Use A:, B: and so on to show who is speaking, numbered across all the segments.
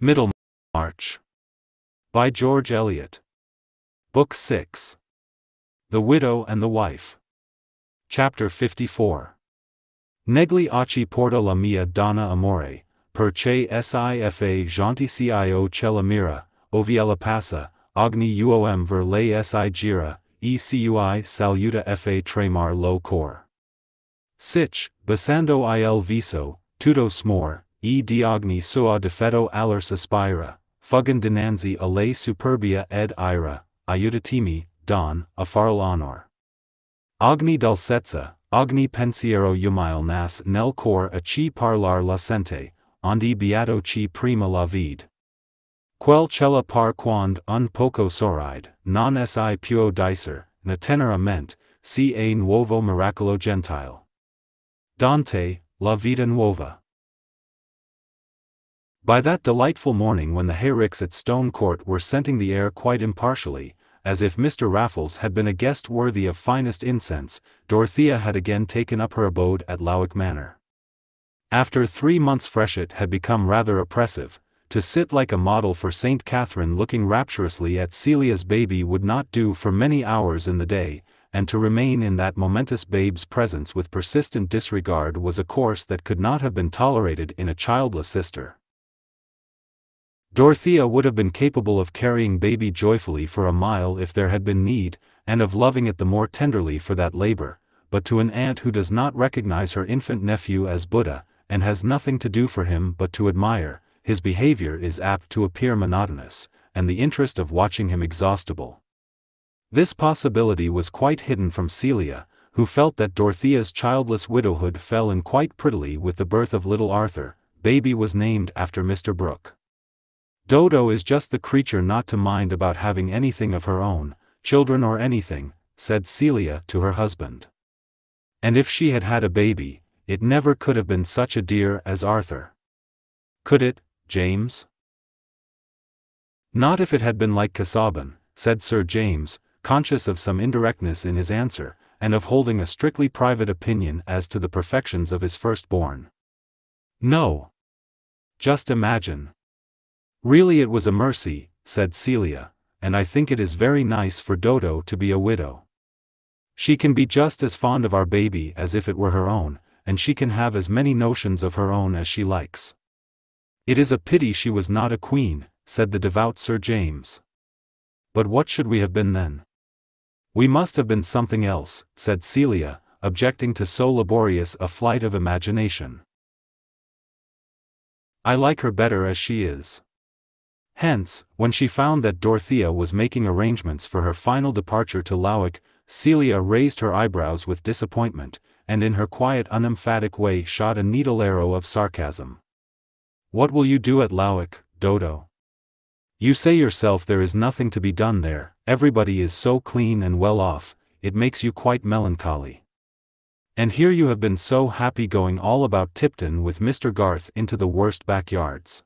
A: Middlemarch. By George Eliot. Book 6. The Widow and the Wife. Chapter 54. Negli occhi porta la mia donna amore, perché sifa gentilcio ce la mira, oviella passa, ogni uom ver lei si gira, ecui saluta fa tremar lo cor. Sich, basando il viso, tutto smor, e diogni sua defetto allers aspira, fuggen dinanzi a lei superbia ed ira, aiutatemi, don, a far l'onor. Ogni dolcezza, ogni pensiero umile nas nel cor a chi parlar la sente, ondi beato chi prima la vide. Quel cella par quand un poco sorride, non si può dicer, na tenera ment, si a nuovo miracolo gentile. Dante, La Vita Nuova. By that delightful morning when the hayricks at Stone Court were scenting the air quite impartially, as if Mr. Raffles had been a guest worthy of finest incense, Dorothea had again taken up her abode at Lowick Manor. After three months Freshitt had become rather oppressive, to sit like a model for St. Catherine looking rapturously at Celia's baby would not do for many hours in the day, and to remain in that momentous babe's presence with persistent disregard was a course that could not have been tolerated in a childless sister. Dorothea would have been capable of carrying baby joyfully for a mile if there had been need, and of loving it the more tenderly for that labor, but to an aunt who does not recognize her infant nephew as Buddha, and has nothing to do for him but to admire, his behavior is apt to appear monotonous, and the interest of watching him exhaustible. This possibility was quite hidden from Celia, who felt that Dorothea's childless widowhood fell in quite prettily with the birth of little Arthur, baby was named after Mr. Brooke. Dodo is just the creature not to mind about having anything of her own, children or anything, said Celia to her husband. And if she had had a baby, it never could have been such a dear as Arthur. Could it, James? Not if it had been like Casaubon, said Sir James, conscious of some indirectness in his answer, and of holding a strictly private opinion as to the perfections of his firstborn. No. Just imagine. Really it was a mercy, said Celia, and I think it is very nice for Dodo to be a widow. She can be just as fond of our baby as if it were her own, and she can have as many notions of her own as she likes. It is a pity she was not a queen, said the devout Sir James. But what should we have been then? We must have been something else, said Celia, objecting to so laborious a flight of imagination. I like her better as she is. Hence, when she found that Dorothea was making arrangements for her final departure to Lowick, Celia raised her eyebrows with disappointment, and in her quiet unemphatic way shot a needle arrow of sarcasm. What will you do at Lowick, Dodo? You say yourself there is nothing to be done there, everybody is so clean and well off, it makes you quite melancholy. And here you have been so happy going all about Tipton with Mr. Garth into the worst backyards.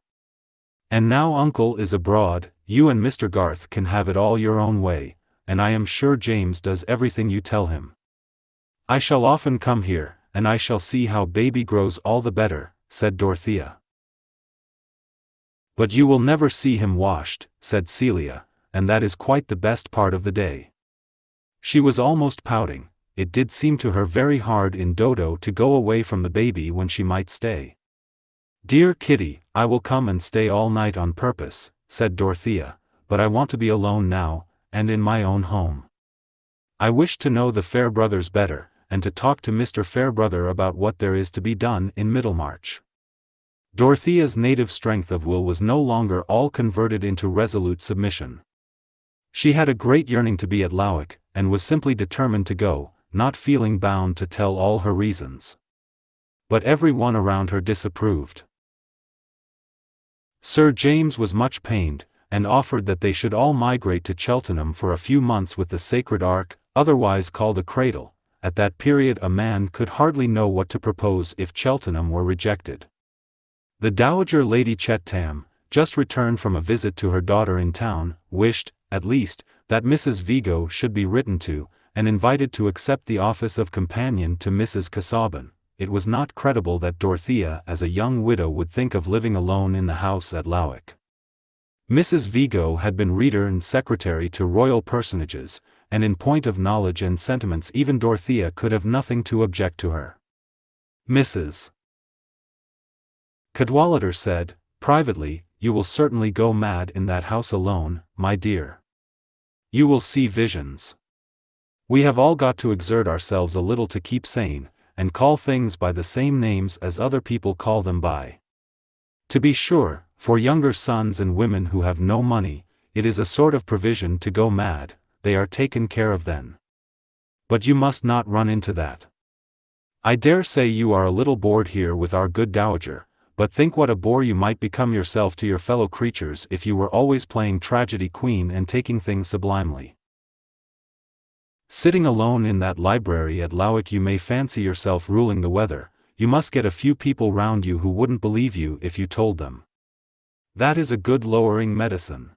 A: And now uncle is abroad, you and Mr. Garth can have it all your own way, and I am sure James does everything you tell him. I shall often come here, and I shall see how baby grows all the better, said Dorothea. But you will never see him washed, said Celia, and that is quite the best part of the day. She was almost pouting, it did seem to her very hard in Dodo to go away from the baby when she might stay. Dear Kitty, I will come and stay all night on purpose, said Dorothea, but I want to be alone now, and in my own home. I wish to know the Farebrothers better, and to talk to Mr. Farebrother about what there is to be done in Middlemarch. Dorothea's native strength of will was no longer all converted into resolute submission. She had a great yearning to be at Lowick, and was simply determined to go, not feeling bound to tell all her reasons. But every one around her disapproved. Sir James was much pained, and offered that they should all migrate to Cheltenham for a few months with the Sacred Ark, otherwise called a cradle. At that period a man could hardly know what to propose if Cheltenham were rejected. The Dowager Lady Chettam, just returned from a visit to her daughter in town, wished, at least, that Mrs. Vigo should be written to, and invited to accept the office of companion to Mrs. Casaubon it was not credible that Dorothea as a young widow would think of living alone in the house at Lowick. Mrs. Vigo had been reader and secretary to royal personages, and in point of knowledge and sentiments even Dorothea could have nothing to object to her. Mrs. Cadwallader said, privately, you will certainly go mad in that house alone, my dear. You will see visions. We have all got to exert ourselves a little to keep sane, and call things by the same names as other people call them by. To be sure, for younger sons and women who have no money, it is a sort of provision to go mad, they are taken care of then. But you must not run into that. I dare say you are a little bored here with our good dowager, but think what a bore you might become yourself to your fellow creatures if you were always playing tragedy queen and taking things sublimely. Sitting alone in that library at Lowick you may fancy yourself ruling the weather, you must get a few people round you who wouldn't believe you if you told them. That is a good lowering medicine.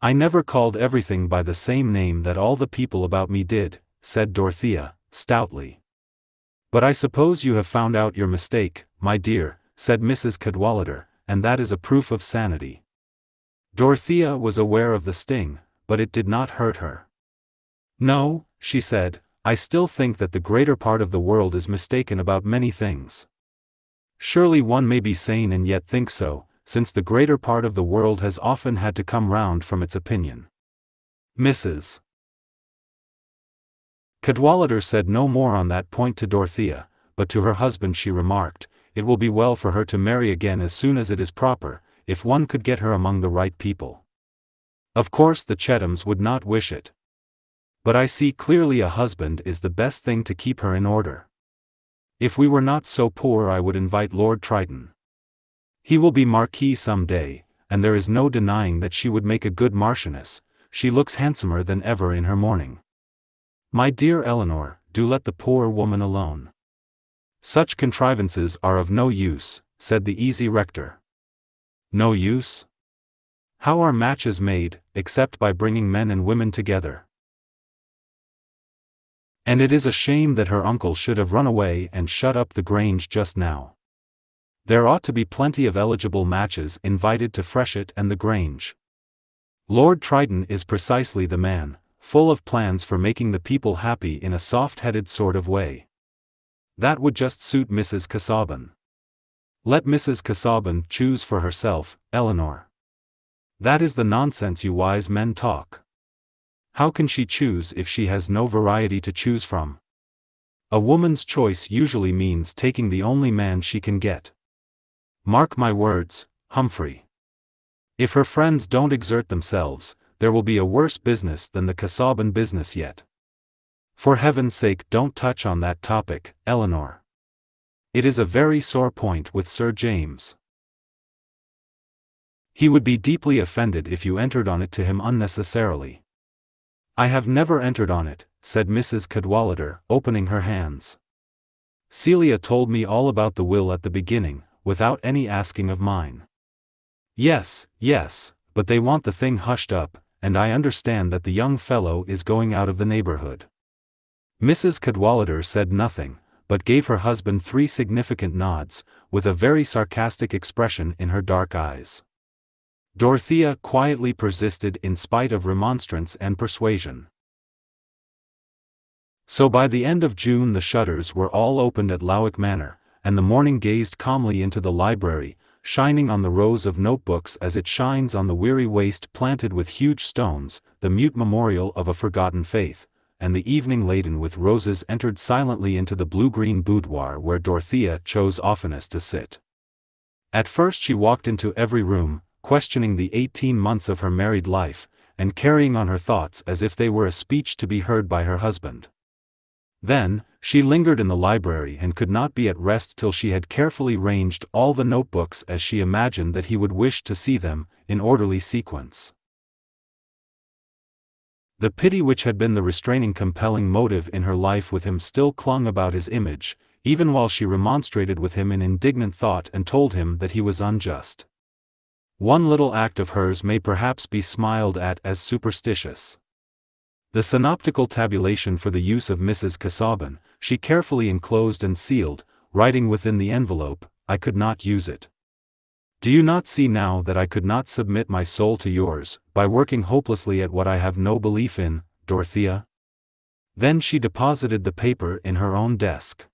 A: I never called everything by the same name that all the people about me did, said Dorothea, stoutly. But I suppose you have found out your mistake, my dear, said Mrs. Cadwallader, and that is a proof of sanity. Dorothea was aware of the sting, but it did not hurt her. No, she said, I still think that the greater part of the world is mistaken about many things. Surely one may be sane and yet think so, since the greater part of the world has often had to come round from its opinion. Mrs. Cadwallader said no more on that point to Dorothea, but to her husband she remarked, It will be well for her to marry again as soon as it is proper, if one could get her among the right people. Of course the Chettams would not wish it. But I see clearly a husband is the best thing to keep her in order. If we were not so poor I would invite Lord Triton. He will be Marquis some day, and there is no denying that she would make a good Marchioness, she looks handsomer than ever in her mourning. My dear Eleanor, do let the poor woman alone. Such contrivances are of no use, said the easy rector. No use? How are matches made, except by bringing men and women together? And it is a shame that her uncle should have run away and shut up the Grange just now. There ought to be plenty of eligible matches invited to Freshitt and the Grange. Lord Triton is precisely the man, full of plans for making the people happy in a soft-headed sort of way. That would just suit Mrs. Casaubon. Let Mrs. Casaubon choose for herself, Eleanor. That is the nonsense you wise men talk. How can she choose if she has no variety to choose from? A woman's choice usually means taking the only man she can get. Mark my words, Humphrey. If her friends don't exert themselves, there will be a worse business than the Casaubon business yet. For heaven's sake don't touch on that topic, Eleanor. It is a very sore point with Sir James. He would be deeply offended if you entered on it to him unnecessarily. I have never entered on it, said Mrs. Cadwallader, opening her hands. Celia told me all about the will at the beginning, without any asking of mine. Yes, yes, but they want the thing hushed up, and I understand that the young fellow is going out of the neighborhood. Mrs. Cadwallader said nothing, but gave her husband three significant nods, with a very sarcastic expression in her dark eyes. Dorothea quietly persisted in spite of remonstrance and persuasion. So by the end of June the shutters were all opened at Lowick Manor, and the morning gazed calmly into the library, shining on the rows of notebooks as it shines on the weary waste planted with huge stones, the mute memorial of a forgotten faith, and the evening laden with roses entered silently into the blue-green boudoir where Dorothea chose oftenest to sit. At first she walked into every room, questioning the 18 months of her married life, and carrying on her thoughts as if they were a speech to be heard by her husband. Then, she lingered in the library and could not be at rest till she had carefully ranged all the notebooks as she imagined that he would wish to see them, in orderly sequence. The pity which had been the restraining compelling motive in her life with him still clung about his image, even while she remonstrated with him in indignant thought and told him that he was unjust. One little act of hers may perhaps be smiled at as superstitious. The synoptical tabulation for the use of Mrs. Casaubon, she carefully enclosed and sealed, writing within the envelope, I could not use it. Do you not see now that I could not submit my soul to yours, by working hopelessly at what I have no belief in, Dorothea? Then she deposited the paper in her own desk.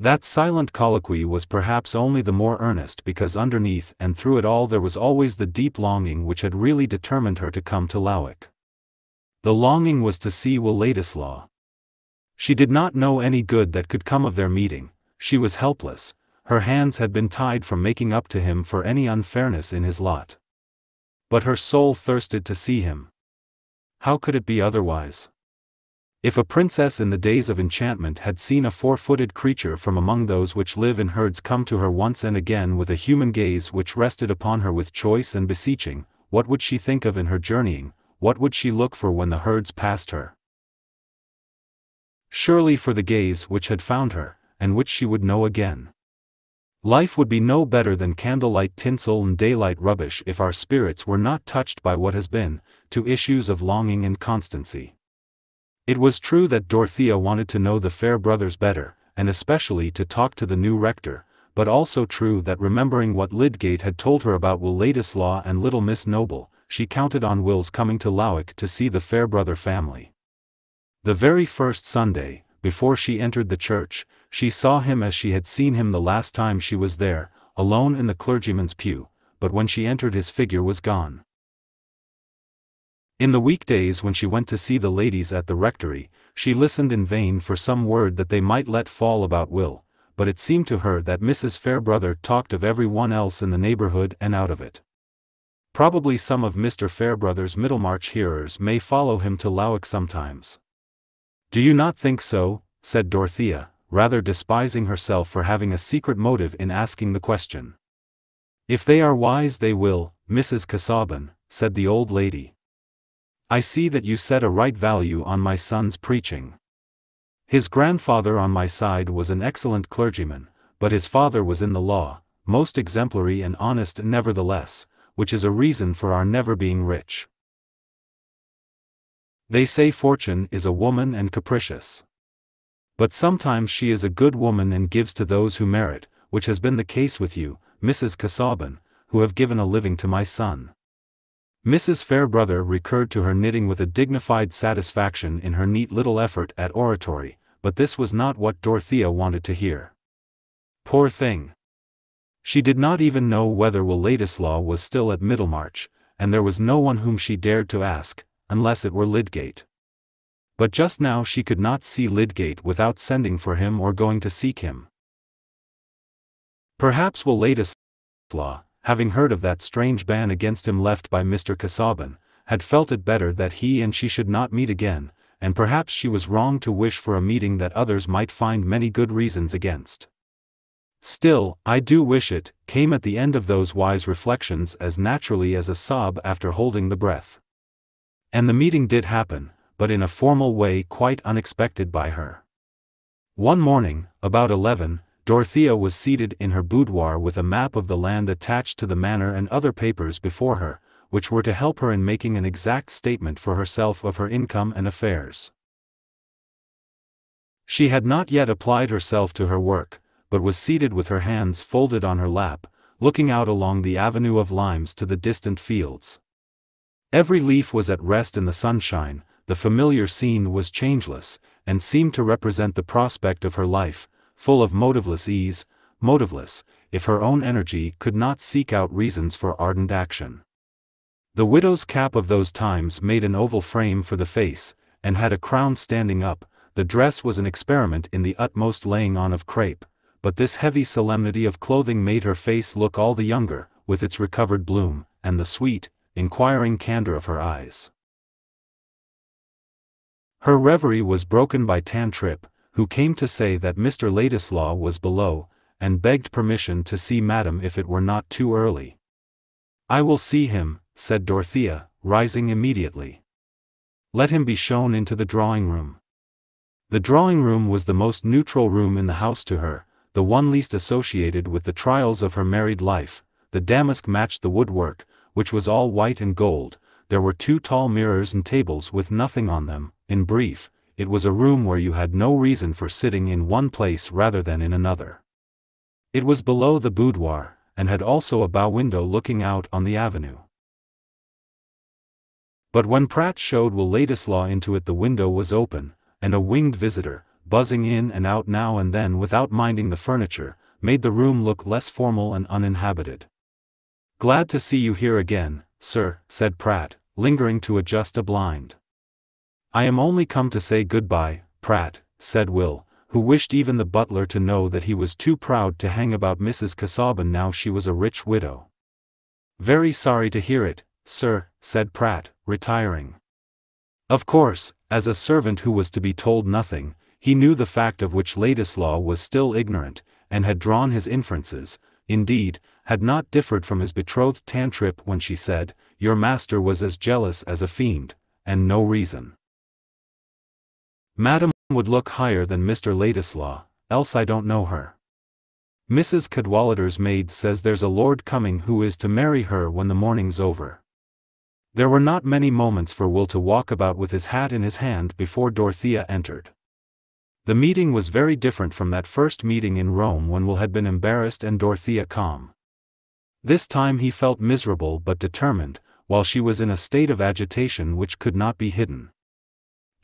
A: That silent colloquy was perhaps only the more earnest because underneath and through it all there was always the deep longing which had really determined her to come to Lowick. The longing was to see Will Ladislaw. She did not know any good that could come of their meeting, she was helpless, her hands had been tied from making up to him for any unfairness in his lot. But her soul thirsted to see him. How could it be otherwise? If a princess in the days of enchantment had seen a four-footed creature from among those which live in herds come to her once and again with a human gaze which rested upon her with choice and beseeching, what would she think of in her journeying, what would she look for when the herds passed her? Surely for the gaze which had found her, and which she would know again. Life would be no better than candlelight tinsel and daylight rubbish if our spirits were not touched by what has been, to issues of longing and constancy. It was true that Dorothea wanted to know the Farebrothers better, and especially to talk to the new rector, but also true that remembering what Lydgate had told her about Will Ladislaw and little Miss Noble, she counted on Will's coming to Lowick to see the Farebrother family. The very first Sunday, before she entered the church, she saw him as she had seen him the last time she was there, alone in the clergyman's pew, but when she entered his figure was gone. In the weekdays when she went to see the ladies at the rectory, she listened in vain for some word that they might let fall about Will, but it seemed to her that Mrs. Farebrother talked of every one else in the neighborhood and out of it. Probably some of Mr. Farebrother's Middlemarch hearers may follow him to Lowick sometimes. Do you not think so? said Dorothea, rather despising herself for having a secret motive in asking the question. If they are wise they will, Mrs. Casaubon, said the old lady. I see that you set a right value on my son's preaching. His grandfather on my side was an excellent clergyman, but his father was in the law, most exemplary and honest nevertheless, which is a reason for our never being rich. They say fortune is a woman and capricious. But sometimes she is a good woman and gives to those who merit, which has been the case with you, Mrs. Casaubon, who have given a living to my son. Mrs. Farebrother recurred to her knitting with a dignified satisfaction in her neat little effort at oratory, but this was not what Dorothea wanted to hear. Poor thing! She did not even know whether Will Ladislaw was still at Middlemarch, and there was no one whom she dared to ask, unless it were Lydgate. But just now she could not see Lydgate without sending for him or going to seek him. Perhaps Will Ladislaw, having heard of that strange ban against him left by Mr. Casaubon, had felt it better that he and she should not meet again, and perhaps she was wrong to wish for a meeting that others might find many good reasons against. Still, I do wish it, came at the end of those wise reflections as naturally as a sob after holding the breath. And the meeting did happen, but in a formal way quite unexpected by her. One morning, about eleven, Dorothea was seated in her boudoir with a map of the land attached to the manor and other papers before her, which were to help her in making an exact statement for herself of her income and affairs. She had not yet applied herself to her work, but was seated with her hands folded on her lap, looking out along the avenue of limes to the distant fields. Every leaf was at rest in the sunshine, the familiar scene was changeless, and seemed to represent the prospect of her life, full of motiveless ease, motiveless, if her own energy could not seek out reasons for ardent action. The widow's cap of those times made an oval frame for the face, and had a crown standing up, the dress was an experiment in the utmost laying on of crape, but this heavy solemnity of clothing made her face look all the younger, with its recovered bloom, and the sweet, inquiring candor of her eyes. Her reverie was broken by Tantripp, who came to say that Mr. Ladislaw was below, and begged permission to see Madam if it were not too early. I will see him, said Dorothea, rising immediately. Let him be shown into the drawing room. The drawing room was the most neutral room in the house to her, the one least associated with the trials of her married life, the damask matched the woodwork, which was all white and gold, there were two tall mirrors and tables with nothing on them, in brief, it was a room where you had no reason for sitting in one place rather than in another. It was below the boudoir, and had also a bow window looking out on the avenue. But when Pratt showed Will Ladislaw into it the window was open, and a winged visitor, buzzing in and out now and then without minding the furniture, made the room look less formal and uninhabited. Glad to see you here again, sir, said Pratt, lingering to adjust a blind. I am only come to say goodbye, Pratt, said Will, who wished even the butler to know that he was too proud to hang about Mrs. Casaubon now she was a rich widow. Very sorry to hear it, sir, said Pratt, retiring. Of course, as a servant who was to be told nothing, he knew the fact of which Ladislaw was still ignorant, and had drawn his inferences, indeed, had not differed from his betrothed Tantripp when she said, Your master was as jealous as a fiend, and no reason. Madam would look higher than Mr. Ladislaw, else I don't know her. Mrs. Cadwallader's maid says there's a lord coming who is to marry her when the morning's over. There were not many moments for Will to walk about with his hat in his hand before Dorothea entered. The meeting was very different from that first meeting in Rome when Will had been embarrassed and Dorothea calm. This time he felt miserable but determined, while she was in a state of agitation which could not be hidden.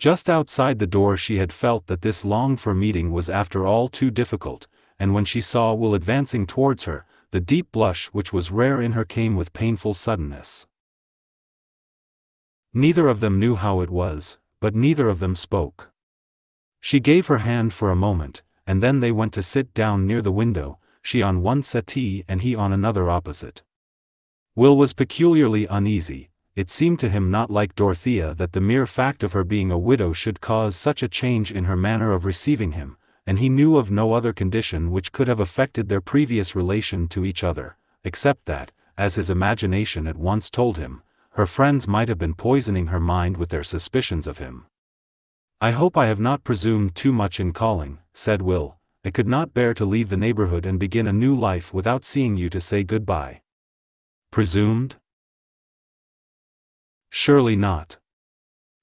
A: Just outside the door she had felt that this longed-for meeting was after all too difficult, and when she saw Will advancing towards her, the deep blush which was rare in her came with painful suddenness. Neither of them knew how it was, but neither of them spoke. She gave her hand for a moment, and then they went to sit down near the window, she on one settee and he on another opposite. Will was peculiarly uneasy, it seemed to him not like Dorothea that the mere fact of her being a widow should cause such a change in her manner of receiving him, and he knew of no other condition which could have affected their previous relation to each other, except that, as his imagination at once told him, her friends might have been poisoning her mind with their suspicions of him. I hope I have not presumed too much in calling, said Will, I could not bear to leave the neighborhood and begin a new life without seeing you to say goodbye. Presumed? Surely not.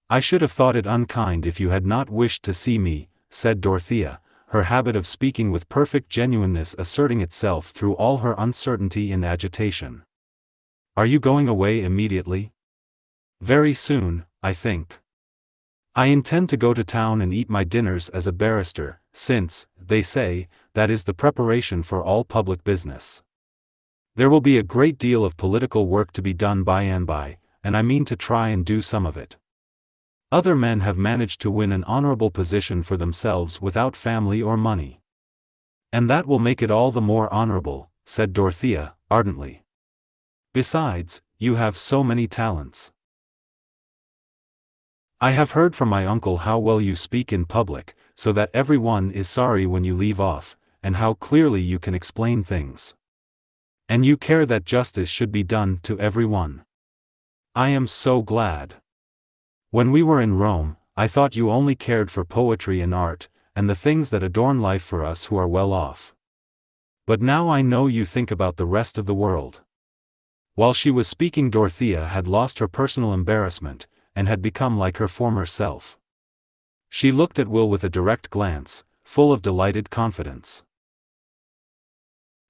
A: I should have thought it unkind if you had not wished to see me, said Dorothea, her habit of speaking with perfect genuineness asserting itself through all her uncertainty and agitation. Are you going away immediately? Very soon, I think. I intend to go to town and eat my dinners as a barrister, since, they say, that is the preparation for all public business. There will be a great deal of political work to be done by and by, and I mean to try and do some of it. Other men have managed to win an honorable position for themselves without family or money. And that will make it all the more honorable, said Dorothea, ardently. Besides, you have so many talents. I have heard from my uncle how well you speak in public, so that every one is sorry when you leave off, and how clearly you can explain things. And you care that justice should be done to every one. I am so glad. When we were in Rome, I thought you only cared for poetry and art, and the things that adorn life for us who are well off. But now I know you think about the rest of the world. While she was speaking Dorothea had lost her personal embarrassment, and had become like her former self. She looked at Will with a direct glance, full of delighted confidence.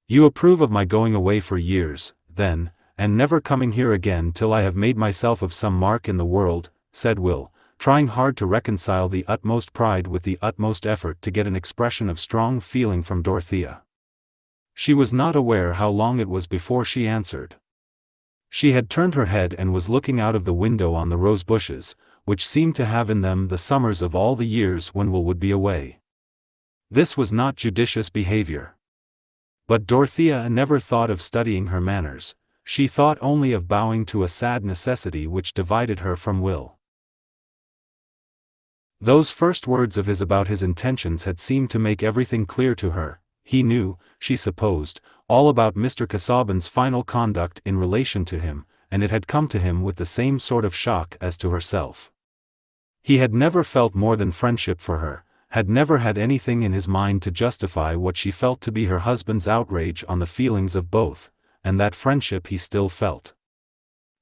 A: You approve of my going away for years, then, and never coming here again till I have made myself of some mark in the world, said Will, trying hard to reconcile the utmost pride with the utmost effort to get an expression of strong feeling from Dorothea. She was not aware how long it was before she answered. She had turned her head and was looking out of the window on the rose bushes, which seemed to have in them the summers of all the years when Will would be away. This was not judicious behavior. But Dorothea never thought of studying her manners, she thought only of bowing to a sad necessity which divided her from Will. Those first words of his about his intentions had seemed to make everything clear to her, he knew, she supposed, all about Mr. Casaubon's final conduct in relation to him, and it had come to him with the same sort of shock as to herself. He had never felt more than friendship for her, had never had anything in his mind to justify what she felt to be her husband's outrage on the feelings of both, and that friendship he still felt.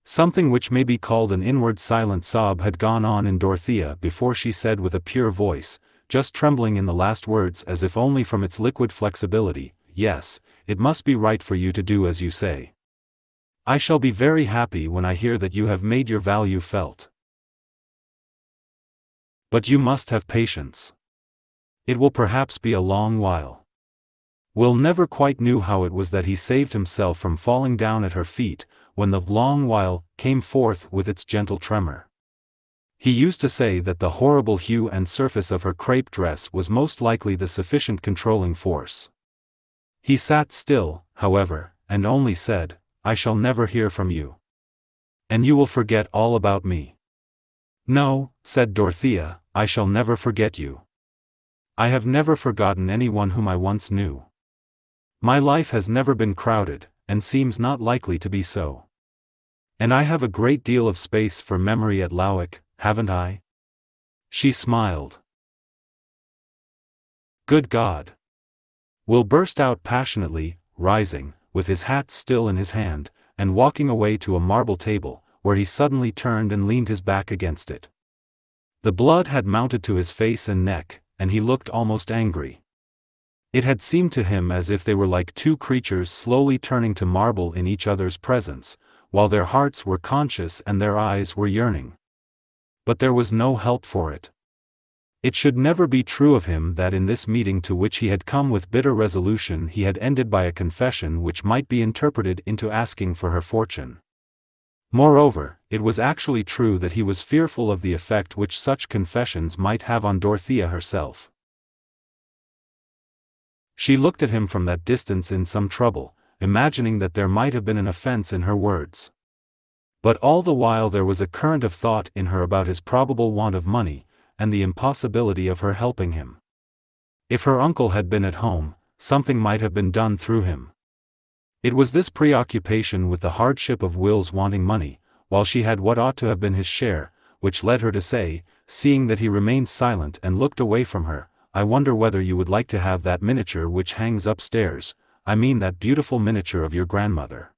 A: Something which may be called an inward silent sob had gone on in Dorothea before she said with a pure voice, just trembling in the last words as if only from its liquid flexibility, yes, it must be right for you to do as you say. I shall be very happy when I hear that you have made your value felt. But you must have patience. It will perhaps be a long while. Will never quite knew how it was that he saved himself from falling down at her feet, when the long while came forth with its gentle tremor. He used to say that the horrible hue and surface of her crepe dress was most likely the sufficient controlling force. He sat still, however, and only said, I shall never hear from you. And you will forget all about me. No, said Dorothea, I shall never forget you. I have never forgotten anyone whom I once knew. My life has never been crowded, and seems not likely to be so. And I have a great deal of space for memory at Lowick, haven't I? She smiled. Good God! Will burst out passionately, rising, with his hat still in his hand, and walking away to a marble table, where he suddenly turned and leaned his back against it. The blood had mounted to his face and neck, and he looked almost angry. It had seemed to him as if they were like two creatures slowly turning to marble in each other's presence, while their hearts were conscious and their eyes were yearning. But there was no help for it. It should never be true of him that in this meeting to which he had come with bitter resolution he had ended by a confession which might be interpreted into asking for her fortune. Moreover, it was actually true that he was fearful of the effect which such confessions might have on Dorothea herself. She looked at him from that distance in some trouble, imagining that there might have been an offense in her words. But all the while there was a current of thought in her about his probable want of money, and the impossibility of her helping him. If her uncle had been at home, something might have been done through him. It was this preoccupation with the hardship of Will's wanting money, while she had what ought to have been his share, which led her to say, seeing that he remained silent and looked away from her, I wonder whether you would like to have that miniature which hangs upstairs, I mean that beautiful miniature of your grandmother.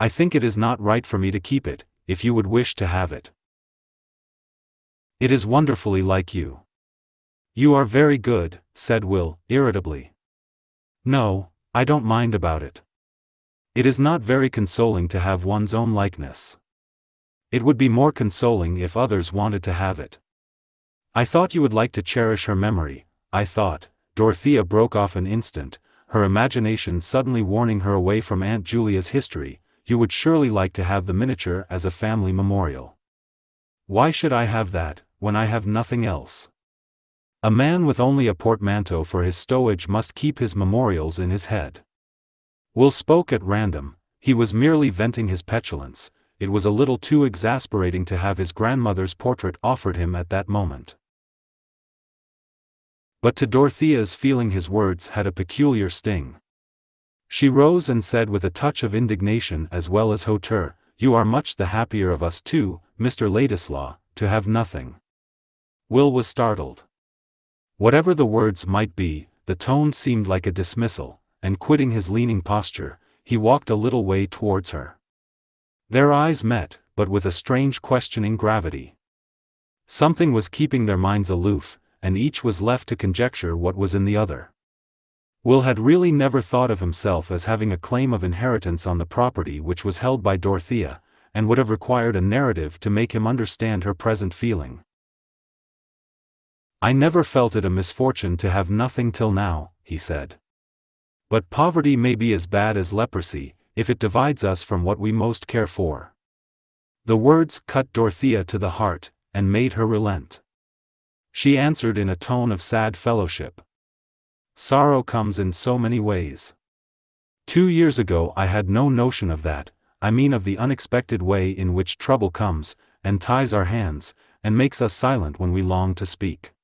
A: I think it is not right for me to keep it, if you would wish to have it. It is wonderfully like you. You are very good, said Will, irritably. No, I don't mind about it. It is not very consoling to have one's own likeness. It would be more consoling if others wanted to have it. I thought you would like to cherish her memory, I thought, Dorothea broke off an instant, her imagination suddenly warning her away from Aunt Julia's history, you would surely like to have the miniature as a family memorial. Why should I have that, when I have nothing else? A man with only a portmanteau for his stowage must keep his memorials in his head. Will spoke at random, he was merely venting his petulance, it was a little too exasperating to have his grandmother's portrait offered him at that moment. But to Dorothea's feeling his words had a peculiar sting. She rose and said with a touch of indignation as well as hauteur, You are much the happier of us two, Mr. Ladislaw, to have nothing. Will was startled. Whatever the words might be, the tone seemed like a dismissal, and quitting his leaning posture, he walked a little way towards her. Their eyes met, but with a strange questioning gravity. Something was keeping their minds aloof, and each was left to conjecture what was in the other. Will had really never thought of himself as having a claim of inheritance on the property which was held by Dorothea, and would have required a narrative to make him understand her present feeling. I never felt it a misfortune to have nothing till now, he said. But poverty may be as bad as leprosy, if it divides us from what we most care for. The words cut Dorothea to the heart, and made her relent. She answered in a tone of sad fellowship. Sorrow comes in so many ways. Two years ago I had no notion of that, I mean of the unexpected way in which trouble comes, and ties our hands, and makes us silent when we long to speak.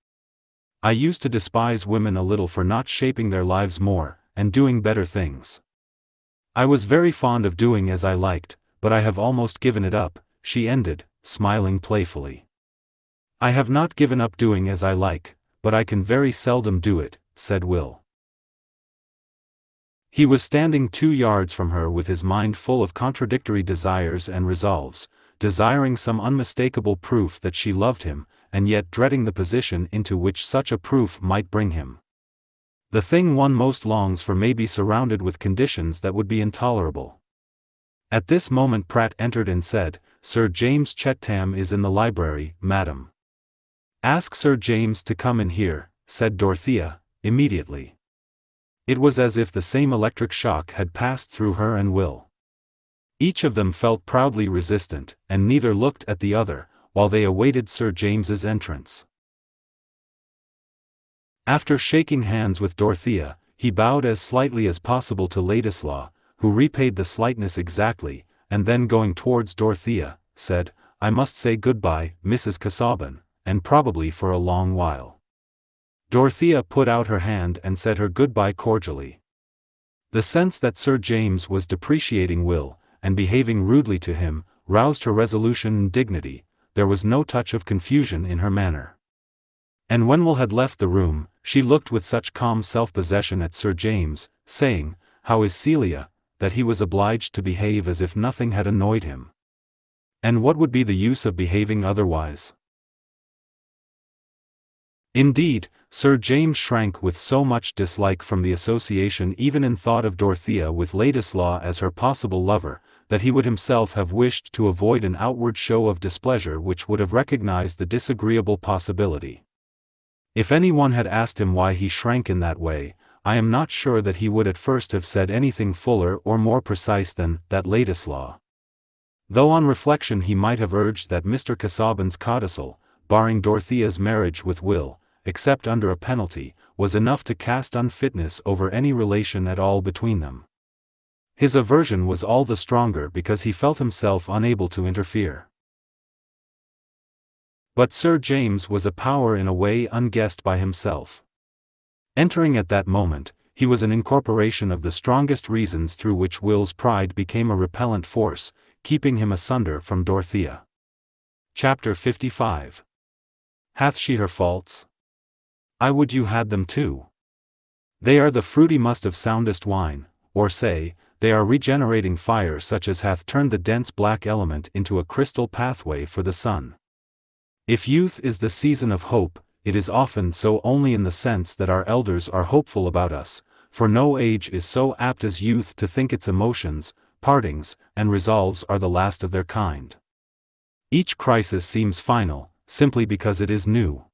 A: I used to despise women a little for not shaping their lives more, and doing better things. I was very fond of doing as I liked, but I have almost given it up, she ended, smiling playfully. I have not given up doing as I like, but I can very seldom do it, said Will. He was standing two yards from her with his mind full of contradictory desires and resolves, desiring some unmistakable proof that she loved him, and yet dreading the position into which such a proof might bring him. The thing one most longs for may be surrounded with conditions that would be intolerable. At this moment Pratt entered and said, Sir James Chettam is in the library, madam. Ask Sir James to come in here, said Dorothea, immediately. It was as if the same electric shock had passed through her and Will. Each of them felt proudly resistant, and neither looked at the other, while they awaited Sir James's entrance. After shaking hands with Dorothea, he bowed as slightly as possible to Ladislaw, who repaid the slightness exactly, and then going towards Dorothea, said, I must say goodbye, Mrs. Casaubon, and probably for a long while. Dorothea put out her hand and said her goodbye cordially. The sense that Sir James was depreciating Will, and behaving rudely to him, roused her resolution and dignity, there was no touch of confusion in her manner. And when Will had left the room, she looked with such calm self-possession at Sir James, saying, How is Celia, that he was obliged to behave as if nothing had annoyed him. And what would be the use of behaving otherwise? Indeed, Sir James shrank with so much dislike from the association even in thought of Dorothea with Ladislaw as her possible lover, that he would himself have wished to avoid an outward show of displeasure which would have recognized the disagreeable possibility. If anyone had asked him why he shrank in that way, I am not sure that he would at first have said anything fuller or more precise than that Ladislaw. Though on reflection he might have urged that Mr. Casaubon's codicil, barring Dorothea's marriage with Will, except under a penalty, was enough to cast unfitness over any relation at all between them. His aversion was all the stronger because he felt himself unable to interfere. But Sir James was a power in a way unguessed by himself. Entering at that moment, he was an incorporation of the strongest reasons through which Will's pride became a repellent force, keeping him asunder from Dorothea. Chapter 55 Hath she her faults? I would you had them too. They are the fruity must of soundest wine, or say, they are regenerating fire such as hath turned the dense black element into a crystal pathway for the sun. If youth is the season of hope, it is often so only in the sense that our elders are hopeful about us, for no age is so apt as youth to think its emotions, partings, and resolves are the last of their kind. Each crisis seems final, simply because it is new.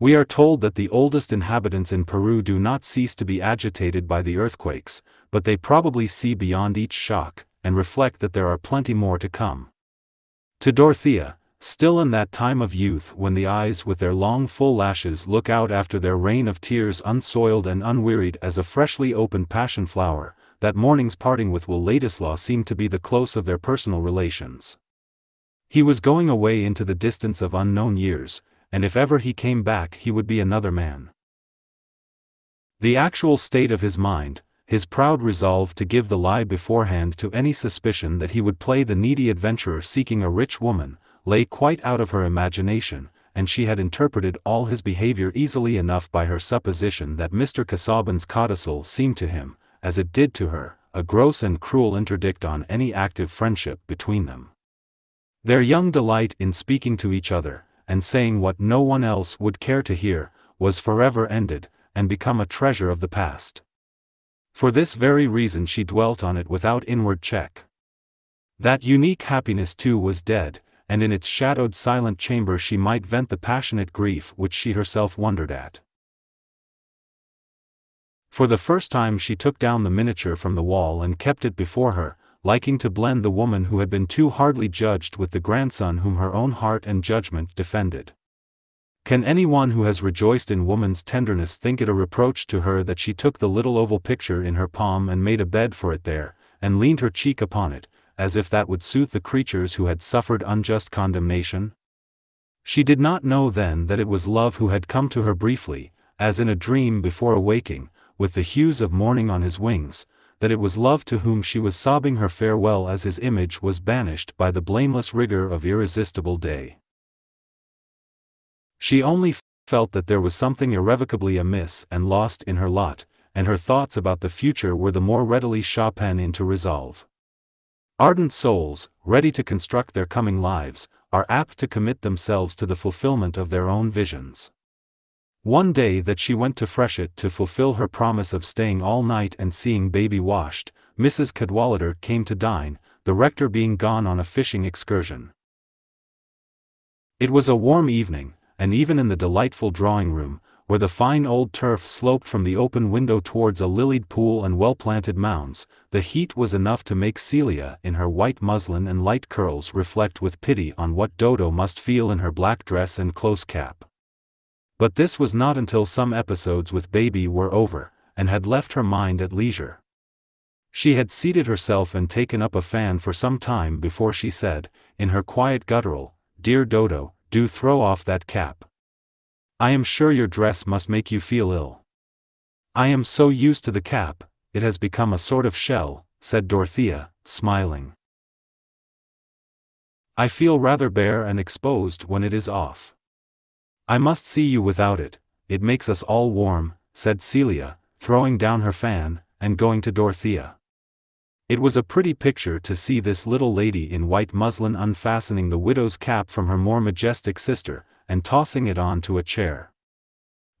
A: We are told that the oldest inhabitants in Peru do not cease to be agitated by the earthquakes, but they probably see beyond each shock, and reflect that there are plenty more to come. To Dorothea, still in that time of youth when the eyes with their long full lashes look out after their rain of tears unsoiled and unwearied as a freshly opened passion flower, that morning's parting with Will Ladislaw seemed to be the close of their personal relations. He was going away into the distance of unknown years, and if ever he came back he would be another man. The actual state of his mind, his proud resolve to give the lie beforehand to any suspicion that he would play the needy adventurer seeking a rich woman, lay quite out of her imagination, and she had interpreted all his behavior easily enough by her supposition that Mr. Casaubon's codicil seemed to him, as it did to her, a gross and cruel interdict on any active friendship between them. Their young delight in speaking to each other, and saying what no one else would care to hear, was forever ended, and become a treasure of the past. For this very reason she dwelt on it without inward check. That unique happiness too was dead, and in its shadowed silent chamber she might vent the passionate grief which she herself wondered at. For the first time she took down the miniature from the wall and kept it before her, liking to blend the woman who had been too hardly judged with the grandson whom her own heart and judgment defended. Can anyone who has rejoiced in woman's tenderness think it a reproach to her that she took the little oval picture in her palm and made a bed for it there, and leaned her cheek upon it, as if that would soothe the creatures who had suffered unjust condemnation? She did not know then that it was love who had come to her briefly, as in a dream before awaking, with the hues of morning on his wings, that it was love to whom she was sobbing her farewell as his image was banished by the blameless rigor of irresistible day. She only felt that there was something irrevocably amiss and lost in her lot, and her thoughts about the future were the more readily shapen into resolve. Ardent souls, ready to construct their coming lives, are apt to commit themselves to the fulfillment of their own visions. One day that she went to Freshitt to fulfill her promise of staying all night and seeing baby washed, Mrs. Cadwallader came to dine, the rector being gone on a fishing excursion. It was a warm evening, and even in the delightful drawing room, where the fine old turf sloped from the open window towards a lilied pool and well-planted mounds, the heat was enough to make Celia in her white muslin and light curls reflect with pity on what Dodo must feel in her black dress and close cap. But this was not until some episodes with baby were over, and had left her mind at leisure. She had seated herself and taken up a fan for some time before she said, in her quiet guttural, Dear Dodo, do throw off that cap. I am sure your dress must make you feel ill. I am so used to the cap, it has become a sort of shell, said Dorothea, smiling. I feel rather bare and exposed when it is off. I must see you without it, it makes us all warm, said Celia, throwing down her fan, and going to Dorothea. It was a pretty picture to see this little lady in white muslin unfastening the widow's cap from her more majestic sister, and tossing it on to a chair.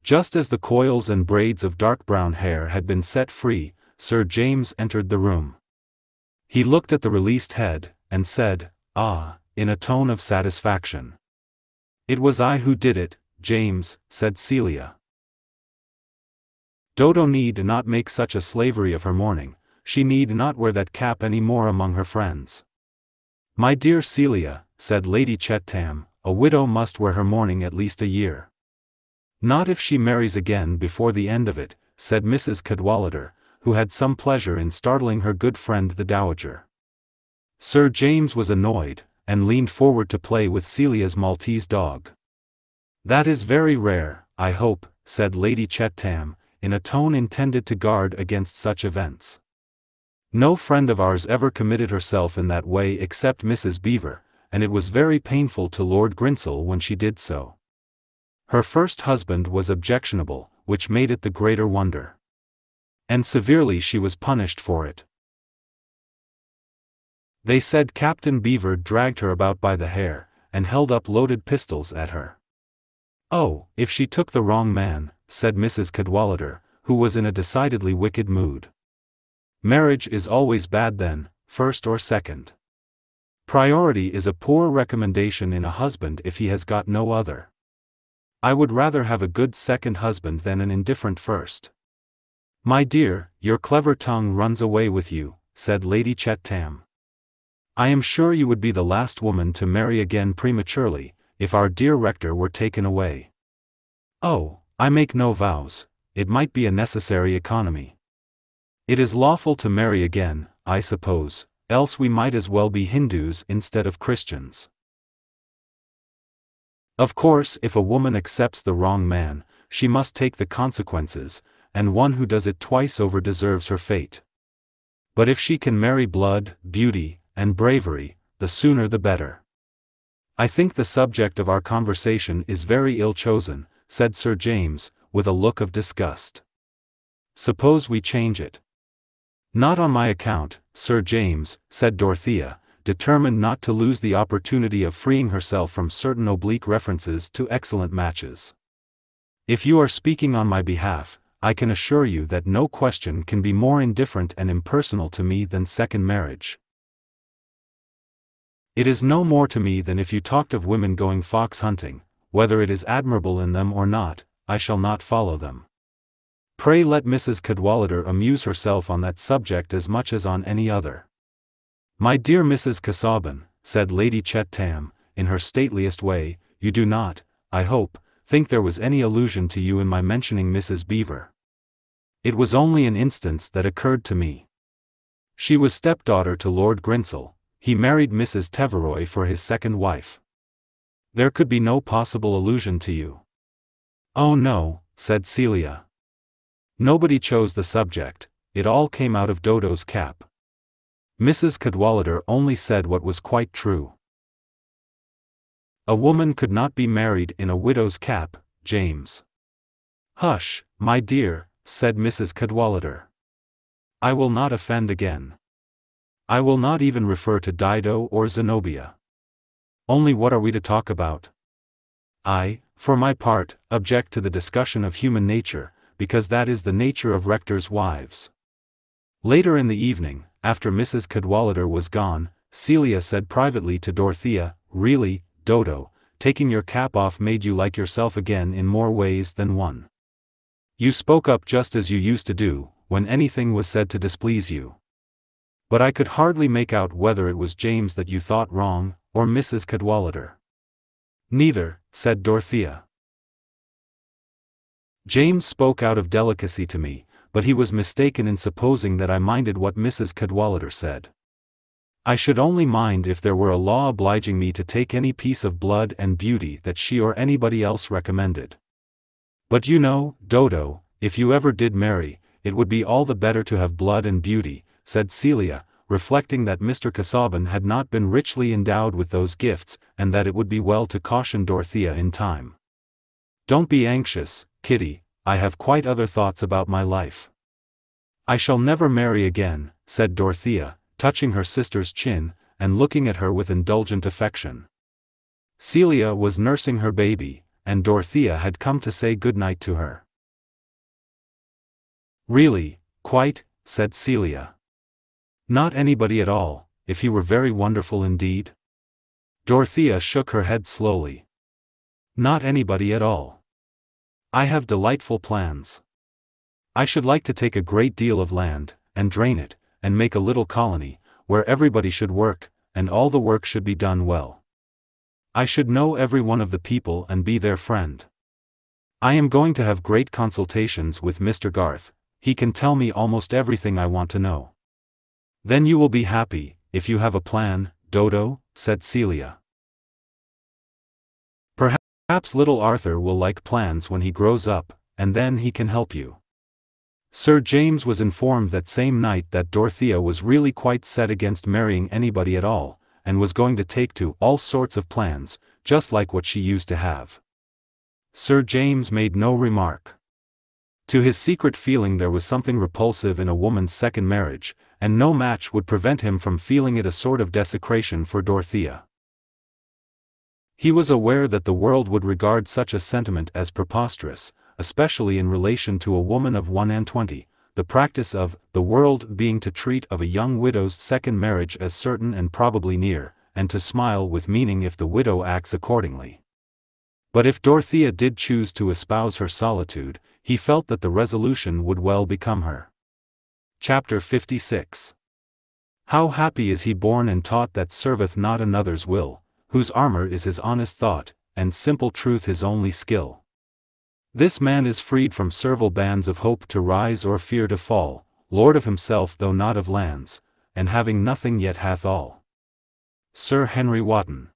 A: Just as the coils and braids of dark brown hair had been set free, Sir James entered the room. He looked at the released head, and said, Ah, in a tone of satisfaction. It was I who did it, James, said Celia. Dodo need not make such a slavery of her mourning, she need not wear that cap any more among her friends. My dear Celia, said Lady Chettam, a widow must wear her mourning at least a year. Not if she marries again before the end of it, said Mrs. Cadwallader, who had some pleasure in startling her good friend the Dowager. Sir James was annoyed, and leaned forward to play with Celia's Maltese dog. That is very rare, I hope, said Lady Chettam, in a tone intended to guard against such events. No friend of ours ever committed herself in that way except Mrs. Beevor, and it was very painful to Lord Grinsell when she did so. Her first husband was objectionable, which made it the greater wonder. And severely she was punished for it. They said Captain Beevor dragged her about by the hair, and held up loaded pistols at her. Oh, if she took the wrong man, said Mrs. Cadwallader, who was in a decidedly wicked mood. Marriage is always bad then, first or second. Priority is a poor recommendation in a husband if he has got no other. I would rather have a good second husband than an indifferent first. My dear, your clever tongue runs away with you, said Lady Chettam. I am sure you would be the last woman to marry again prematurely, if our dear rector were taken away. Oh, I make no vows, it might be a necessary economy. It is lawful to marry again, I suppose, else we might as well be Hindus instead of Christians. Of course, if a woman accepts the wrong man, she must take the consequences, and one who does it twice over deserves her fate. But if she can marry blood, beauty, and bravery, the sooner the better. I think the subject of our conversation is very ill chosen, said Sir James, with a look of disgust. Suppose we change it. Not on my account, Sir James, said Dorothea, determined not to lose the opportunity of freeing herself from certain oblique references to excellent matches. If you are speaking on my behalf, I can assure you that no question can be more indifferent and impersonal to me than second marriage. It is no more to me than if you talked of women going fox hunting, whether it is admirable in them or not, I shall not follow them. Pray let Mrs. Cadwallader amuse herself on that subject as much as on any other. My dear Mrs. Casaubon, said Lady Chettam, in her stateliest way, you do not, I hope, think there was any allusion to you in my mentioning Mrs. Beevor. It was only an instance that occurred to me. She was stepdaughter to Lord Grinsell, he married Mrs. Teveroy for his second wife. There could be no possible allusion to you. Oh no, said Celia. Nobody chose the subject, it all came out of Dodo's cap. Mrs. Cadwallader only said what was quite true. A woman could not be married in a widow's cap, James. Hush, my dear, said Mrs. Cadwallader. I will not offend again. I will not even refer to Dido or Zenobia. Only what are we to talk about? I, for my part, object to the discussion of human nature, because that is the nature of rectors' wives. Later in the evening, after Mrs. Cadwallader was gone, Celia said privately to Dorothea, Really, Dodo, taking your cap off made you like yourself again in more ways than one. You spoke up just as you used to do, when anything was said to displease you. But I could hardly make out whether it was James that you thought wrong, or Mrs. Cadwallader. Neither, said Dorothea. James spoke out of delicacy to me, but he was mistaken in supposing that I minded what Mrs. Cadwallader said. I should only mind if there were a law obliging me to take any piece of blood and beauty that she or anybody else recommended. But you know, Dodo, if you ever did marry, it would be all the better to have blood and beauty, said Celia, reflecting that Mr. Casaubon had not been richly endowed with those gifts, and that it would be well to caution Dorothea in time. Don't be anxious, Kitty, I have quite other thoughts about my life. I shall never marry again, said Dorothea, touching her sister's chin, and looking at her with indulgent affection. Celia was nursing her baby, and Dorothea had come to say good night to her. Really, quite, said Celia. Not anybody at all, if he were very wonderful indeed? Dorothea shook her head slowly. Not anybody at all. I have delightful plans. I should like to take a great deal of land, and drain it, and make a little colony, where everybody should work, and all the work should be done well. I should know every one of the people and be their friend. I am going to have great consultations with Mr. Garth, he can tell me almost everything I want to know. Then you will be happy, if you have a plan, Dodo, said Celia. Perhaps little Arthur will like plans when he grows up, and then he can help you. Sir James was informed that same night that Dorothea was really quite set against marrying anybody at all, and was going to take to all sorts of plans, just like what she used to have. Sir James made no remark. To his secret feeling there was something repulsive in a woman's second marriage, and no match would prevent him from feeling it a sort of desecration for Dorothea. He was aware that the world would regard such a sentiment as preposterous, especially in relation to a woman of one and twenty, the practice of the world being to treat of a young widow's second marriage as certain and probably near, and to smile with meaning if the widow acts accordingly. But if Dorothea did choose to espouse her solitude, he felt that the resolution would well become her. Chapter 56 How happy is he born and taught that serveth not another's will, whose armor is his honest thought, and simple truth his only skill. This man is freed from servile bands of hope to rise or fear to fall, lord of himself though not of lands, and having nothing yet hath all. Sir Henry Wotton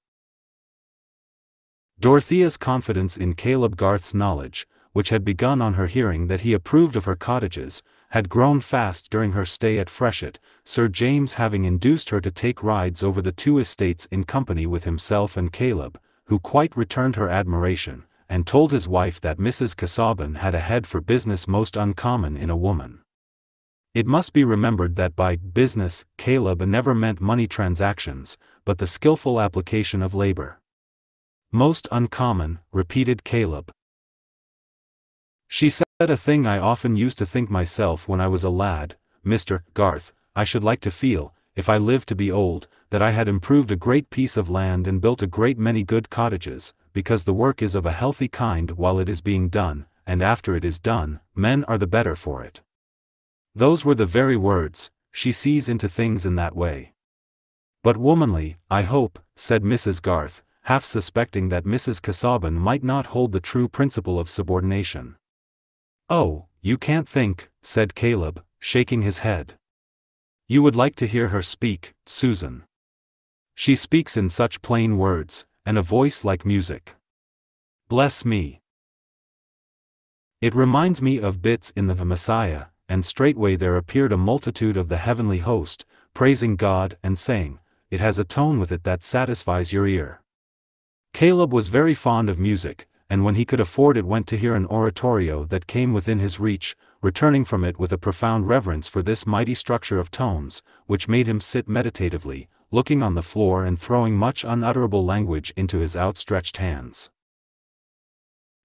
A: Dorothea's confidence in Caleb Garth's knowledge, which had begun on her hearing that he approved of her cottages, had grown fast during her stay at Freshitt, Sir James having induced her to take rides over the two estates in company with himself and Caleb, who quite returned her admiration, and told his wife that Mrs. Casaubon had a head for business most uncommon in a woman. It must be remembered that by business, Caleb never meant money transactions, but the skillful application of labor. Most uncommon, repeated Caleb. She said a thing I often used to think myself when I was a lad, Mr. Garth, I should like to feel, if I lived to be old, that I had improved a great piece of land and built a great many good cottages, because the work is of a healthy kind while it is being done, and after it is done, men are the better for it. Those were the very words, she sees into things in that way. But womanly, I hope, said Mrs. Garth, half suspecting that Mrs. Casaubon might not hold the true principle of subordination. Oh, you can't think, said Caleb, shaking his head. You would like to hear her speak, Susan. She speaks in such plain words, and a voice like music. Bless me. It reminds me of bits in the Messiah, and straightway there appeared a multitude of the heavenly host, praising God and saying, It has a tone with it that satisfies your ear. Caleb was very fond of music, and when he could afford it went to hear an oratorio that came within his reach, returning from it with a profound reverence for this mighty structure of tones, which made him sit meditatively, looking on the floor and throwing much unutterable language into his outstretched hands.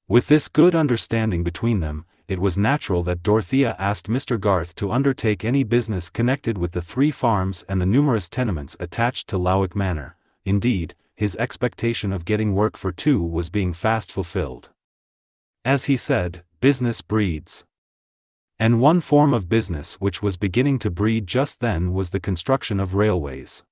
A: With this good understanding between them, it was natural that Dorothea asked Mr. Garth to undertake any business connected with the three farms and the numerous tenements attached to Lowick Manor. Indeed, his expectation of getting work for two was being fast fulfilled. As he said, business breeds. And one form of business which was beginning to breed just then was the construction of railways.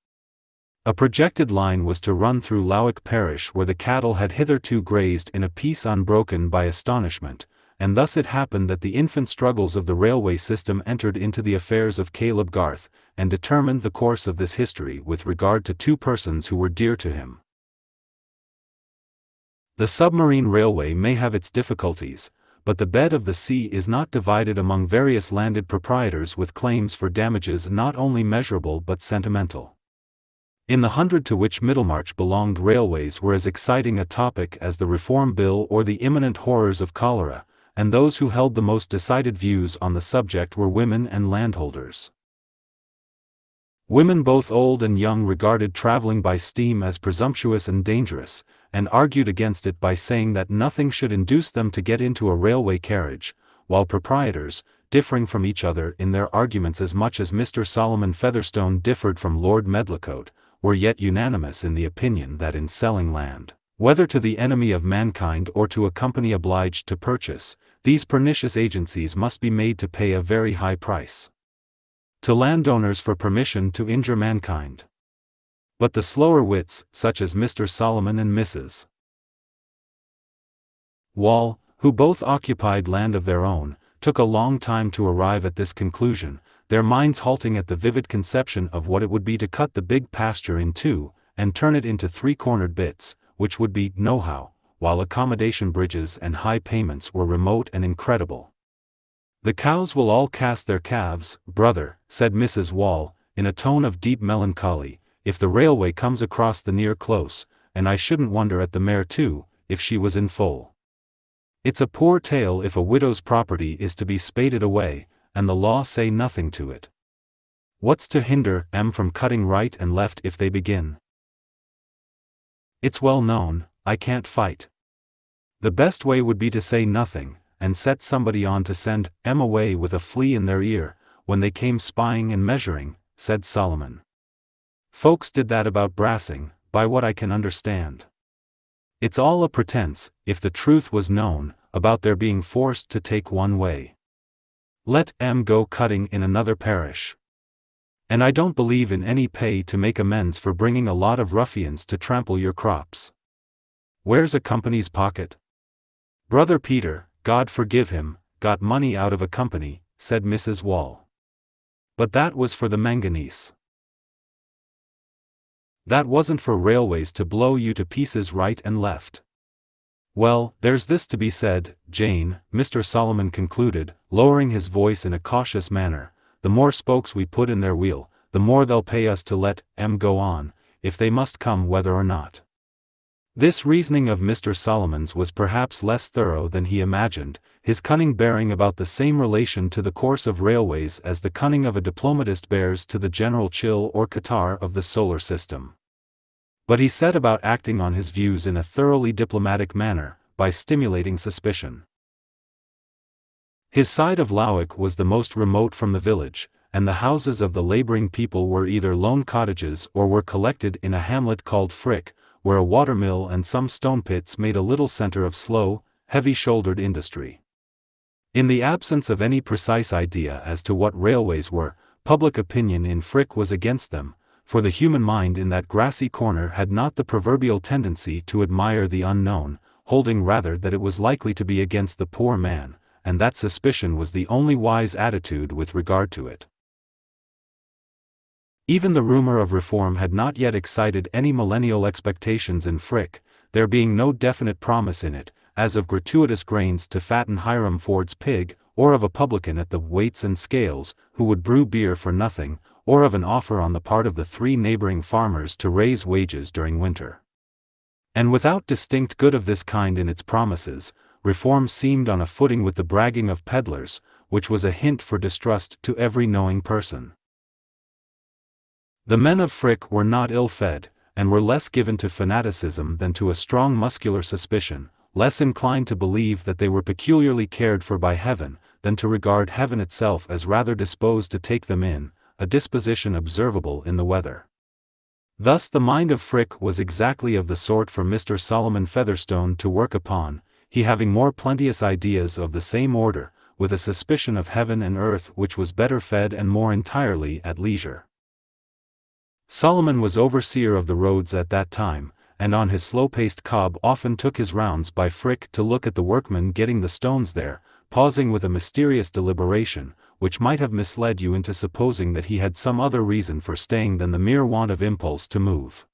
A: A projected line was to run through Lowick parish where the cattle had hitherto grazed in a peace unbroken by astonishment, and thus it happened that the infant struggles of the railway system entered into the affairs of Caleb Garth, and determined the course of this history with regard to two persons who were dear to him. The submarine railway may have its difficulties, but the bed of the sea is not divided among various landed proprietors with claims for damages not only measurable but sentimental. In the hundred to which Middlemarch belonged railways were as exciting a topic as the Reform Bill or the imminent horrors of cholera, and those who held the most decided views on the subject were women and landholders. Women both old and young regarded traveling by steam as presumptuous and dangerous, and argued against it by saying that nothing should induce them to get into a railway carriage, while proprietors, differing from each other in their arguments as much as Mr. Solomon Featherstone differed from Lord Medlicote, were yet unanimous in the opinion that in selling land, whether to the enemy of mankind or to a company obliged to purchase, these pernicious agencies must be made to pay a very high price. To landowners for permission to injure mankind. But the slower wits, such as Mr. Solomon and Mrs. Waule, who both occupied land of their own, took a long time to arrive at this conclusion, their minds halting at the vivid conception of what it would be to cut the big pasture in two, and turn it into three-cornered bits, which would be know-how, while accommodation bridges and high payments were remote and incredible. The cows will all cast their calves, brother, said Mrs. Waule, in a tone of deep melancholy, if the railway comes across the near close, and I shouldn't wonder at the mare too, if she was in full. It's a poor tale if a widow's property is to be spaded away, and the law say nothing to it. What's to hinder em from cutting right and left if they begin? It's well known, I can't fight. The best way would be to say nothing, and set somebody on to send em away with a flea in their ear, when they came spying and measuring, said Solomon. Folks did that about Brassing, by what I can understand. It's all a pretense, if the truth was known, about their being forced to take one way. Let M go cutting in another parish. And I don't believe in any pay to make amends for bringing a lot of ruffians to trample your crops. Where's a company's pocket? Brother Peter, God forgive him, got money out of a company, said Mrs. Waule. But that was for the manganese. That wasn't for railways to blow you to pieces right and left. Well, there's this to be said, Jane, Mr. Solomon concluded, lowering his voice in a cautious manner, the more spokes we put in their wheel, the more they'll pay us to let em go on, if they must come whether or not. This reasoning of Mr. Solomon's was perhaps less thorough than he imagined, his cunning bearing about the same relation to the course of railways as the cunning of a diplomatist bears to the general chill or catarrh of the solar system. But he set about acting on his views in a thoroughly diplomatic manner, by stimulating suspicion. His side of Lowick was the most remote from the village, and the houses of the laboring people were either lone cottages or were collected in a hamlet called Frick, where a watermill and some stone pits made a little center of slow, heavy-shouldered industry. In the absence of any precise idea as to what railways were, public opinion in Frick was against them, for the human mind in that grassy corner had not the proverbial tendency to admire the unknown, holding rather that it was likely to be against the poor man, and that suspicion was the only wise attitude with regard to it. Even the rumor of reform had not yet excited any millennial expectations in Frick, there being no definite promise in it, as of gratuitous grains to fatten Hiram Ford's pig, or of a publican at the weights and scales, who would brew beer for nothing, or of an offer on the part of the three neighboring farmers to raise wages during winter. And without distinct good of this kind in its promises, reform seemed on a footing with the bragging of peddlers, which was a hint for distrust to every knowing person. The men of Frick were not ill-fed, and were less given to fanaticism than to a strong muscular suspicion, less inclined to believe that they were peculiarly cared for by heaven, than to regard heaven itself as rather disposed to take them in, a disposition observable in the weather. Thus the mind of Frick was exactly of the sort for Mr. Solomon Featherstone to work upon, he having more plenteous ideas of the same order, with a suspicion of heaven and earth which was better fed and more entirely at leisure. Solomon was overseer of the roads at that time, and on his slow-paced cob often took his rounds by Frick to look at the workmen getting the stones there, pausing with a mysterious deliberation, which might have misled you into supposing that he had some other reason for staying than the mere want of impulse to move.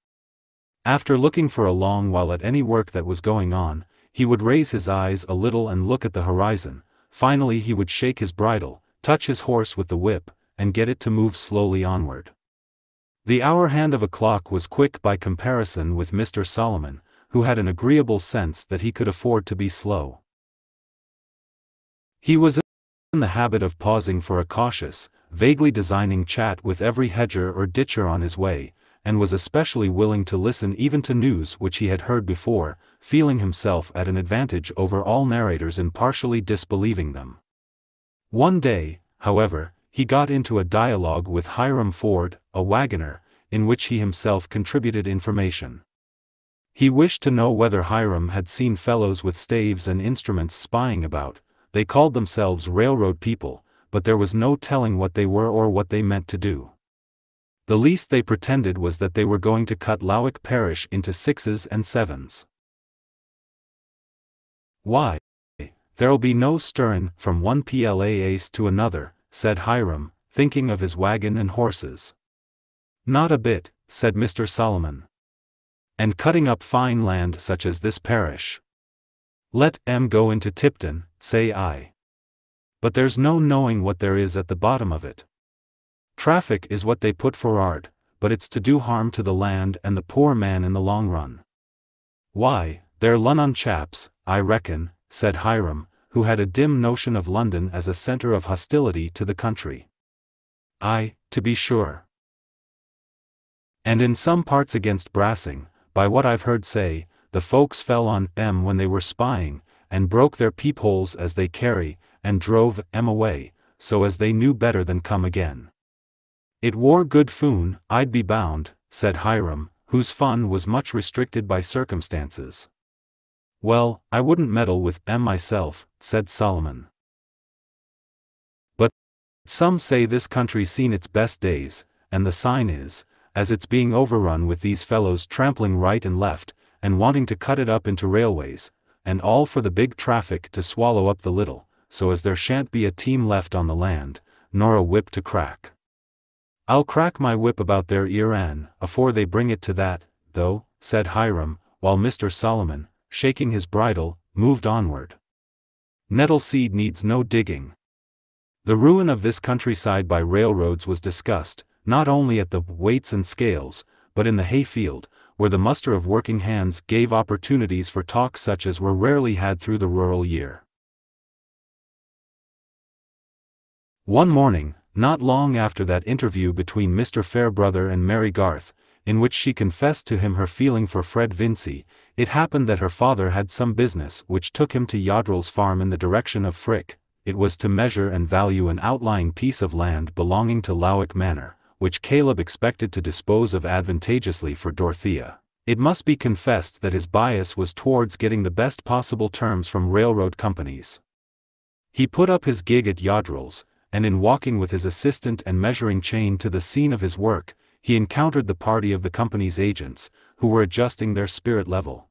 A: After looking for a long while at any work that was going on, he would raise his eyes a little and look at the horizon, finally he would shake his bridle, touch his horse with the whip, and get it to move slowly onward. The hour hand of a clock was quick by comparison with Mr. Solomon, who had an agreeable sense that he could afford to be slow. He was in the habit of pausing for a cautious, vaguely designing chat with every hedger or ditcher on his way, and was especially willing to listen even to news which he had heard before, feeling himself at an advantage over all narrators in partially disbelieving them. One day, however, he got into a dialogue with Hiram Ford, a wagoner, in which he himself contributed information. He wished to know whether Hiram had seen fellows with staves and instruments spying about, they called themselves railroad people, but there was no telling what they were or what they meant to do. The least they pretended was that they were going to cut Lowick Parish into sixes and sevens. Why? There'll be no stirrin' from one PLAAce to another, said Hiram, thinking of his wagon and horses. Not a bit, said Mr. Solomon. And cutting up fine land such as this parish. Let M go into Tipton, say I. But there's no knowing what there is at the bottom of it. Traffic is what they put for'ard, but it's to do harm to the land and the poor man in the long run. Why, they're Lunnon chaps, I reckon, said Hiram, who had a dim notion of London as a centre of hostility to the country. Ay, to be sure. And in some parts against Brassing, by what I've heard say, the folks fell on M when they were spying, and broke their peepholes as they carry, and drove M away, so as they knew better than come again. It wore good foon, I'd be bound, said Hiram, whose fun was much restricted by circumstances. Well, I wouldn't meddle with M myself, said Solomon. But some say this country's seen its best days, and the sign is, as it's being overrun with these fellows trampling right and left, and wanting to cut it up into railways, and all for the big traffic to swallow up the little, so as there shan't be a team left on the land, nor a whip to crack. I'll crack my whip about their ear an, afore they bring it to that, though, said Hiram, while Mr. Solomon, shaking his bridle, moved onward. Nettle seed needs no digging. The ruin of this countryside by railroads was discussed, not only at the weights and scales, but in the hayfield, where the muster of working hands gave opportunities for talk such as were rarely had through the rural year. One morning, not long after that interview between Mr. Farebrother and Mary Garth, in which she confessed to him her feeling for Fred Vincy, it happened that her father had some business which took him to Yoddrell's farm in the direction of Frick, it was to measure and value an outlying piece of land belonging to Lowick Manor which Caleb expected to dispose of advantageously for Dorothea. It must be confessed that his bias was towards getting the best possible terms from railroad companies. He put up his gig at Yoddrell's, and in walking with his assistant and measuring chain to the scene of his work, he encountered the party of the company's agents, who were adjusting their spirit level.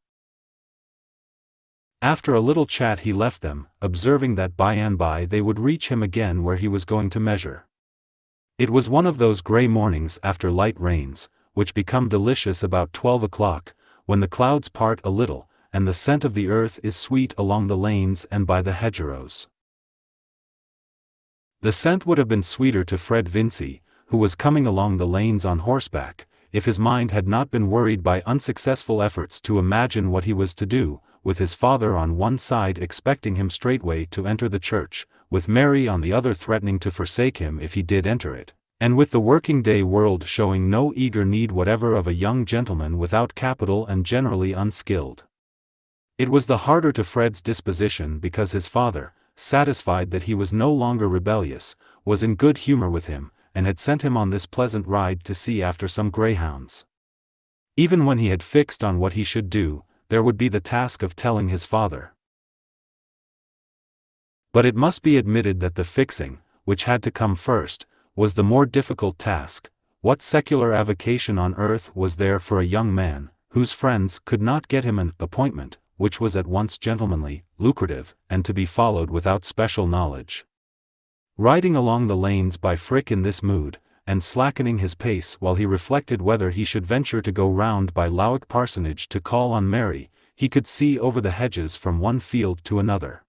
A: After a little chat he left them, observing that by and by they would reach him again where he was going to measure. It was one of those grey mornings after light rains, which become delicious about twelve o'clock, when the clouds part a little, and the scent of the earth is sweet along the lanes and by the hedgerows. The scent would have been sweeter to Fred Vincy, who was coming along the lanes on horseback, if his mind had not been worried by unsuccessful efforts to imagine what he was to do, with his father on one side expecting him straightway to enter the church, with Mary on the other threatening to forsake him if he did enter it, and with the working day world showing no eager need whatever of a young gentleman without capital and generally unskilled. It was the harder to Fred's disposition because his father, satisfied that he was no longer rebellious, was in good humor with him, and had sent him on this pleasant ride to see after some greyhounds. Even when he had fixed on what he should do, there would be the task of telling his father. But it must be admitted that the fixing, which had to come first, was the more difficult task. What secular avocation on earth was there for a young man, whose friends could not get him an appointment, which was at once gentlemanly, lucrative, and to be followed without special knowledge? Riding along the lanes by Frick in this mood, and slackening his pace while he reflected whether he should venture to go round by Lowick Parsonage to call on Mary, he could see over the hedges from one field to another.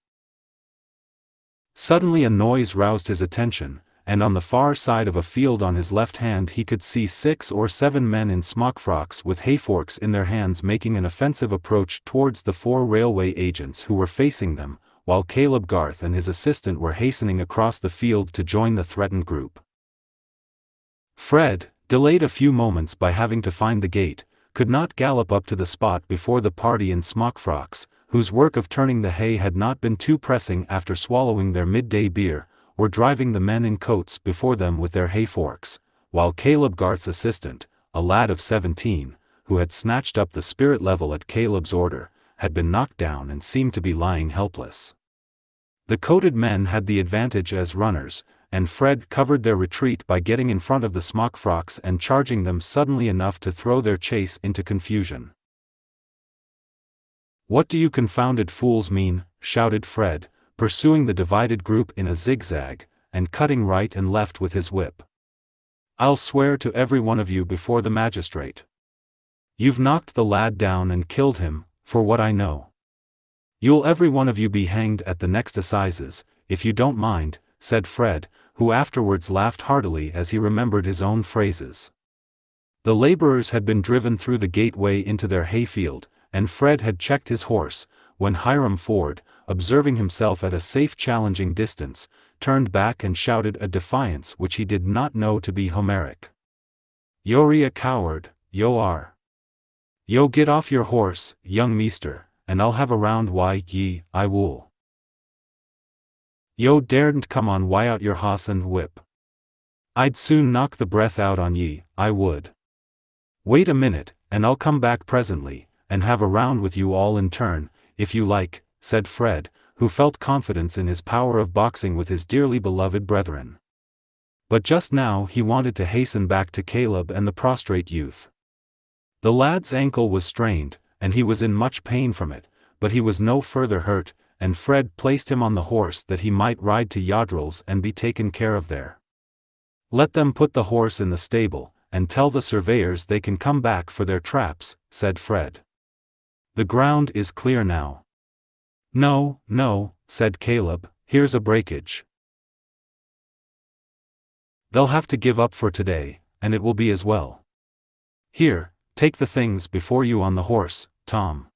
A: Suddenly a noise roused his attention, and on the far side of a field on his left hand he could see six or seven men in smock frocks with hayforks in their hands making an offensive approach towards the four railway agents who were facing them, while Caleb Garth and his assistant were hastening across the field to join the threatened group. Fred, delayed a few moments by having to find the gate, could not gallop up to the spot before the party in smock frocks, whose work of turning the hay had not been too pressing after swallowing their midday beer, were driving the men in coats before them with their hay forks, while Caleb Garth's assistant, a lad of seventeen, who had snatched up the spirit level at Caleb's order, had been knocked down and seemed to be lying helpless. The coated men had the advantage as runners, and Fred covered their retreat by getting in front of the smock frocks and charging them suddenly enough to throw their chase into confusion. What do you confounded fools mean? shouted Fred, pursuing the divided group in a zigzag, and cutting right and left with his whip. I'll swear to every one of you before the magistrate. You've knocked the lad down and killed him, for what I know. You'll every one of you be hanged at the next assizes, if you don't mind, said Fred, who afterwards laughed heartily as he remembered his own phrases. The laborers had been driven through the gateway into their hayfield, and Fred had checked his horse, when Hiram Ford, observing himself at a safe challenging distance, turned back and shouted a defiance which he did not know to be Homeric. You're a coward, yo are. Yo get off your horse, young meester and I'll have a round why ye, I wool. Yo daren't come on why out your hoss and whip. I'd soon knock the breath out on ye, I would. Wait a minute, and I'll come back presently, and have a round with you all in turn, if you like, said Fred, who felt confidence in his power of boxing with his dearly beloved brethren. But just now he wanted to hasten back to Caleb and the prostrate youth. The lad's ankle was strained, and he was in much pain from it, but he was no further hurt, and Fred placed him on the horse that he might ride to Yoddrell's and be taken care of there. Let them put the horse in the stable, and tell the surveyors they can come back for their traps, said Fred. The ground is clear now. No, no, said Caleb, here's a breakage. They'll have to give up for today, and it will be as well. Here, Take the things before you on the horse, Tom.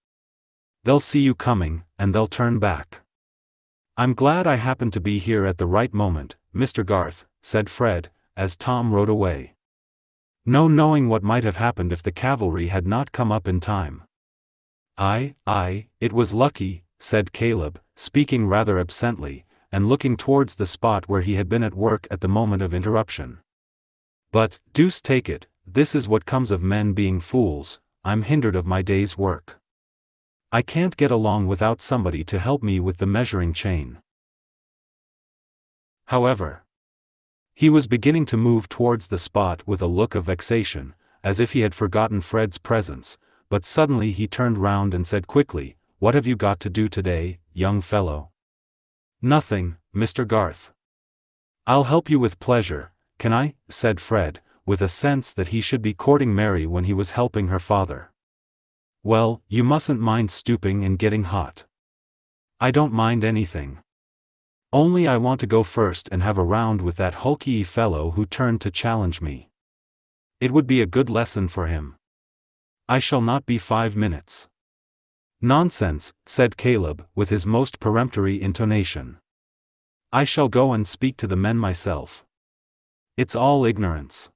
A: They'll see you coming, and they'll turn back. I'm glad I happened to be here at the right moment, Mr. Garth, said Fred, as Tom rode away. No knowing what might have happened if the cavalry had not come up in time. Aye, aye, it was lucky, said Caleb, speaking rather absently, and looking towards the spot where he had been at work at the moment of interruption. But, deuce take it, this is what comes of men being fools, I'm hindered of my day's work. I can't get along without somebody to help me with the measuring chain. However, he was beginning to move towards the spot with a look of vexation, as if he had forgotten Fred's presence, but suddenly he turned round and said quickly, What have you got to do today, young fellow? Nothing, Mr. Garth. I'll help you with pleasure, can I? said Fred, with a sense that he should be courting Mary when he was helping her father. Well, you mustn't mind stooping and getting hot. I don't mind anything. Only I want to go first and have a round with that hulky fellow who turned to challenge me. It would be a good lesson for him. I shall not be five minutes. Nonsense, said Caleb, with his most peremptory intonation. I shall go and speak to the men myself. It's all ignorance.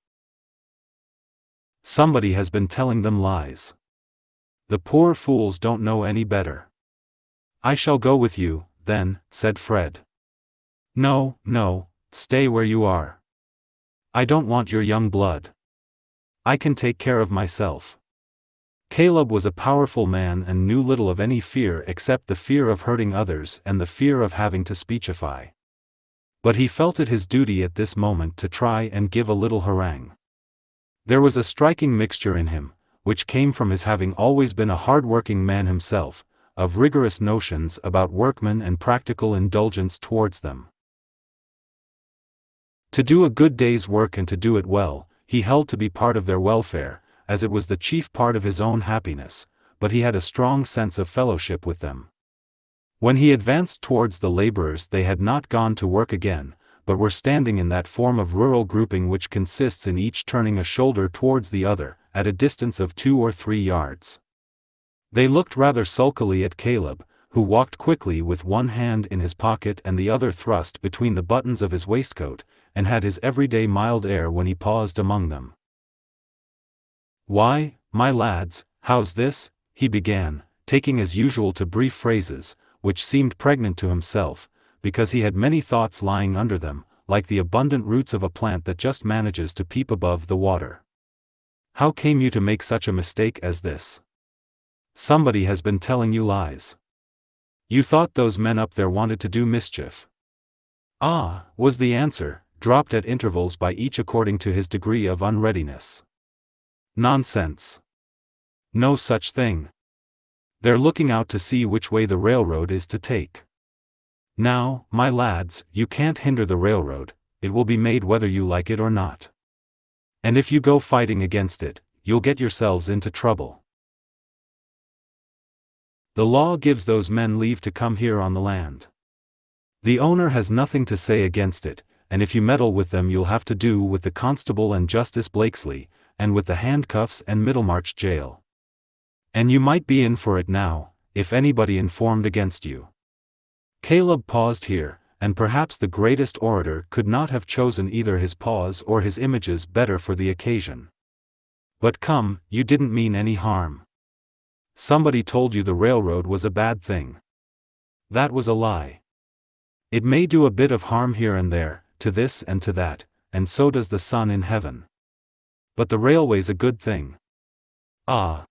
A: Somebody has been telling them lies. The poor fools don't know any better. I shall go with you, then, said Fred. No, no, stay where you are. I don't want your young blood. I can take care of myself. Caleb was a powerful man and knew little of any fear except the fear of hurting others and the fear of having to speechify. But he felt it his duty at this moment to try and give a little harangue. There was a striking mixture in him, which came from his having always been a hard-working man himself, of rigorous notions about workmen and practical indulgence towards them. To do a good day's work and to do it well, he held to be part of their welfare, as it was the chief part of his own happiness, but he had a strong sense of fellowship with them. When he advanced towards the laborers they had not gone to work again, but were standing in that form of rural grouping which consists in each turning a shoulder towards the other, at a distance of two or three yards. They looked rather sulkily at Caleb, who walked quickly with one hand in his pocket and the other thrust between the buttons of his waistcoat, and had his everyday mild air when he paused among them. Why, my lads, how's this? he began, taking as usual to brief phrases, which seemed pregnant to himself, because he had many thoughts lying under them, like the abundant roots of a plant that just manages to peep above the water. How came you to make such a mistake as this? Somebody has been telling you lies. You thought those men up there wanted to do mischief. Ah, was the answer, dropped at intervals by each according to his degree of unreadiness. Nonsense. No such thing. They're looking out to see which way the railroad is to take. Now, my lads, you can't hinder the railroad, it will be made whether you like it or not. And if you go fighting against it, you'll get yourselves into trouble. The law gives those men leave to come here on the land. The owner has nothing to say against it, and if you meddle with them you'll have to do with the constable and Justice Blakesley, and with the handcuffs and Middlemarch jail. And you might be in for it now, if anybody informed against you. Caleb paused here, and perhaps the greatest orator could not have chosen either his pause or his images better for the occasion. But come, you didn't mean any harm. Somebody told you the railroad was a bad thing. That was a lie. It may do a bit of harm here and there, to this and to that, and so does the sun in heaven. But the railway's a good thing. Ah.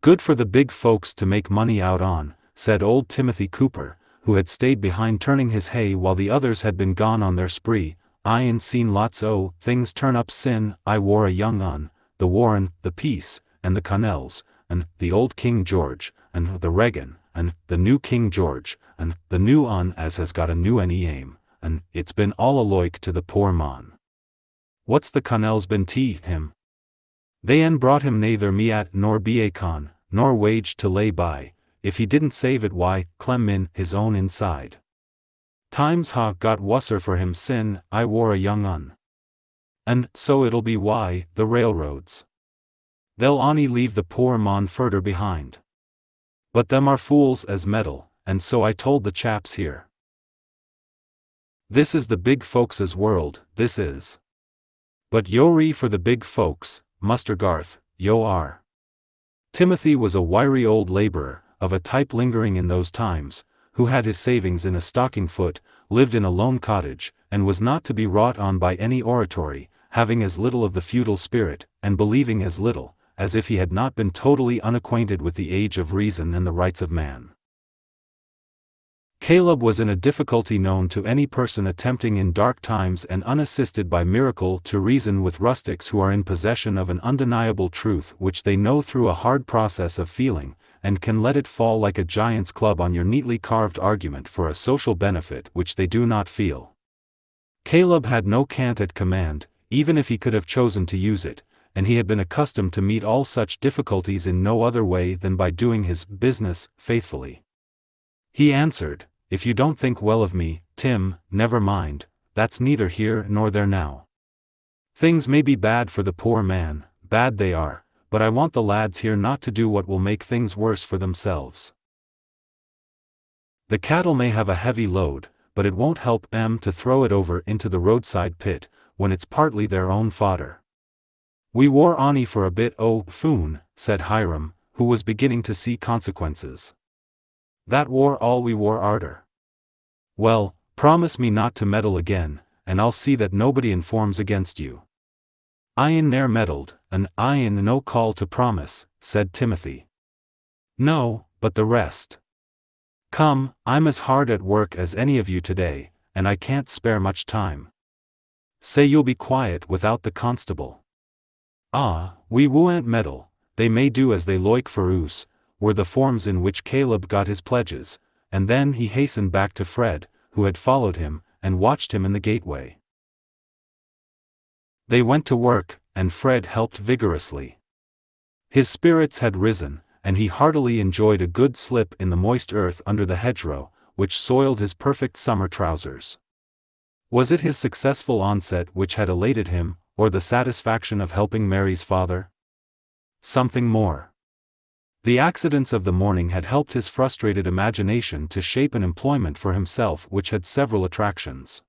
A: Good for the big folks to make money out on, said old Timothy Cooper, who had stayed behind turning his hay while the others had been gone on their spree. I ain't seen lots o' things turn up sin, I wore a young un, the Warren, the Peace, and the Connells, and the old King George, and the Regan, and the new King George, and the new un as has got a new any aim, and it's been all aloik to the poor mon. What's the Connells been tea him? They en brought him neither meat nor beacon, nor wage to lay by, if he didn't save it why, clem his own inside. Times ha got wusser for him sin, I wore a young un. And, so it'll be why, the railroads. They'll ony leave the poor mon furder behind. But them are fools as metal, and so I told the chaps here. This is the big folks' world, this is. But yo re for the big folks, Muster Garth, yo are. Timothy was a wiry old laborer, of a type lingering in those times, who had his savings in a stocking foot, lived in a lone cottage, and was not to be wrought on by any oratory, having as little of the feudal spirit, and believing as little, as if he had not been totally unacquainted with the age of reason and the rights of man. Caleb was in a difficulty known to any person attempting in dark times and unassisted by miracle to reason with rustics who are in possession of an undeniable truth which they know through a hard process of feeling, and can let it fall like a giant's club on your neatly carved argument for a social benefit which they do not feel. Caleb had no cant at command, even if he could have chosen to use it, and he had been accustomed to meet all such difficulties in no other way than by doing his business faithfully. He answered, if you don't think well of me, Tim, never mind, that's neither here nor there now. Things may be bad for the poor man, bad they are, but I want the lads here not to do what will make things worse for themselves. The cattle may have a heavy load, but it won't help them to throw it over into the roadside pit, when it's partly their own fodder. We wore Ani for a bit oh, Foon, said Hiram, who was beginning to see consequences. That war all we wore arter. Well, promise me not to meddle again, and I'll see that nobody informs against you. I in ne'er meddled, an I in no call to promise, said Timothy. No, but the rest. Come, I'm as hard at work as any of you today, and I can't spare much time. Say you'll be quiet without the constable. Ah, we won't meddle, they may do as they loik for us, were the forms in which Caleb got his pledges, and then he hastened back to Fred, who had followed him, and watched him in the gateway. They went to work, and Fred helped vigorously. His spirits had risen, and he heartily enjoyed a good slip in the moist earth under the hedgerow, which soiled his perfect summer trousers. Was it his successful onset which had elated him, or the satisfaction of helping Mary's father? Something more. The accidents of the morning had helped his frustrated imagination to shape an employment for himself which had several attractions.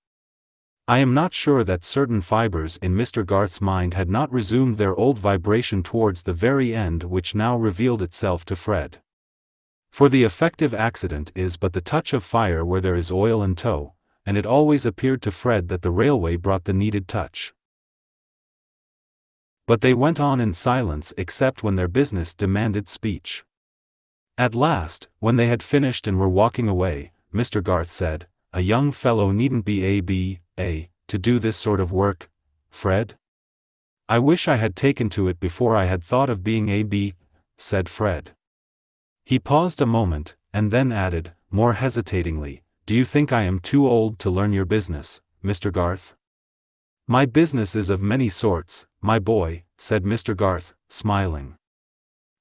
A: I am not sure that certain fibers in Mr. Garth's mind had not resumed their old vibration towards the very end which now revealed itself to Fred. For the effective accident is but the touch of fire where there is oil and tow, and it always appeared to Fred that the railway brought the needed touch. But they went on in silence except when their business demanded speech. At last, when they had finished and were walking away, Mr. Garth said, A young fellow needn't be A B, A, to do this sort of work, Fred? I wish I had taken to it before I had thought of being A B, said Fred. He paused a moment, and then added, more hesitatingly, do you think I am too old to learn your business, Mr. Garth? My business is of many sorts, my boy, said Mr. Garth, smiling.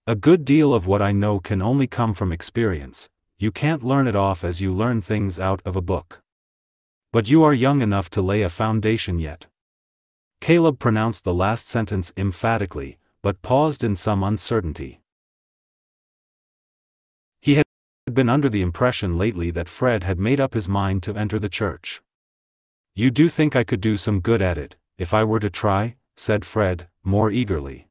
A: A good deal of what I know can only come from experience, you can't learn it off as you learn things out of a book. But you are young enough to lay a foundation yet. Caleb pronounced the last sentence emphatically, but paused in some uncertainty. He had been under the impression lately that Fred had made up his mind to enter the church. You do think I could do some good at it, if I were to try? said Fred, more eagerly.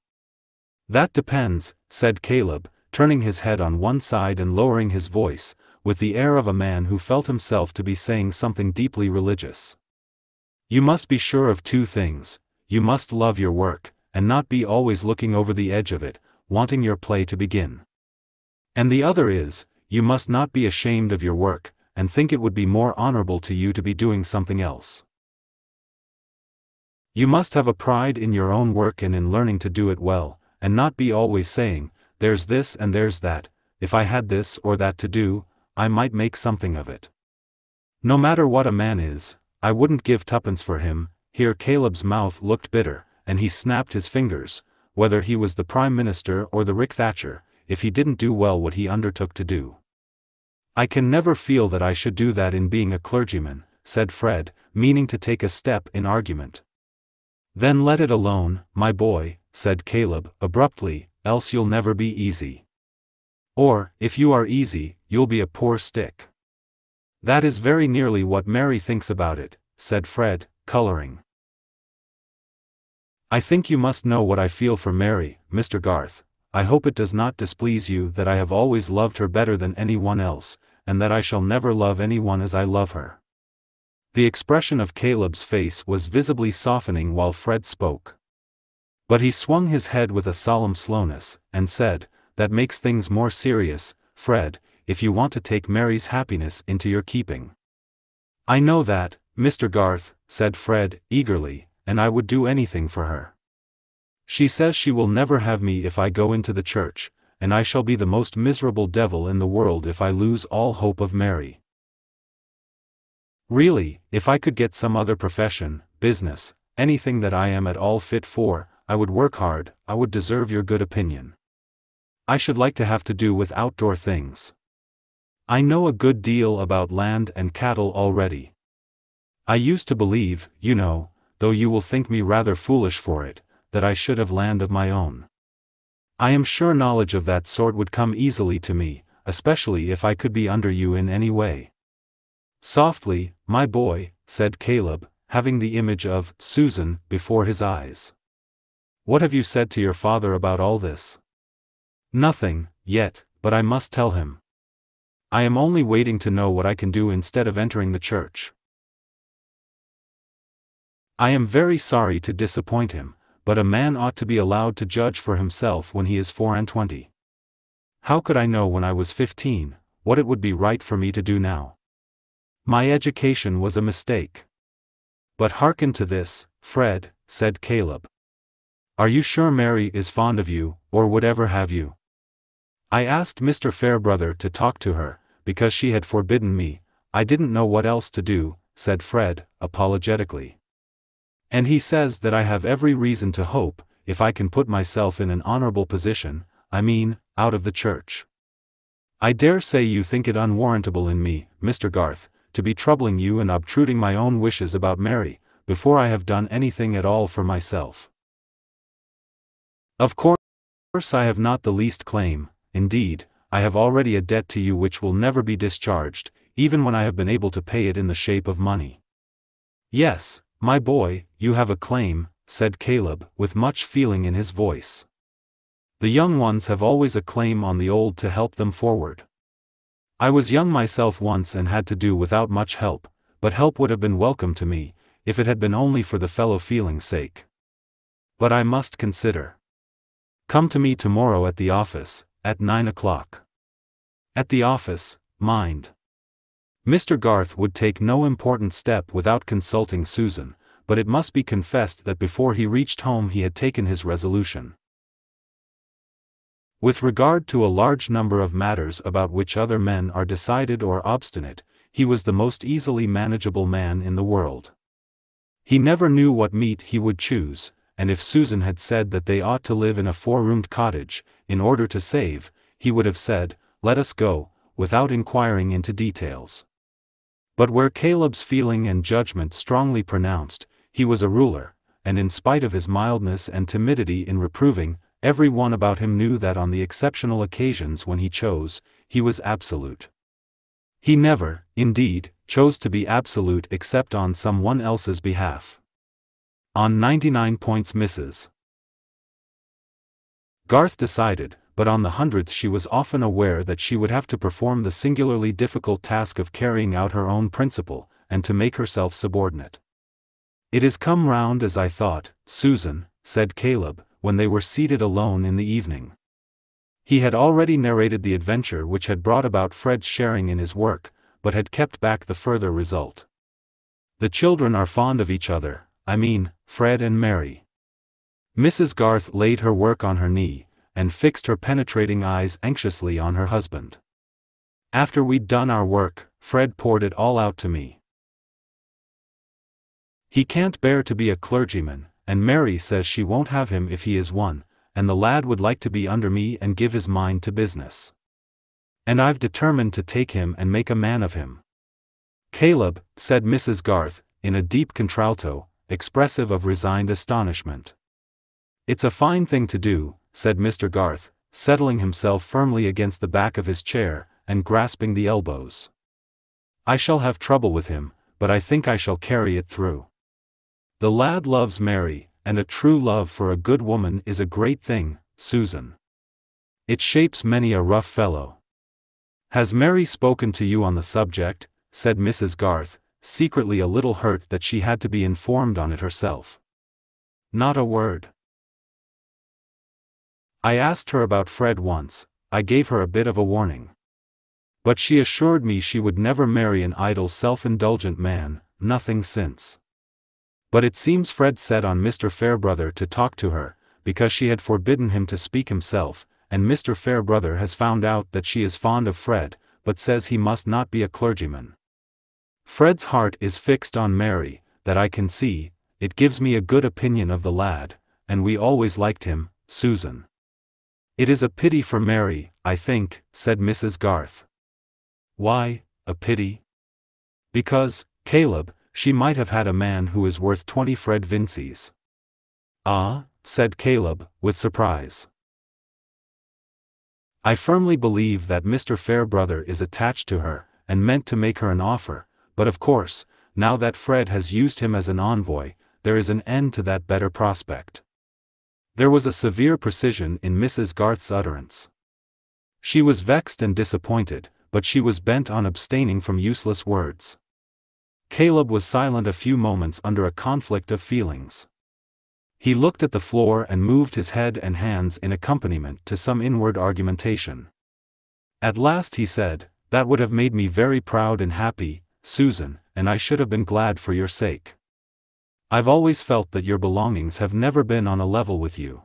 A: That depends, said Caleb, turning his head on one side and lowering his voice, with the air of a man who felt himself to be saying something deeply religious. You must be sure of two things you must love your work, and not be always looking over the edge of it, wanting your play to begin. And the other is, you must not be ashamed of your work, and think it would be more honorable to you to be doing something else. You must have a pride in your own work and in learning to do it well, and not be always saying, there's this and there's that, if I had this or that to do, I might make something of it. No matter what a man is, I wouldn't give tuppence for him, here Caleb's mouth looked bitter, and he snapped his fingers, whether he was the Prime Minister or the Rick Thatcher, if he didn't do well what he undertook to do. I can never feel that I should do that in being a clergyman, said Fred, meaning to take a step in argument. Then let it alone, my boy, said Caleb, abruptly, else you'll never be easy. Or, if you are easy, you'll be a poor stick. That is very nearly what Mary thinks about it, said Fred, coloring. I think you must know what I feel for Mary, Mr. Garth. I hope it does not displease you that I have always loved her better than any one else, and that I shall never love any one as I love her. The expression of Caleb's face was visibly softening while Fred spoke. But he swung his head with a solemn slowness, and said, That makes things more serious, Fred, if you want to take Mary's happiness into your keeping. I know that, Mr. Garth, said Fred, eagerly, and I would do anything for her. She says she will never have me if I go into the church, and I shall be the most miserable devil in the world if I lose all hope of Mary. Really, if I could get some other profession, business, anything that I am at all fit for, I would work hard, I would deserve your good opinion. I should like to have to do with outdoor things. I know a good deal about land and cattle already. I used to believe, you know, though you will think me rather foolish for it, that I should have land of my own. I am sure knowledge of that sort would come easily to me, especially if I could be under you in any way. Softly, my boy, said Caleb, having the image of Susan before his eyes. What have you said to your father about all this? Nothing, yet, but I must tell him. I am only waiting to know what I can do instead of entering the church. I am very sorry to disappoint him, but a man ought to be allowed to judge for himself when he is four and twenty. How could I know when I was fifteen, what it would be right for me to do now? My education was a mistake. But hearken to this, Fred, said Caleb. Are you sure Mary is fond of you, or would ever have you? I asked Mr. Farebrother to talk to her, because she had forbidden me, I didn't know what else to do, said Fred, apologetically. And he says that I have every reason to hope, if I can put myself in an honorable position, I mean, out of the church. I dare say you think it unwarrantable in me, Mr. Garth, to be troubling you and obtruding my own wishes about Mary, before I have done anything at all for myself. Of course I have not the least claim, indeed, I have already a debt to you which will never be discharged, even when I have been able to pay it in the shape of money. Yes, my boy, you have a claim, said Caleb, with much feeling in his voice. The young ones have always a claim on the old to help them forward. I was young myself once and had to do without much help, but help would have been welcome to me, if it had been only for the fellow feeling's sake. But I must consider. Come to me tomorrow at the office, at nine o'clock. At the office, mind. Mr. Garth would take no important step without consulting Susan, but it must be confessed that before he reached home he had taken his resolution. With regard to a large number of matters about which other men are decided or obstinate, he was the most easily manageable man in the world. He never knew what meat he would choose, and if Susan had said that they ought to live in a four-roomed cottage, in order to save, he would have said, let us go, without inquiring into details. But where Caleb's feeling and judgment strongly pronounced, he was a ruler, and in spite of his mildness and timidity in reproving, every one about him knew that on the exceptional occasions when he chose, he was absolute. He never, indeed, chose to be absolute except on some one else's behalf. On 99 points Mrs. Garth decided, but on the hundredth she was often aware that she would have to perform the singularly difficult task of carrying out her own principle, and to make herself subordinate. It has come round as I thought, Susan, said Caleb, when they were seated alone in the evening. He had already narrated the adventure which had brought about Fred's sharing in his work, but had kept back the further result. The children are fond of each other, I mean, Fred and Mary. Mrs. Garth laid her work on her knee, and fixed her penetrating eyes anxiously on her husband. After we'd done our work, Fred poured it all out to me. He can't bear to be a clergyman, and Mary says she won't have him if he is one, and the lad would like to be under me and give his mind to business. And I've determined to take him and make a man of him. Caleb, said Mrs. Garth, in a deep contralto, expressive of resigned astonishment. It's a fine thing to do, said Mr. Garth, settling himself firmly against the back of his chair, and grasping the elbows. I shall have trouble with him, but I think I shall carry it through. The lad loves Mary, and a true love for a good woman is a great thing, Susan. It shapes many a rough fellow. Has Mary spoken to you on the subject? said Mrs. Garth, secretly a little hurt that she had to be informed on it herself. Not a word. I asked her about Fred once, I gave her a bit of a warning. But she assured me she would never marry an idle self-indulgent man, nothing since. But it seems Fred set on Mr. Farebrother to talk to her, because she had forbidden him to speak himself, and Mr. Farebrother has found out that she is fond of Fred, but says he must not be a clergyman. Fred's heart is fixed on Mary, that I can see, it gives me a good opinion of the lad, and we always liked him, Susan. It is a pity for Mary, I think, said Mrs. Garth. Why, a pity? Because, Caleb, she might have had a man who is worth twenty Fred Vincy's. Ah, said Caleb, with surprise. I firmly believe that Mr. Farebrother is attached to her, and meant to make her an offer, but of course, now that Fred has used him as an envoy, there is an end to that better prospect. There was a severe precision in Mrs. Garth's utterance. She was vexed and disappointed, but she was bent on abstaining from useless words. Caleb was silent a few moments under a conflict of feelings. He looked at the floor and moved his head and hands in accompaniment to some inward argumentation. At last he said, That would have made me very proud and happy, Susan, and I should have been glad for your sake. I've always felt that your belongings have never been on a level with you.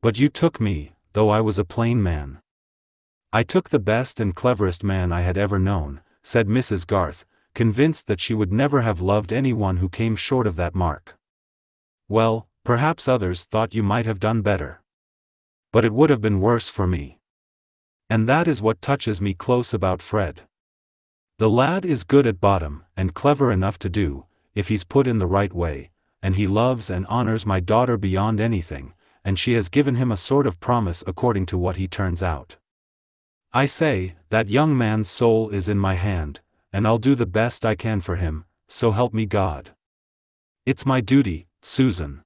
A: But you took me, though I was a plain man. I took the best and cleverest man I had ever known, said Mrs. Garth, convinced that she would never have loved anyone who came short of that mark. Well, perhaps others thought you might have done better. But it would have been worse for me. And that is what touches me close about Fred. The lad is good at bottom, and clever enough to do, if he's put in the right way, and he loves and honors my daughter beyond anything, and she has given him a sort of promise according to what he turns out. I say, that young man's soul is in my hand, and I'll do the best I can for him, so help me God. It's my duty, Susan.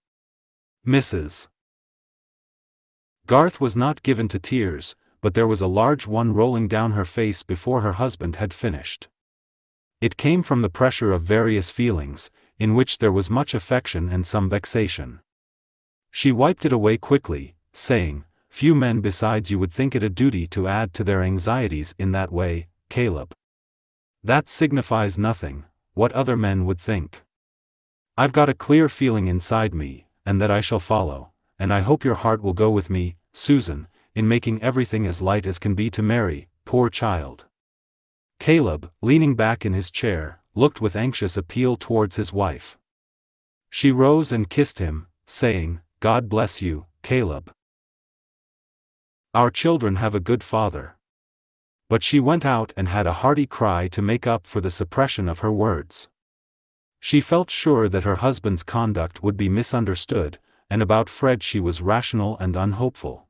A: Mrs. Garth was not given to tears, but there was a large one rolling down her face before her husband had finished. It came from the pressure of various feelings, in which there was much affection and some vexation. She wiped it away quickly, saying, Few men besides you would think it a duty to add to their anxieties in that way, Caleb. That signifies nothing, what other men would think. I've got a clear feeling inside me, and that I shall follow, and I hope your heart will go with me, Susan, in making everything as light as can be to Mary, poor child. Caleb, leaning back in his chair, looked with anxious appeal towards his wife. She rose and kissed him, saying, God bless you, Caleb. Our children have a good father. But she went out and had a hearty cry to make up for the suppression of her words. She felt sure that her husband's conduct would be misunderstood, and about Fred she was rational and unhopeful.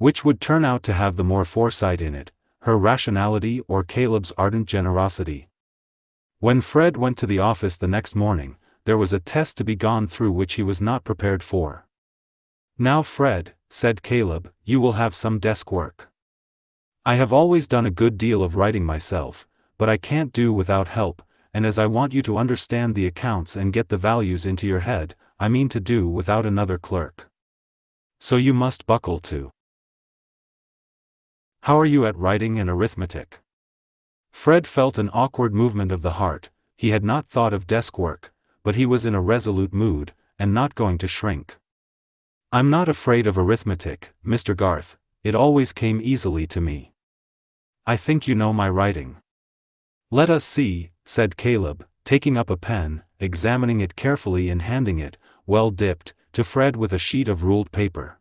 A: Which would turn out to have the more foresight in it, her rationality or Caleb's ardent generosity. When Fred went to the office the next morning, there was a test to be gone through which he was not prepared for. Now Fred, said Caleb, you will have some desk work. I have always done a good deal of writing myself, but I can't do without help, and as I want you to understand the accounts and get the values into your head, I mean to do without another clerk. So you must buckle to. How are you at writing and arithmetic? Fred felt an awkward movement of the heart, he had not thought of desk work, but he was in a resolute mood, and not going to shrink. I'm not afraid of arithmetic, Mr. Garth, it always came easily to me. I think you know my writing. Let us see, said Caleb, taking up a pen, examining it carefully and handing it, well dipped, to Fred with a sheet of ruled paper.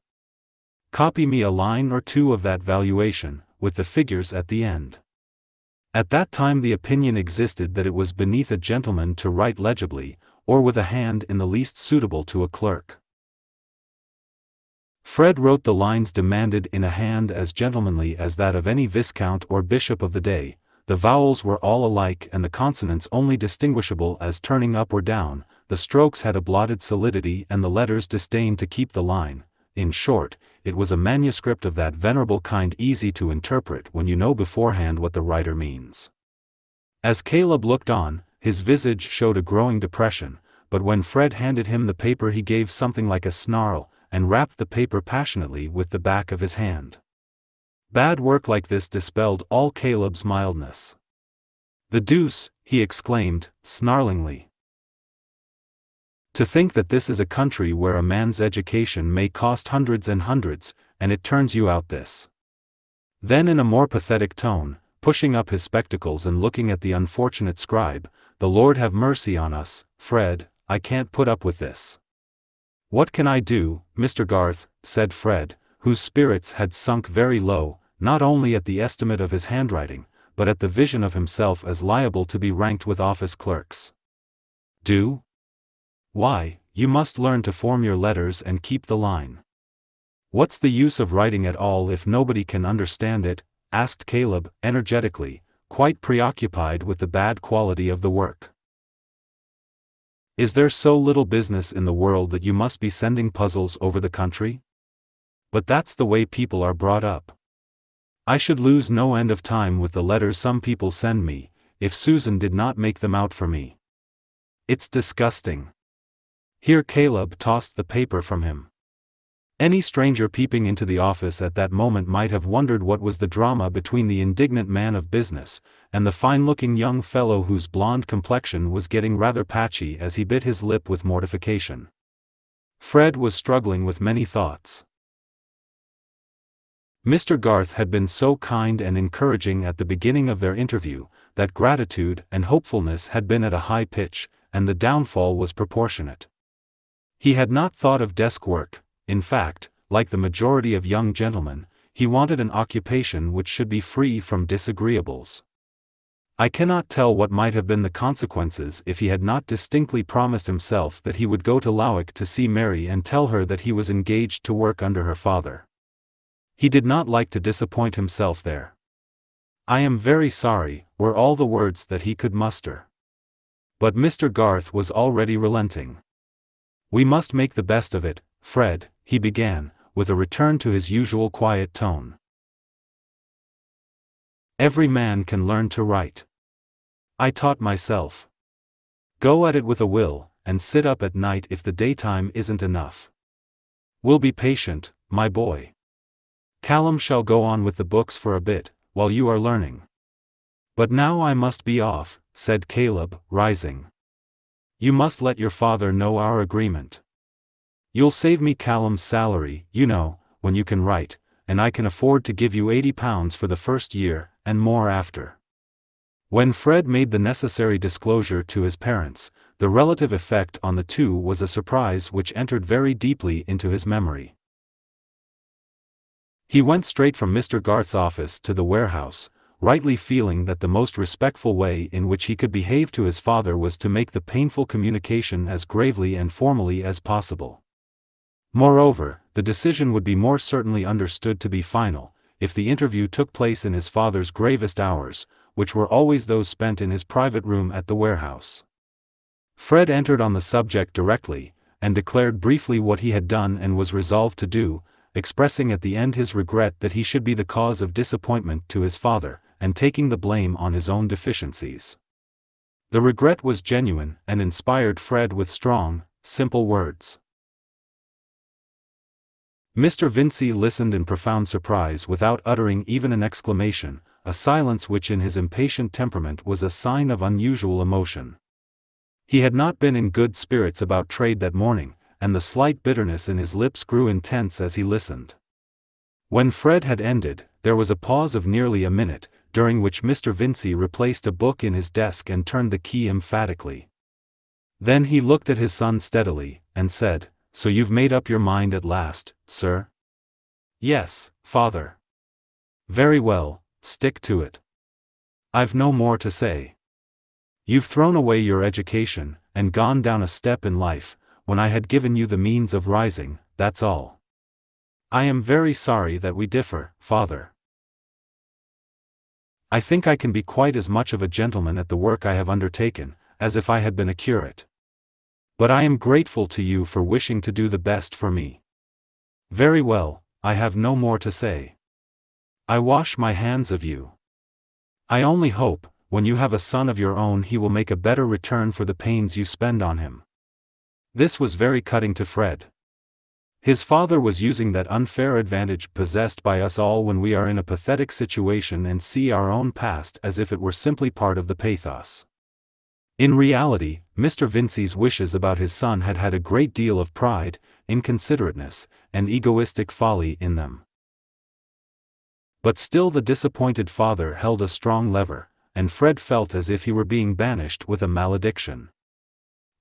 A: Copy me a line or two of that valuation, with the figures at the end. At that time the opinion existed that it was beneath a gentleman to write legibly, or with a hand in the least suitable to a clerk. Fred wrote the lines demanded in a hand as gentlemanly as that of any viscount or bishop of the day, the vowels were all alike and the consonants only distinguishable as turning up or down, the strokes had a blotted solidity and the letters disdained to keep the line, in short, it was a manuscript of that venerable kind easy to interpret when you know beforehand what the writer means. As Caleb looked on, his visage showed a growing depression, but when Fred handed him the paper he gave something like a snarl, and rapped the paper passionately with the back of his hand. Bad work like this dispelled all Caleb's mildness. The deuce, he exclaimed, snarlingly. To think that this is a country where a man's education may cost hundreds and hundreds, and it turns you out this. Then in a more pathetic tone, pushing up his spectacles and looking at the unfortunate scribe, the Lord have mercy on us, Fred, I can't put up with this. What can I do, Mr. Garth, said Fred, whose spirits had sunk very low, not only at the estimate of his handwriting, but at the vision of himself as liable to be ranked with office clerks. Do? Why, you must learn to form your letters and keep the line. What's the use of writing at all if nobody can understand it? asked Caleb, energetically, quite preoccupied with the bad quality of the work. Is there so little business in the world that you must be sending puzzles over the country? But that's the way people are brought up. I should lose no end of time with the letters some people send me, if Susan did not make them out for me. It's disgusting. Here Caleb tossed the paper from him. Any stranger peeping into the office at that moment might have wondered what was the drama between the indignant man of business, and the fine-looking young fellow whose blonde complexion was getting rather patchy as he bit his lip with mortification. Fred was struggling with many thoughts. Mr. Garth had been so kind and encouraging at the beginning of their interview, that gratitude and hopefulness had been at a high pitch, and the downfall was proportionate. He had not thought of desk work, in fact, like the majority of young gentlemen, he wanted an occupation which should be free from disagreeables. I cannot tell what might have been the consequences if he had not distinctly promised himself that he would go to Lowick to see Mary and tell her that he was engaged to work under her father. He did not like to disappoint himself there. I am very sorry, were all the words that he could muster. But Mr. Garth was already relenting. We must make the best of it, Fred, he began, with a return to his usual quiet tone. Every man can learn to write. I taught myself. Go at it with a will, and sit up at night if the daytime isn't enough. We'll be patient, my boy. Callum shall go on with the books for a bit, while you are learning. But now I must be off, said Caleb, rising. You must let your father know our agreement. You'll save me Callum's salary, you know, when you can write, and I can afford to give you 80 pounds for the first year, and more after. When Fred made the necessary disclosure to his parents, the relative effect on the two was a surprise which entered very deeply into his memory. He went straight from Mr. Garth's office to the warehouse, rightly feeling that the most respectful way in which he could behave to his father was to make the painful communication as gravely and formally as possible. Moreover, the decision would be more certainly understood to be final, if the interview took place in his father's gravest hours, which were always those spent in his private room at the warehouse. Fred entered on the subject directly, and declared briefly what he had done and was resolved to do, expressing at the end his regret that he should be the cause of disappointment to his father, and taking the blame on his own deficiencies. The regret was genuine and inspired Fred with strong, simple words. Mr. Vincy listened in profound surprise without uttering even an exclamation, a silence which in his impatient temperament was a sign of unusual emotion. He had not been in good spirits about trade that morning, and the slight bitterness in his lips grew intense as he listened. When Fred had ended, there was a pause of nearly a minute, during which Mr. Vincy replaced a book in his desk and turned the key emphatically. Then he looked at his son steadily, and said, so you've made up your mind at last, sir? Yes, father. Very well, stick to it. I've no more to say. You've thrown away your education, and gone down a step in life, when I had given you the means of rising, that's all. I am very sorry that we differ, father. I think I can be quite as much of a gentleman at the work I have undertaken, as if I had been a curate. But I am grateful to you for wishing to do the best for me. Very well, I have no more to say. I wash my hands of you. I only hope, when you have a son of your own, he will make a better return for the pains you spend on him. This was very cutting to Fred. His father was using that unfair advantage possessed by us all when we are in a pathetic situation and see our own past as if it were simply part of the pathos. In reality, Mr. Vincy's wishes about his son had had a great deal of pride, inconsiderateness, and egoistic folly in them. But still the disappointed father held a strong lever, and Fred felt as if he were being banished with a malediction.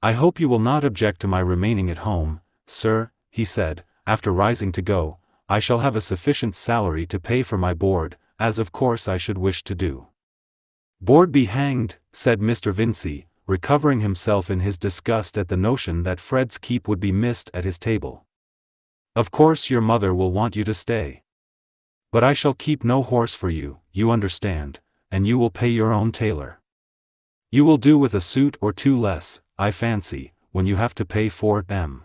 A: I hope you will not object to my remaining at home, sir, he said, after rising to go, I shall have a sufficient salary to pay for my board, as of course I should wish to do. Board be hanged, said Mr. Vincy, recovering himself in his disgust at the notion that Fred's keep would be missed at his table. Of course your mother will want you to stay. But I shall keep no horse for you, you understand, and you will pay your own tailor. You will do with a suit or two less, I fancy, when you have to pay for them.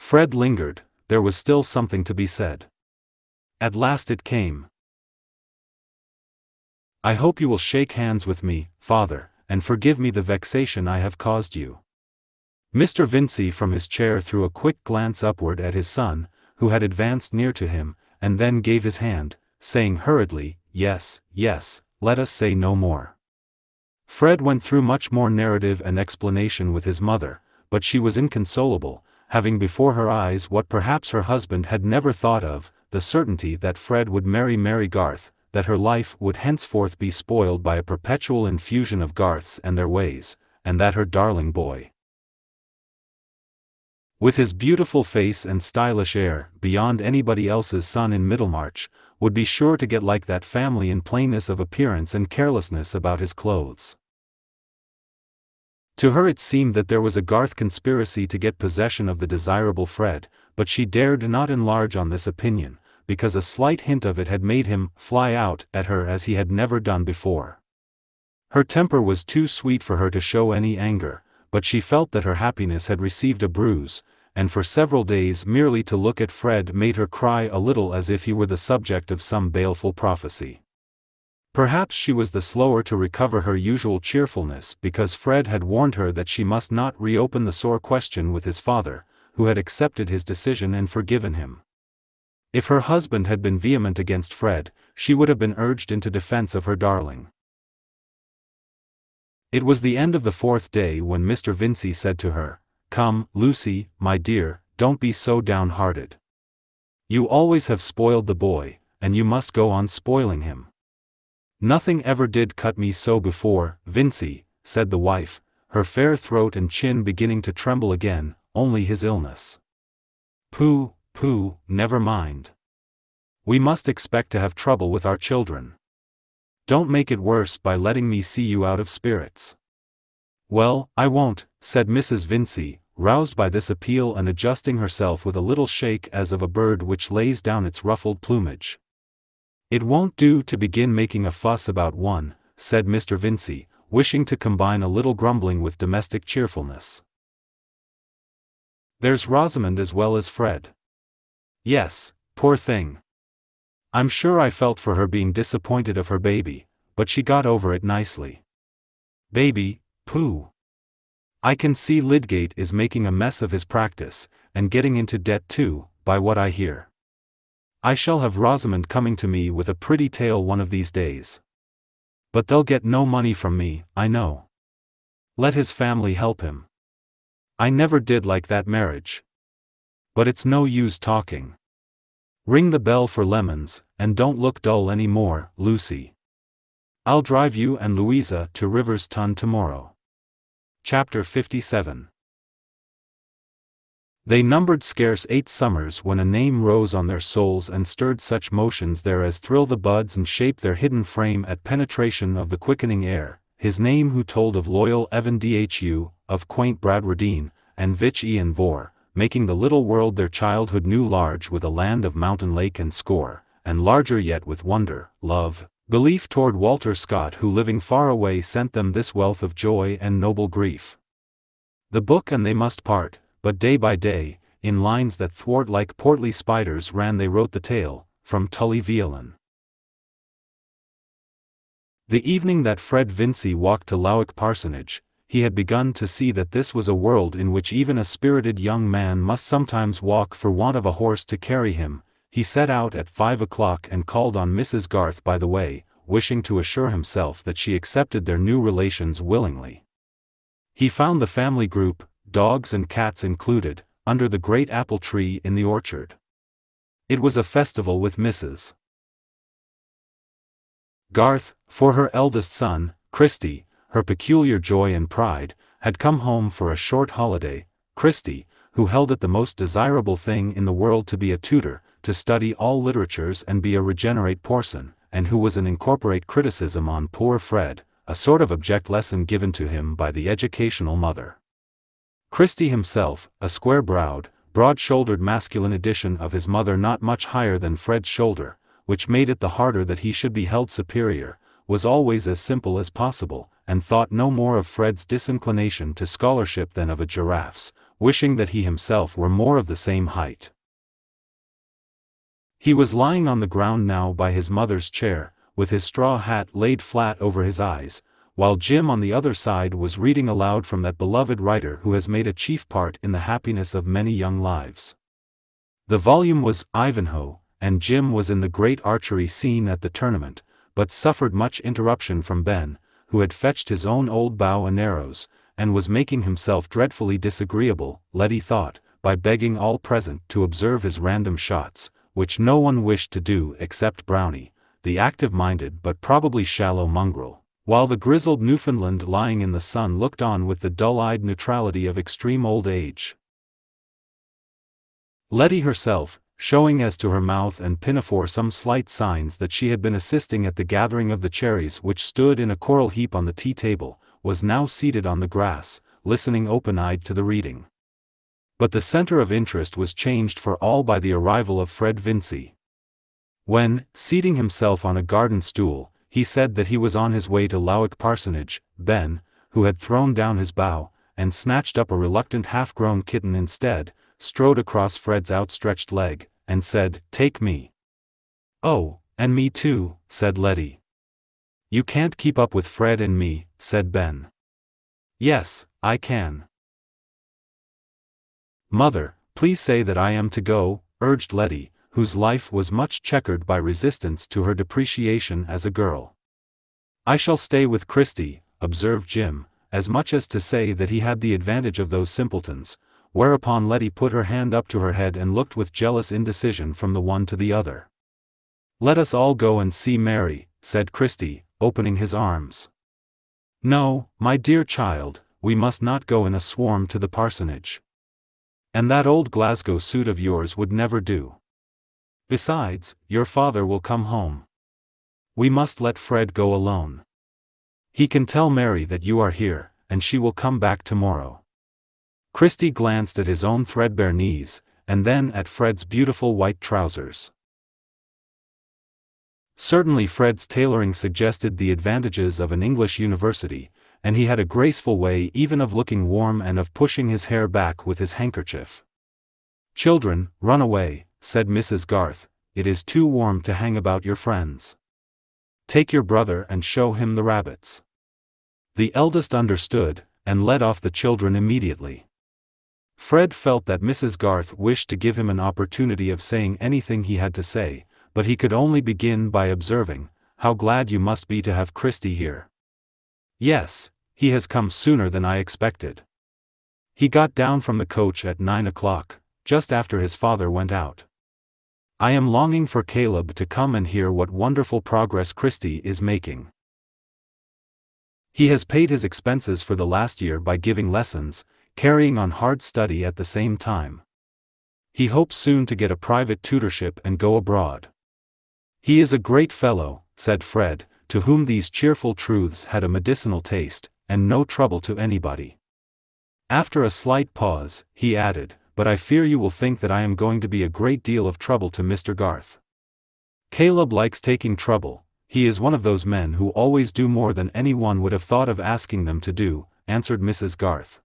A: Fred lingered, there was still something to be said. At last it came. I hope you will shake hands with me, father, and forgive me the vexation I have caused you. Mr. Vincy from his chair threw a quick glance upward at his son, who had advanced near to him, and then gave his hand, saying hurriedly, Yes, yes, let us say no more. Fred went through much more narrative and explanation with his mother, but she was inconsolable, having before her eyes what perhaps her husband had never thought of, the certainty that Fred would marry Mary Garth, that her life would henceforth be spoiled by a perpetual infusion of Garths and their ways, and that her darling boy, with his beautiful face and stylish air, beyond anybody else's son in Middlemarch, would be sure to get like that family in plainness of appearance and carelessness about his clothes. To her it seemed that there was a Garth conspiracy to get possession of the desirable Fred, but she dared not enlarge on this opinion, because a slight hint of it had made him fly out at her as he had never done before. Her temper was too sweet for her to show any anger, but she felt that her happiness had received a bruise, and for several days merely to look at Fred made her cry a little as if he were the subject of some baleful prophecy. Perhaps she was the slower to recover her usual cheerfulness because Fred had warned her that she must not reopen the sore question with his father, who had accepted his decision and forgiven him. If her husband had been vehement against Fred, she would have been urged into defense of her darling. It was the end of the fourth day when Mr. Vincy said to her, Come, Lucy, my dear, don't be so downhearted. You always have spoiled the boy, and you must go on spoiling him. Nothing ever did cut me so before, Vincy, said the wife, her fair throat and chin beginning to tremble again, only his illness. Pooh, pooh, never mind. We must expect to have trouble with our children. Don't make it worse by letting me see you out of spirits. Well, I won't, said Mrs. Vincy, roused by this appeal and adjusting herself with a little shake as of a bird which lays down its ruffled plumage. It won't do to begin making a fuss about one, said Mr. Vincy, wishing to combine a little grumbling with domestic cheerfulness. There's Rosamond as well as Fred. Yes, poor thing. I'm sure I felt for her being disappointed of her baby, but she got over it nicely. Baby, pooh. I can see Lydgate is making a mess of his practice, and getting into debt too, by what I hear. I shall have Rosamond coming to me with a pretty tale one of these days. But they'll get no money from me, I know. Let his family help him. I never did like that marriage. But it's no use talking. Ring the bell for lemons, and don't look dull any more, Lucy. I'll drive you and Louisa to Riverston tomorrow. Chapter 57 they numbered scarce eight summers when a name rose on their souls and stirred such motions there as thrill the buds and shape their hidden frame at penetration of the quickening air, his name who told of loyal Evan Dhu, of quaint Bradwardine, and Vich Ian Vohr, making the little world their childhood knew large with a land of mountain lake and score, and larger yet with wonder, love, belief toward Walter Scott who living far away sent them this wealth of joy and noble grief. The book and they must part, but day by day, in lines that thwart like portly spiders ran they wrote the tale, from Tully Veolan. The evening that Fred Vincy walked to Lowick Parsonage, he had begun to see that this was a world in which even a spirited young man must sometimes walk for want of a horse to carry him. He set out at five o'clock and called on Mrs. Garth by the way, wishing to assure himself that she accepted their new relations willingly. He found the family group, dogs and cats included, under the great apple tree in the orchard. It was a festival with Mrs. Garth, for her eldest son, Christy, her peculiar joy and pride, had come home for a short holiday, Christy, who held it the most desirable thing in the world to be a tutor, to study all literatures and be a regenerate parson, and who was an incorporate criticism on poor Fred, a sort of object lesson given to him by the educational mother. Christy himself, a square-browed, broad-shouldered masculine edition of his mother not much higher than Fred's shoulder, which made it the harder that he should be held superior, was always as simple as possible, and thought no more of Fred's disinclination to scholarship than of a giraffe's, wishing that he himself were more of the same height. He was lying on the ground now by his mother's chair, with his straw hat laid flat over his eyes, while Jim on the other side was reading aloud from that beloved writer who has made a chief part in the happiness of many young lives. The volume was Ivanhoe, and Jim was in the great archery scene at the tournament, but suffered much interruption from Ben, who had fetched his own old bow and arrows, and was making himself dreadfully disagreeable, Letty thought, by begging all present to observe his random shots, which no one wished to do except Brownie, the active-minded but probably shallow mongrel, while the grizzled Newfoundland lying in the sun looked on with the dull-eyed neutrality of extreme old age. Letty herself, showing as to her mouth and pinafore some slight signs that she had been assisting at the gathering of the cherries which stood in a coral heap on the tea-table, was now seated on the grass, listening open-eyed to the reading. But the center of interest was changed for all by the arrival of Fred Vincy. When, seating himself on a garden stool, he said that he was on his way to Lowick Parsonage, Ben, who had thrown down his bow, and snatched up a reluctant half-grown kitten instead, strode across Fred's outstretched leg, and said, Take me. Oh, and me too, said Letty. You can't keep up with Fred and me, said Ben. Yes, I can. Mother, please say that I am to go, urged Letty, whose life was much checkered by resistance to her depreciation as a girl. I shall stay with Christy, observed Jim, as much as to say that he had the advantage of those simpletons, whereupon Letty put her hand up to her head and looked with jealous indecision from the one to the other. Let us all go and see Mary, said Christy, opening his arms. No, my dear child, we must not go in a swarm to the parsonage. And that old Glasgow suit of yours would never do. Besides, your father will come home. We must let Fred go alone. He can tell Mary that you are here, and she will come back tomorrow. Christy glanced at his own threadbare knees, and then at Fred's beautiful white trousers. Certainly Fred's tailoring suggested the advantages of an English university, and he had a graceful way even of looking warm and of pushing his hair back with his handkerchief. Children, run away, said Mrs. Garth, it is too warm to hang about your friends. Take your brother and show him the rabbits. The eldest understood, and led off the children immediately. Fred felt that Mrs. Garth wished to give him an opportunity of saying anything he had to say, but he could only begin by observing, How glad you must be to have Christy here. Yes, he has come sooner than I expected. He got down from the coach at nine o'clock, just after his father went out. I am longing for Caleb to come and hear what wonderful progress Christy is making. He has paid his expenses for the last year by giving lessons, carrying on hard study at the same time. He hopes soon to get a private tutorship and go abroad. He is a great fellow, said Fred, to whom these cheerful truths had a medicinal taste, and no trouble to anybody. After a slight pause, he added, But I fear you will think that I am going to be a great deal of trouble to Mr. Garth. Caleb likes taking trouble, he is one of those men who always do more than anyone would have thought of asking them to do, answered Mrs. Garth.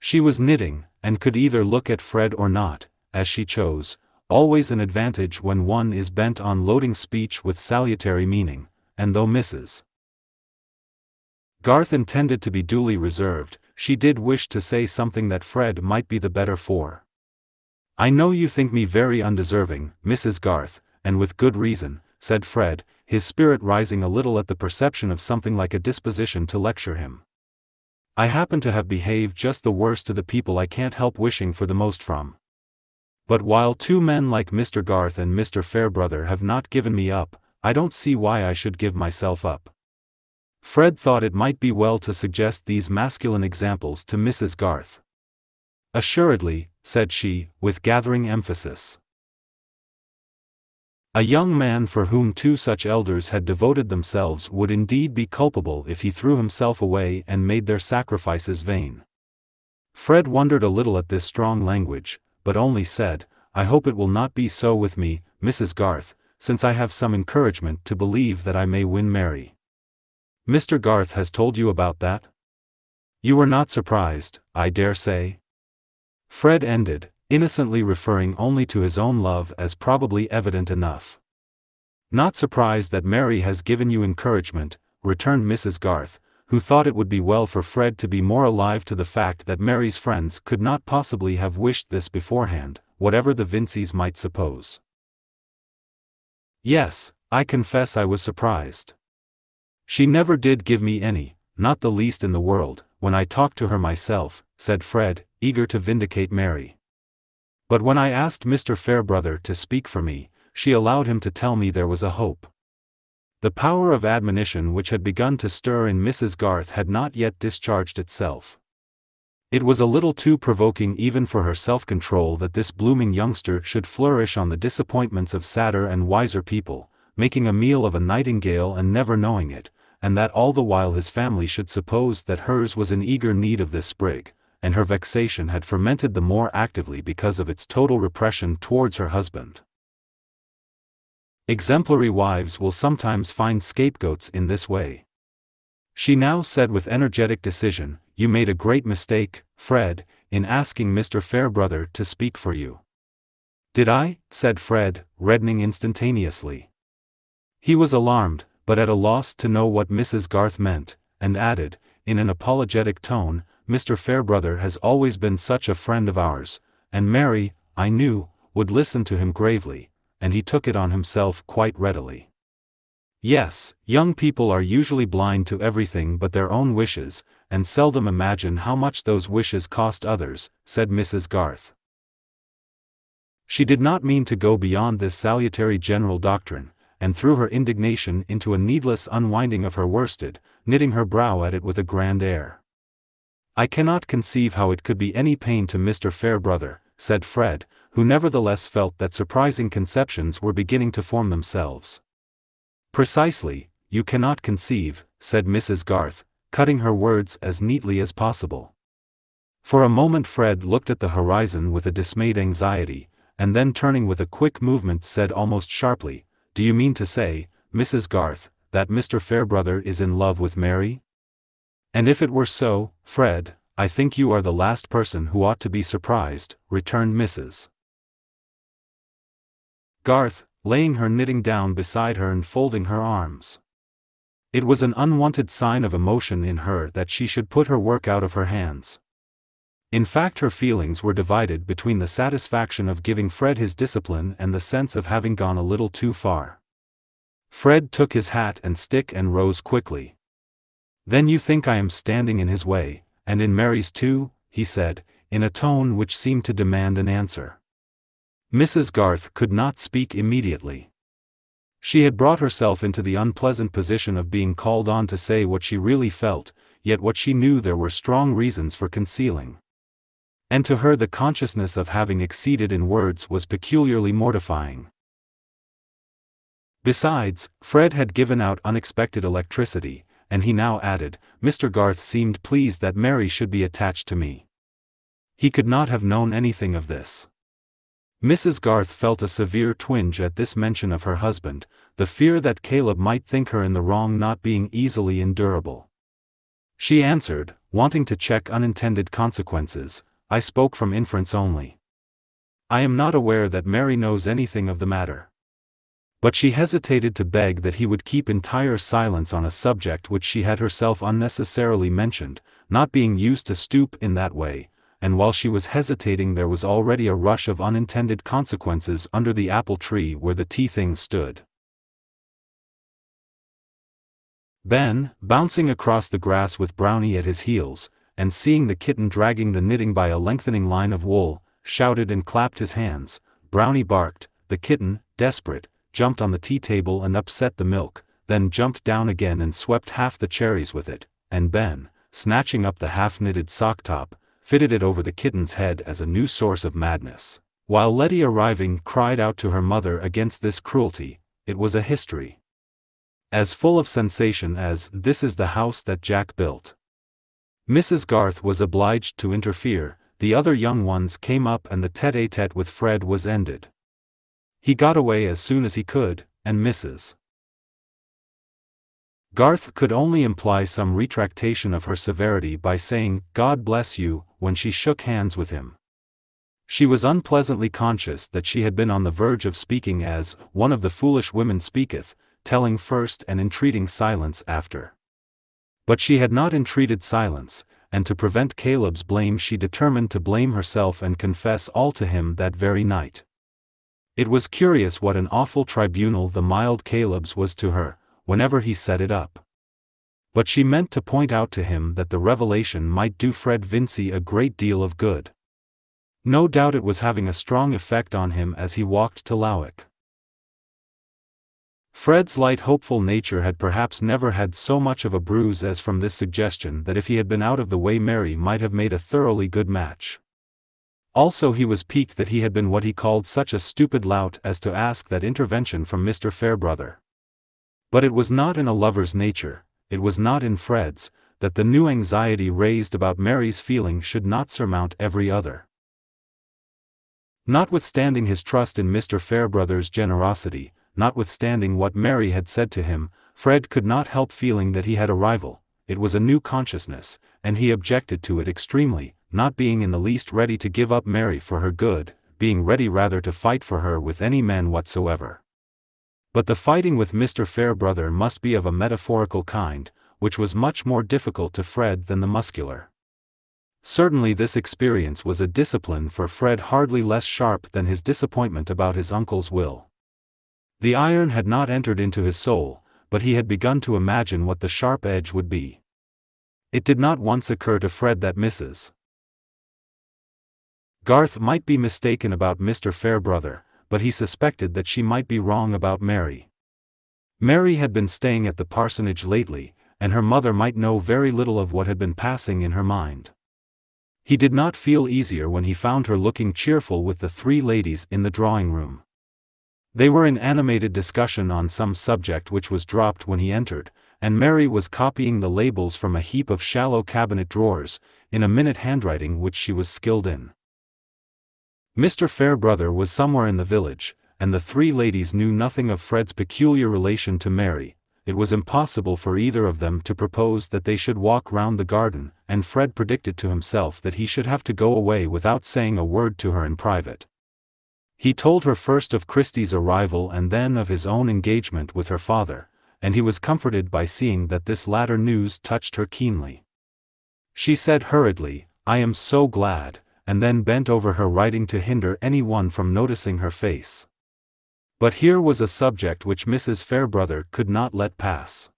A: She was knitting, and could either look at Fred or not, as she chose, always an advantage when one is bent on loading speech with salutary meaning, and though Mrs. Garth intended to be duly reserved, she did wish to say something that Fred might be the better for. I know you think me very undeserving, Mrs. Garth, and with good reason, said Fred, his spirit rising a little at the perception of something like a disposition to lecture him. I happen to have behaved just the worst to the people I can't help wishing for the most from. But while two men like Mr. Garth and Mr. Farebrother have not given me up, I don't see why I should give myself up. Fred thought it might be well to suggest these masculine examples to Mrs. Garth. Assuredly, said she, with gathering emphasis. A young man for whom two such elders had devoted themselves would indeed be culpable if he threw himself away and made their sacrifices vain. Fred wondered a little at this strong language, but only said, I hope it will not be so with me, Mrs. Garth, since I have some encouragement to believe that I may win Mary. Mr. Garth has told you about that? You were not surprised, I dare say? Fred ended, innocently referring only to his own love as probably evident enough. Not surprised that Mary has given you encouragement, returned Mrs. Garth, who thought it would be well for Fred to be more alive to the fact that Mary's friends could not possibly have wished this beforehand, whatever the Vincys might suppose. Yes, I confess I was surprised. She never did give me any, not the least in the world, when I talked to her myself, said Fred, eager to vindicate Mary. But when I asked Mr. Farebrother to speak for me, she allowed him to tell me there was a hope. The power of admonition which had begun to stir in Mrs. Garth had not yet discharged itself. It was a little too provoking even for her self-control that this blooming youngster should flourish on the disappointments of sadder and wiser people, making a meal of a nightingale and never knowing it, and that all the while his family should suppose that hers was in eager need of this sprig, and her vexation had fermented the more actively because of its total repression towards her husband. Exemplary wives will sometimes find scapegoats in this way. She now said with energetic decision, You made a great mistake, Fred, in asking Mr. Farebrother to speak for you. Did I? said Fred, reddening instantaneously. He was alarmed, but at a loss to know what Mrs. Garth meant, and added, in an apologetic tone, Mr. Farebrother has always been such a friend of ours, and Mary, I knew, would listen to him gravely, and he took it on himself quite readily. Yes, young people are usually blind to everything but their own wishes, and seldom imagine how much those wishes cost others, said Mrs. Garth. She did not mean to go beyond this salutary general doctrine, and threw her indignation into a needless unwinding of her worsted, knitting her brow at it with a grand air. I cannot conceive how it could be any pain to Mr. Farebrother, said Fred, who nevertheless felt that surprising conceptions were beginning to form themselves. Precisely, you cannot conceive, said Mrs. Garth, cutting her words as neatly as possible. For a moment Fred looked at the horizon with a dismayed anxiety, and then turning with a quick movement said almost sharply, Do you mean to say, Mrs. Garth, that Mr. Farebrother is in love with Mary? And if it were so, Fred, I think you are the last person who ought to be surprised, returned Mrs. Garth, laying her knitting down beside her and folding her arms. It was an unwanted sign of emotion in her that she should put her work out of her hands. In fact her feelings were divided between the satisfaction of giving Fred his discipline and the sense of having gone a little too far. Fred took his hat and stick and rose quickly. Then you think I am standing in his way, and in Mary's too, he said, in a tone which seemed to demand an answer. Mrs. Garth could not speak immediately. She had brought herself into the unpleasant position of being called on to say what she really felt, yet what she knew there were strong reasons for concealing. And to her the consciousness of having exceeded in words was peculiarly mortifying. Besides, Fred had given out unexpected electricity, and he now added, Mr. Garth seemed pleased that Mary should be attached to me. He could not have known anything of this. Mrs. Garth felt a severe twinge at this mention of her husband, the fear that Caleb might think her in the wrong not being easily endurable. She answered, wanting to check unintended consequences, I spoke from inference only. I am not aware that Mary knows anything of the matter. But she hesitated to beg that he would keep entire silence on a subject which she had herself unnecessarily mentioned, not being used to stoop in that way, and while she was hesitating there was already a rush of unintended consequences under the apple tree where the tea things stood. Ben, bouncing across the grass with Brownie at his heels, and seeing the kitten dragging the knitting by a lengthening line of wool, shouted and clapped his hands. Brownie barked, the kitten, desperate, jumped on the tea table and upset the milk, then jumped down again and swept half the cherries with it, and Ben, snatching up the half-knitted sock top, fitted it over the kitten's head as a new source of madness. While Letty arriving cried out to her mother against this cruelty, it was a history. As full of sensation as This is the house that Jack built. Mrs. Garth was obliged to interfere, the other young ones came up and the tete-a-tete with Fred was ended. He got away as soon as he could, and Mrs. Garth could only imply some retractation of her severity by saying, God bless you, when she shook hands with him. She was unpleasantly conscious that she had been on the verge of speaking as, one of the foolish women speaketh, telling first and entreating silence after. But she had not entreated silence, and to prevent Caleb's blame she determined to blame herself and confess all to him that very night. It was curious what an awful tribunal the mild Caleb's was to her, whenever he set it up. But she meant to point out to him that the revelation might do Fred Vincy a great deal of good. No doubt it was having a strong effect on him as he walked to Lowick. Fred's light hopeful nature had perhaps never had so much of a bruise as from this suggestion that if he had been out of the way Mary might have made a thoroughly good match. Also he was piqued that he had been what he called such a stupid lout as to ask that intervention from Mr. Farebrother. But it was not in a lover's nature, it was not in Fred's, that the new anxiety raised about Mary's feeling should not surmount every other. Notwithstanding his trust in Mr. Farebrother's generosity, notwithstanding what Mary had said to him, Fred could not help feeling that he had a rival, it was a new consciousness, and he objected to it extremely, not being in the least ready to give up Mary for her good, being ready rather to fight for her with any man whatsoever. But the fighting with Mr. Farebrother must be of a metaphorical kind, which was much more difficult to Fred than the muscular. Certainly this experience was a discipline for Fred hardly less sharp than his disappointment about his uncle's will. The iron had not entered into his soul, but he had begun to imagine what the sharp edge would be. It did not once occur to Fred that Mrs. Garth might be mistaken about Mr. Farebrother, but he suspected that she might be wrong about Mary. Mary had been staying at the parsonage lately, and her mother might know very little of what had been passing in her mind. He did not feel easier when he found her looking cheerful with the three ladies in the drawing room. They were in animated discussion on some subject which was dropped when he entered, and Mary was copying the labels from a heap of shallow cabinet drawers, in a minute handwriting which she was skilled in. Mr. Farebrother was somewhere in the village, and the three ladies knew nothing of Fred's peculiar relation to Mary, it was impossible for either of them to propose that they should walk round the garden, and Fred predicted to himself that he should have to go away without saying a word to her in private. He told her first of Christy's arrival and then of his own engagement with her father, and he was comforted by seeing that this latter news touched her keenly. She said hurriedly, I am so glad, and then bent over her writing to hinder any one from noticing her face. But here was a subject which Mrs. Farebrother could not let pass.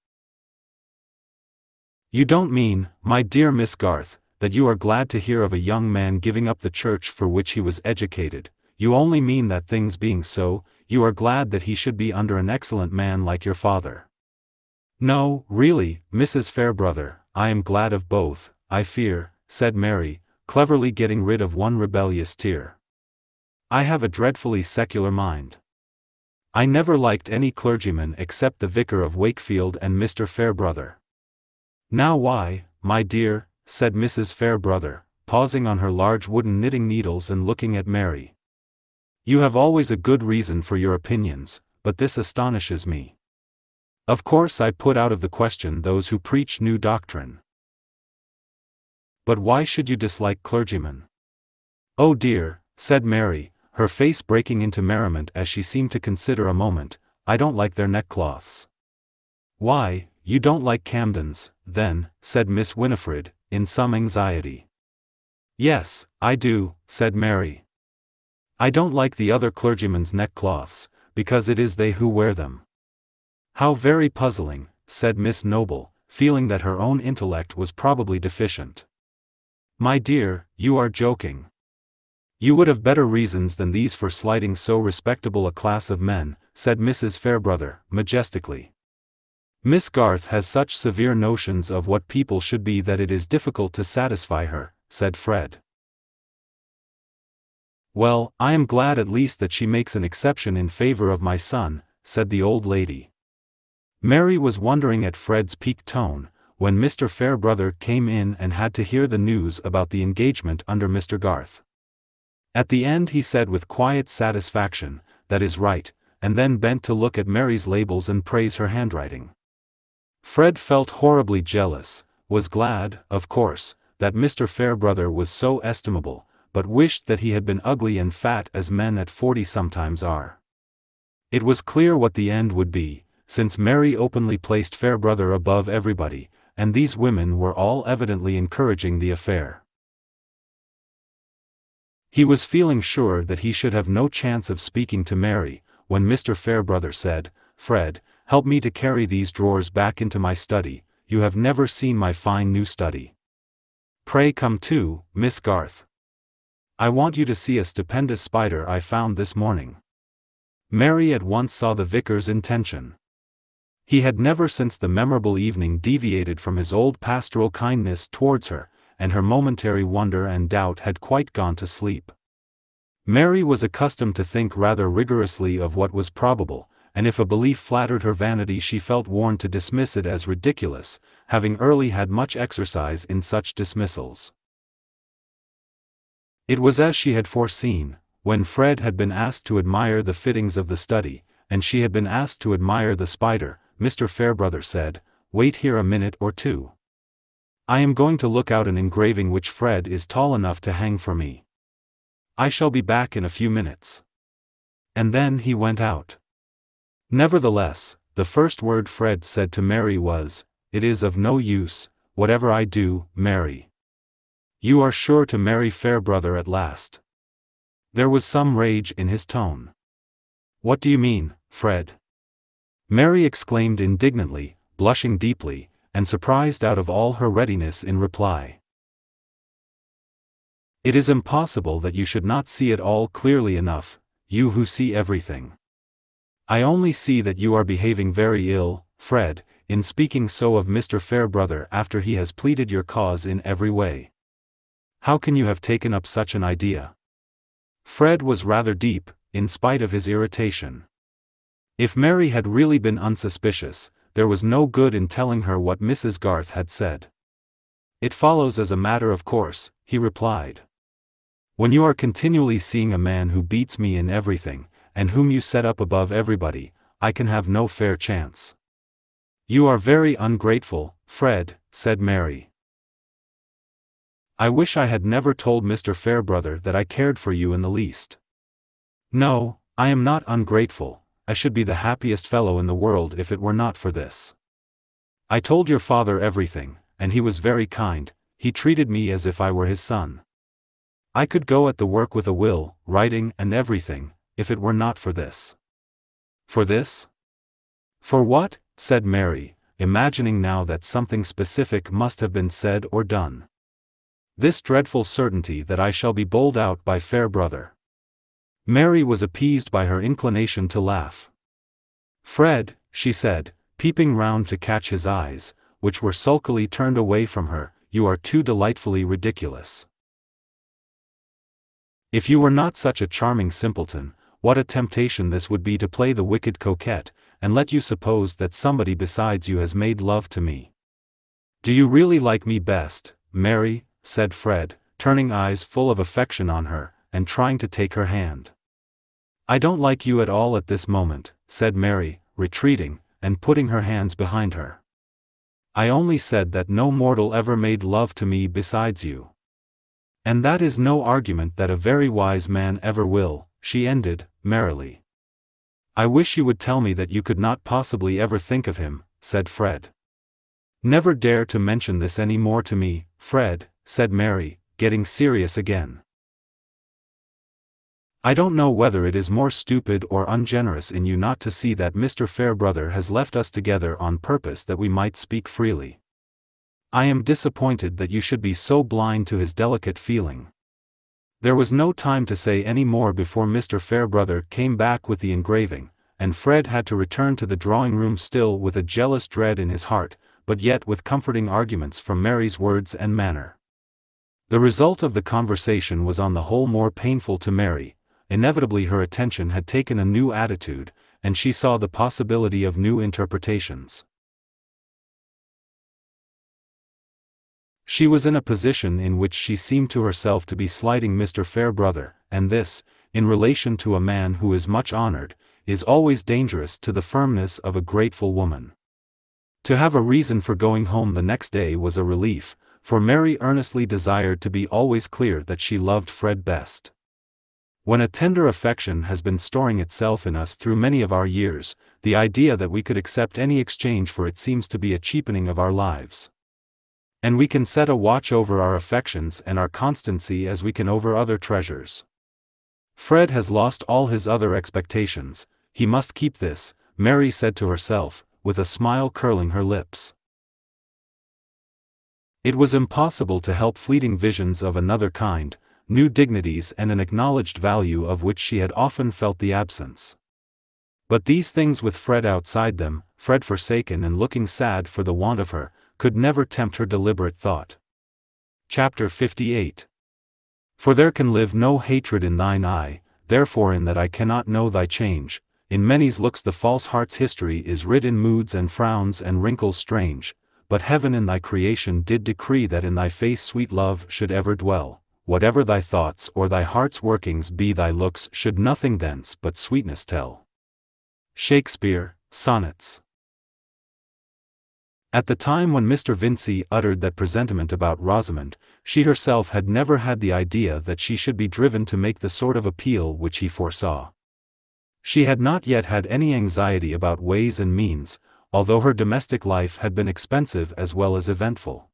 A: You don't mean, my dear Miss Garth, that you are glad to hear of a young man giving up the church for which he was educated, you only mean that things being so, you are glad that he should be under an excellent man like your father. No, really, Mrs. Farebrother, I am glad of both, I fear, said Mary, cleverly getting rid of one rebellious tear. I have a dreadfully secular mind. I never liked any clergyman except the vicar of Wakefield and Mr. Farebrother. Now why, my dear, said Mrs. Farebrother, pausing on her large wooden knitting needles and looking at Mary. You have always a good reason for your opinions, but this astonishes me. Of course I put out of the question those who preach new doctrine. But why should you dislike clergymen? Oh dear, said Mary, her face breaking into merriment as she seemed to consider a moment, I don't like their neckcloths. Why, you don't like Camden's, then, said Miss Winifred, in some anxiety. Yes, I do, said Mary. I don't like the other clergymen's neckcloths, because it is they who wear them. How very puzzling, said Miss Noble, feeling that her own intellect was probably deficient. My dear, you are joking. You would have better reasons than these for slighting so respectable a class of men, said Mrs. Farebrother, majestically. Miss Garth has such severe notions of what people should be that it is difficult to satisfy her, said Fred. Well, I am glad at least that she makes an exception in favor of my son, said the old lady. Mary was wondering at Fred's piqued tone, when Mr. Farebrother came in and had to hear the news about the engagement under Mr. Garth. At the end he said with quiet satisfaction, that is right, and then bent to look at Mary's labels and praise her handwriting. Fred felt horribly jealous, was glad, of course, that Mr. Farebrother was so estimable, but wished that he had been ugly and fat as men at forty sometimes are. It was clear what the end would be, since Mary openly placed Farebrother above everybody, and these women were all evidently encouraging the affair. He was feeling sure that he should have no chance of speaking to Mary, when Mr. Farebrother said, Fred, help me to carry these drawers back into my study, you have never seen my fine new study. Pray come too, Miss Garth. I want you to see a stupendous spider I found this morning. Mary at once saw the vicar's intention. He had never since the memorable evening deviated from his old pastoral kindness towards her, and her momentary wonder and doubt had quite gone to sleep. Mary was accustomed to think rather rigorously of what was probable, and if a belief flattered her vanity she felt warned to dismiss it as ridiculous, having early had much exercise in such dismissals. It was as she had foreseen, when Fred had been asked to admire the fittings of the study, and she had been asked to admire the spider, Mr. Farebrother said, Wait here a minute or two. I am going to look out an engraving which Fred is tall enough to hang for me. I shall be back in a few minutes. And then he went out. Nevertheless, the first word Fred said to Mary was, It is of no use, whatever I do, Mary. You are sure to marry Farebrother at last. There was some rage in his tone. What do you mean, Fred? Mary exclaimed indignantly, blushing deeply, and surprised out of all her readiness in reply. It is impossible that you should not see it all clearly enough, you who see everything. I only see that you are behaving very ill, Fred, in speaking so of Mr. Farebrother after he has pleaded your cause in every way. How can you have taken up such an idea? Fred was rather deep, in spite of his irritation. If Mary had really been unsuspicious, there was no good in telling her what Mrs. Garth had said. It follows as a matter of course, he replied. When you are continually seeing a man who beats me in everything, and whom you set up above everybody, I can have no fair chance. You are very ungrateful, Fred, said Mary. I wish I had never told Mr. Farebrother that I cared for you in the least. No, I am not ungrateful, I should be the happiest fellow in the world if it were not for this. I told your father everything, and he was very kind, he treated me as if I were his son. I could go at the work with a will, writing and everything, if it were not for this. For this? For what? said Mary, imagining now that something specific must have been said or done. This dreadful certainty that I shall be bowled out by Farebrother. Mary was appeased by her inclination to laugh. Fred, she said, peeping round to catch his eyes, which were sulkily turned away from her, you are too delightfully ridiculous. If you were not such a charming simpleton, what a temptation this would be to play the wicked coquette, and let you suppose that somebody besides you has made love to me. Do you really like me best, Mary? Said Fred, turning eyes full of affection on her, and trying to take her hand. I don't like you at all at this moment, said Mary, retreating, and putting her hands behind her. I only said that no mortal ever made love to me besides you. And that is no argument that a very wise man ever will, she ended, merrily. I wish you would tell me that you could not possibly ever think of him, said Fred. Never dare to mention this any more to me, Fred, said Mary, getting serious again. I don't know whether it is more stupid or ungenerous in you not to see that Mr. Farebrother has left us together on purpose that we might speak freely. I am disappointed that you should be so blind to his delicate feeling. There was no time to say any more before Mr. Farebrother came back with the engraving, and Fred had to return to the drawing room still with a jealous dread in his heart, but yet with comforting arguments from Mary's words and manner. The result of the conversation was on the whole more painful to Mary, inevitably her attention had taken a new attitude, and she saw the possibility of new interpretations. She was in a position in which she seemed to herself to be slighting Mr. Farebrother, and this, in relation to a man who is much honored, is always dangerous to the firmness of a grateful woman. To have a reason for going home the next day was a relief, for Mary earnestly desired to be always clear that she loved Fred best. When a tender affection has been storing itself in us through many of our years, the idea that we could accept any exchange for it seems to be a cheapening of our lives. And we can set a watch over our affections and our constancy as we can over other treasures. Fred has lost all his other expectations, he must keep this, Mary said to herself, with a smile curling her lips. It was impossible to help fleeting visions of another kind, new dignities and an acknowledged value of which she had often felt the absence. But these things with Fred outside them, Fred forsaken and looking sad for the want of her, could never tempt her deliberate thought. Chapter 58 For there can live no hatred in thine eye, therefore in that I cannot know thy change, in many's looks the false heart's history is writ in moods and frowns and wrinkles strange, but heaven in thy creation did decree that in thy face sweet love should ever dwell, whatever thy thoughts or thy heart's workings be thy looks should nothing thence but sweetness tell. Shakespeare, Sonnets. At the time when Mr. Vincy uttered that presentiment about Rosamond, she herself had never had the idea that she should be driven to make the sort of appeal which he foresaw. She had not yet had any anxiety about ways and means, although her domestic life had been expensive as well as eventful.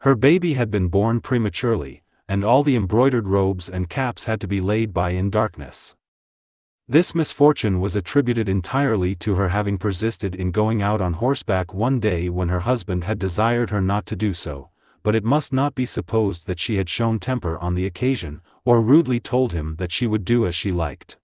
A: Her baby had been born prematurely, and all the embroidered robes and caps had to be laid by in darkness. This misfortune was attributed entirely to her having persisted in going out on horseback one day when her husband had desired her not to do so, but it must not be supposed that she had shown temper on the occasion, or rudely told him that she would do as she liked.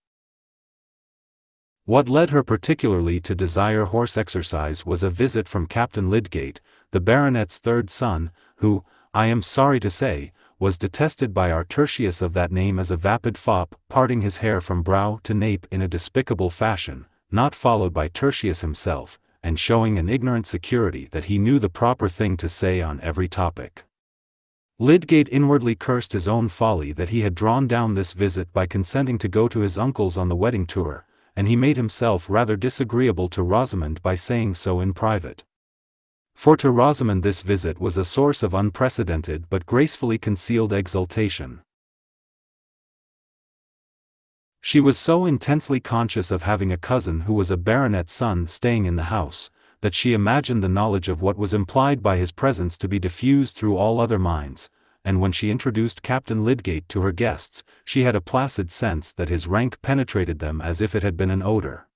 A: What led her particularly to desire horse exercise was a visit from Captain Lydgate, the baronet's third son, who, I am sorry to say, was detested by our Tertius of that name as a vapid fop, parting his hair from brow to nape in a despicable fashion, not followed by Tertius himself, and showing an ignorant security that he knew the proper thing to say on every topic. Lydgate inwardly cursed his own folly that he had drawn down this visit by consenting to go to his uncle's on the wedding tour, and he made himself rather disagreeable to Rosamond by saying so in private. For to Rosamond this visit was a source of unprecedented but gracefully concealed exultation. She was so intensely conscious of having a cousin who was a baronet's son staying in the house, that she imagined the knowledge of what was implied by his presence to be diffused through all other minds, and when she introduced Captain Lydgate to her guests, she had a placid sense that his rank penetrated them as if it had been an odor.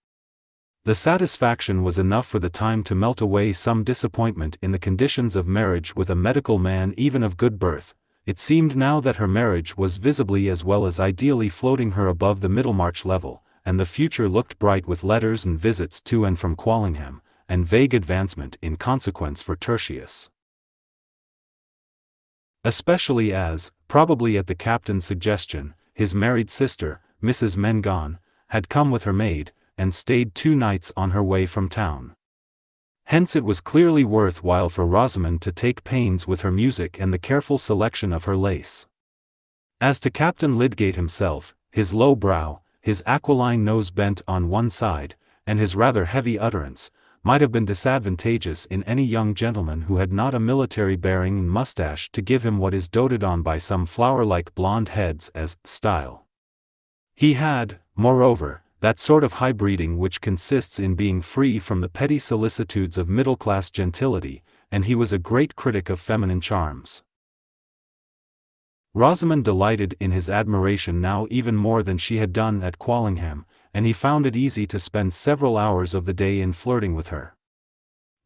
A: The satisfaction was enough for the time to melt away some disappointment in the conditions of marriage with a medical man even of good birth. It seemed now that her marriage was visibly as well as ideally floating her above the Middlemarch level, and the future looked bright with letters and visits to and from Quallingham, and vague advancement in consequence for Tertius. Especially as, probably at the captain's suggestion, his married sister, Mrs. Mengan, had come with her maid, and stayed two nights on her way from town. Hence it was clearly worth while for Rosamond to take pains with her music and the careful selection of her lace. As to Captain Lydgate himself, his low brow, his aquiline nose bent on one side, and his rather heavy utterance, might have been disadvantageous in any young gentleman who had not a military bearing and mustache to give him what is doted on by some flower-like blonde heads as style. He had, moreover, that sort of high breeding which consists in being free from the petty solicitudes of middle-class gentility, and he was a great critic of feminine charms. Rosamond delighted in his admiration now even more than she had done at Quallingham, and he found it easy to spend several hours of the day in flirting with her.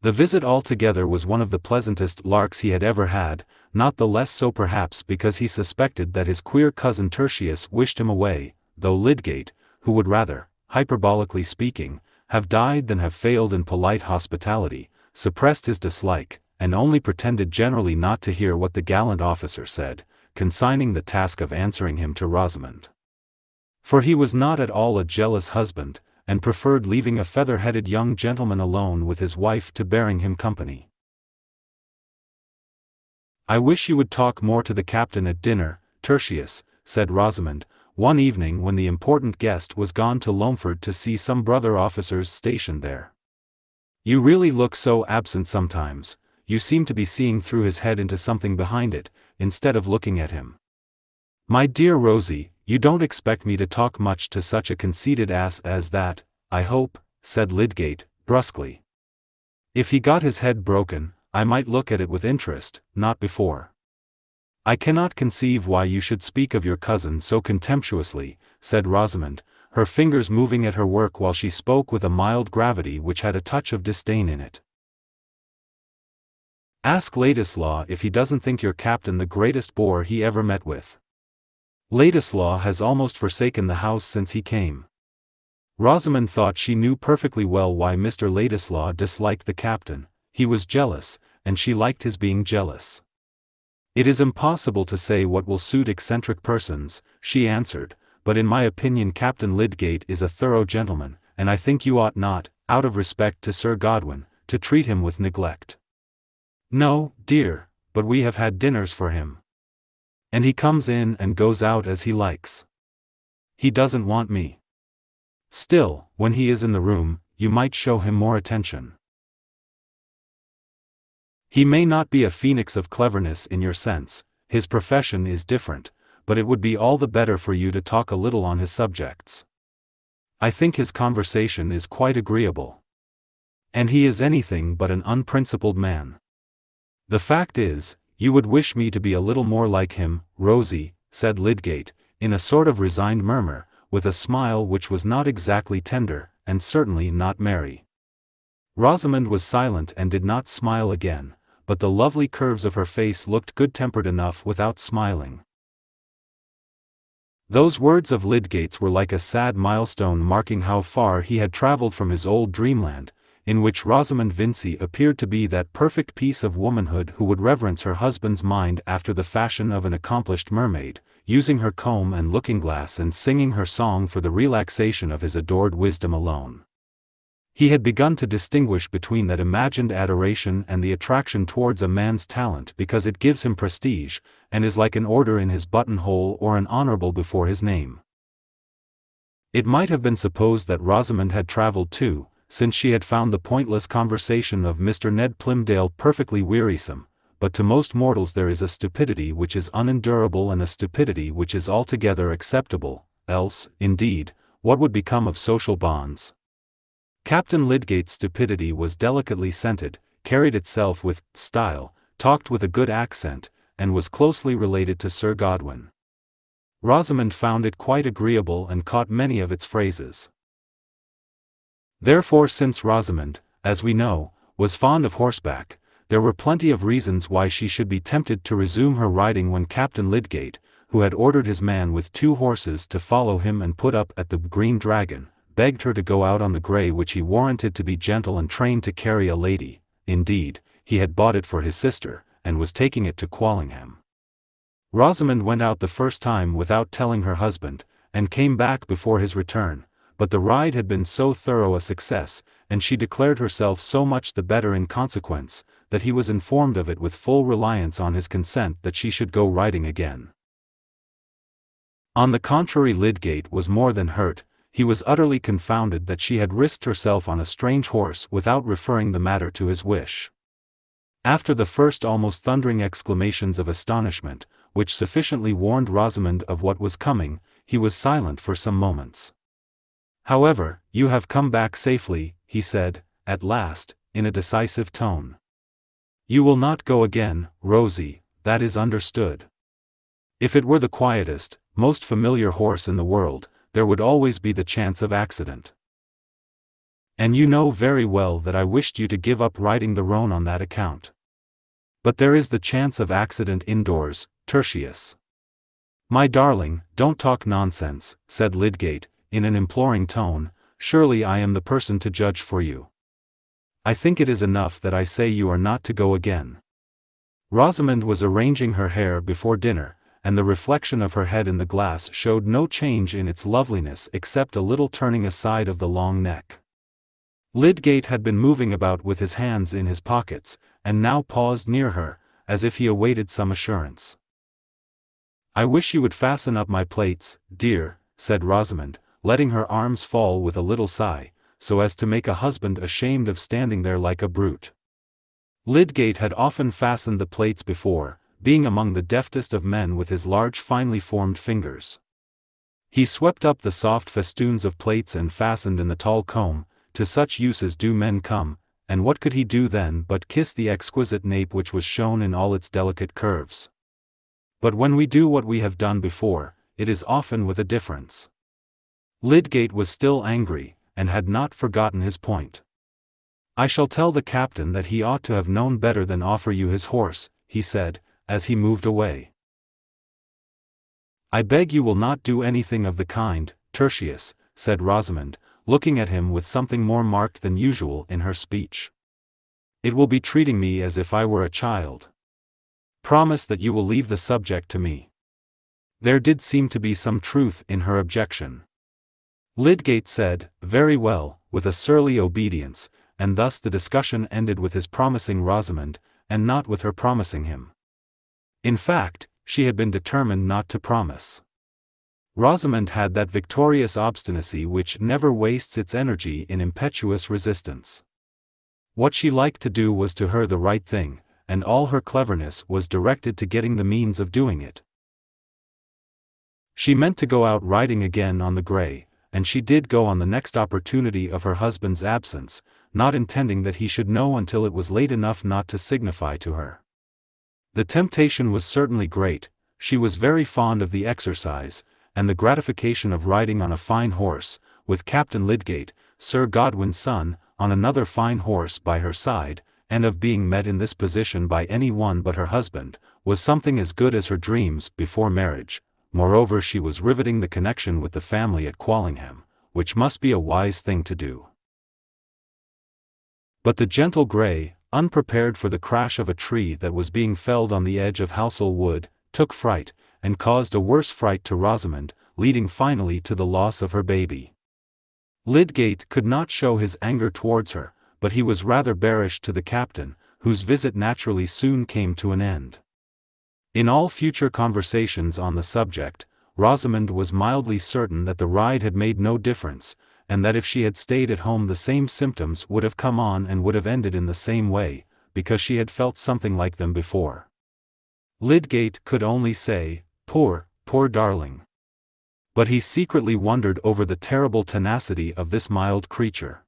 A: The visit altogether was one of the pleasantest larks he had ever had, not the less so perhaps because he suspected that his queer cousin Tertius wished him away, though Lydgate, who would rather, hyperbolically speaking, have died than have failed in polite hospitality, suppressed his dislike, and only pretended generally not to hear what the gallant officer said, consigning the task of answering him to Rosamond. For he was not at all a jealous husband, and preferred leaving a feather-headed young gentleman alone with his wife to bearing him company. I wish you would talk more to the captain at dinner, Tertius, said Rosamond, one evening when the important guest was gone to Loamford to see some brother officers stationed there. You really look so absent sometimes, you seem to be seeing through his head into something behind it, instead of looking at him. My dear Rosie, you don't expect me to talk much to such a conceited ass as that, I hope, said Lydgate, brusquely. If he got his head broken, I might look at it with interest, not before. I cannot conceive why you should speak of your cousin so contemptuously, said Rosamond, her fingers moving at her work while she spoke with a mild gravity which had a touch of disdain in it. Ask Ladislaw if he doesn't think your captain the greatest bore he ever met with. Ladislaw has almost forsaken the house since he came. Rosamond thought she knew perfectly well why Mr. Ladislaw disliked the captain, he was jealous, and she liked his being jealous. It is impossible to say what will suit eccentric persons, she answered, but in my opinion Captain Lydgate is a thorough gentleman, and I think you ought not, out of respect to Sir Godwin, to treat him with neglect. No, dear, but we have had dinners for him. And he comes in and goes out as he likes. He doesn't want me. Still, when he is in the room, you might show him more attention. He may not be a phoenix of cleverness in your sense, his profession is different, but it would be all the better for you to talk a little on his subjects. I think his conversation is quite agreeable. And he is anything but an unprincipled man. The fact is, you would wish me to be a little more like him, Rosie, said Lydgate, in a sort of resigned murmur, with a smile which was not exactly tender, and certainly not merry. Rosamond was silent and did not smile again, but the lovely curves of her face looked good-tempered enough without smiling. Those words of Lydgate's were like a sad milestone marking how far he had travelled from his old dreamland, in which Rosamond Vincy appeared to be that perfect piece of womanhood who would reverence her husband's mind after the fashion of an accomplished mermaid, using her comb and looking-glass and singing her song for the relaxation of his adored wisdom alone. He had begun to distinguish between that imagined adoration and the attraction towards a man's talent because it gives him prestige, and is like an order in his buttonhole or an honorable before his name. It might have been supposed that Rosamond had travelled too, since she had found the pointless conversation of Mr. Ned Plymdale perfectly wearisome, but to most mortals there is a stupidity which is unendurable and a stupidity which is altogether acceptable, else, indeed, what would become of social bonds? Captain Lydgate's stupidity was delicately scented, carried itself with style, talked with a good accent, and was closely related to Sir Godwin. Rosamond found it quite agreeable and caught many of its phrases. Therefore since Rosamond, as we know, was fond of horseback, there were plenty of reasons why she should be tempted to resume her riding when Captain Lydgate, who had ordered his man with two horses to follow him and put up at the Green Dragon, begged her to go out on the grey which he warranted to be gentle and trained to carry a lady, indeed, he had bought it for his sister, and was taking it to Quallingham. Rosamond went out the first time without telling her husband, and came back before his return, but the ride had been so thorough a success, and she declared herself so much the better in consequence, that he was informed of it with full reliance on his consent that she should go riding again. On the contrary Lydgate was more than hurt, he was utterly confounded that she had risked herself on a strange horse without referring the matter to his wish. After the first almost thundering exclamations of astonishment, which sufficiently warned Rosamond of what was coming, he was silent for some moments. However, you have come back safely, he said, at last, in a decisive tone. You will not go again, Rosie, that is understood. If it were the quietest, most familiar horse in the world, there would always be the chance of accident. And you know very well that I wished you to give up riding the roan on that account. But there is the chance of accident indoors, Tertius. My darling, don't talk nonsense, said Lydgate, in an imploring tone, surely I am the person to judge for you. I think it is enough that I say you are not to go again. Rosamond was arranging her hair before dinner, and the reflection of her head in the glass showed no change in its loveliness except a little turning aside of the long neck. Lydgate had been moving about with his hands in his pockets, and now paused near her, as if he awaited some assurance. I wish you would fasten up my plates, dear, said Rosamond, letting her arms fall with a little sigh, so as to make a husband ashamed of standing there like a brute. Lydgate had often fastened the plates before, being among the deftest of men with his large finely formed fingers. He swept up the soft festoons of plates and fastened in the tall comb, to such uses do men come, and what could he do then but kiss the exquisite nape which was shown in all its delicate curves? But when we do what we have done before, it is often with a difference. Lydgate was still angry, and had not forgotten his point. I shall tell the captain that he ought to have known better than offer you his horse, he said, as he moved away. I beg you will not do anything of the kind, Tertius, said Rosamond, looking at him with something more marked than usual in her speech. It will be treating me as if I were a child. Promise that you will leave the subject to me. There did seem to be some truth in her objection. Lydgate said, Very well, with a surly obedience, and thus the discussion ended with his promising Rosamond, and not with her promising him. In fact, she had been determined not to promise. Rosamond had that victorious obstinacy which never wastes its energy in impetuous resistance. What she liked to do was to her the right thing, and all her cleverness was directed to getting the means of doing it. She meant to go out riding again on the grey, and she did go on the next opportunity of her husband's absence, not intending that he should know until it was late enough not to signify to her. The temptation was certainly great, she was very fond of the exercise, and the gratification of riding on a fine horse, with Captain Lydgate, Sir Godwin's son, on another fine horse by her side, and of being met in this position by any one but her husband, was something as good as her dreams before marriage. Moreover, she was riveting the connection with the family at Quallingham, which must be a wise thing to do. But the gentle grey, unprepared for the crash of a tree that was being felled on the edge of Halsell Wood, took fright, and caused a worse fright to Rosamond, leading finally to the loss of her baby. Lydgate could not show his anger towards her, but he was rather bearish to the captain, whose visit naturally soon came to an end. In all future conversations on the subject, Rosamond was mildly certain that the ride had made no difference, and that if she had stayed at home the same symptoms would have come on and would have ended in the same way, because she had felt something like them before. Lydgate could only say, Poor, poor darling. But he secretly wondered over the terrible tenacity of this mild creature.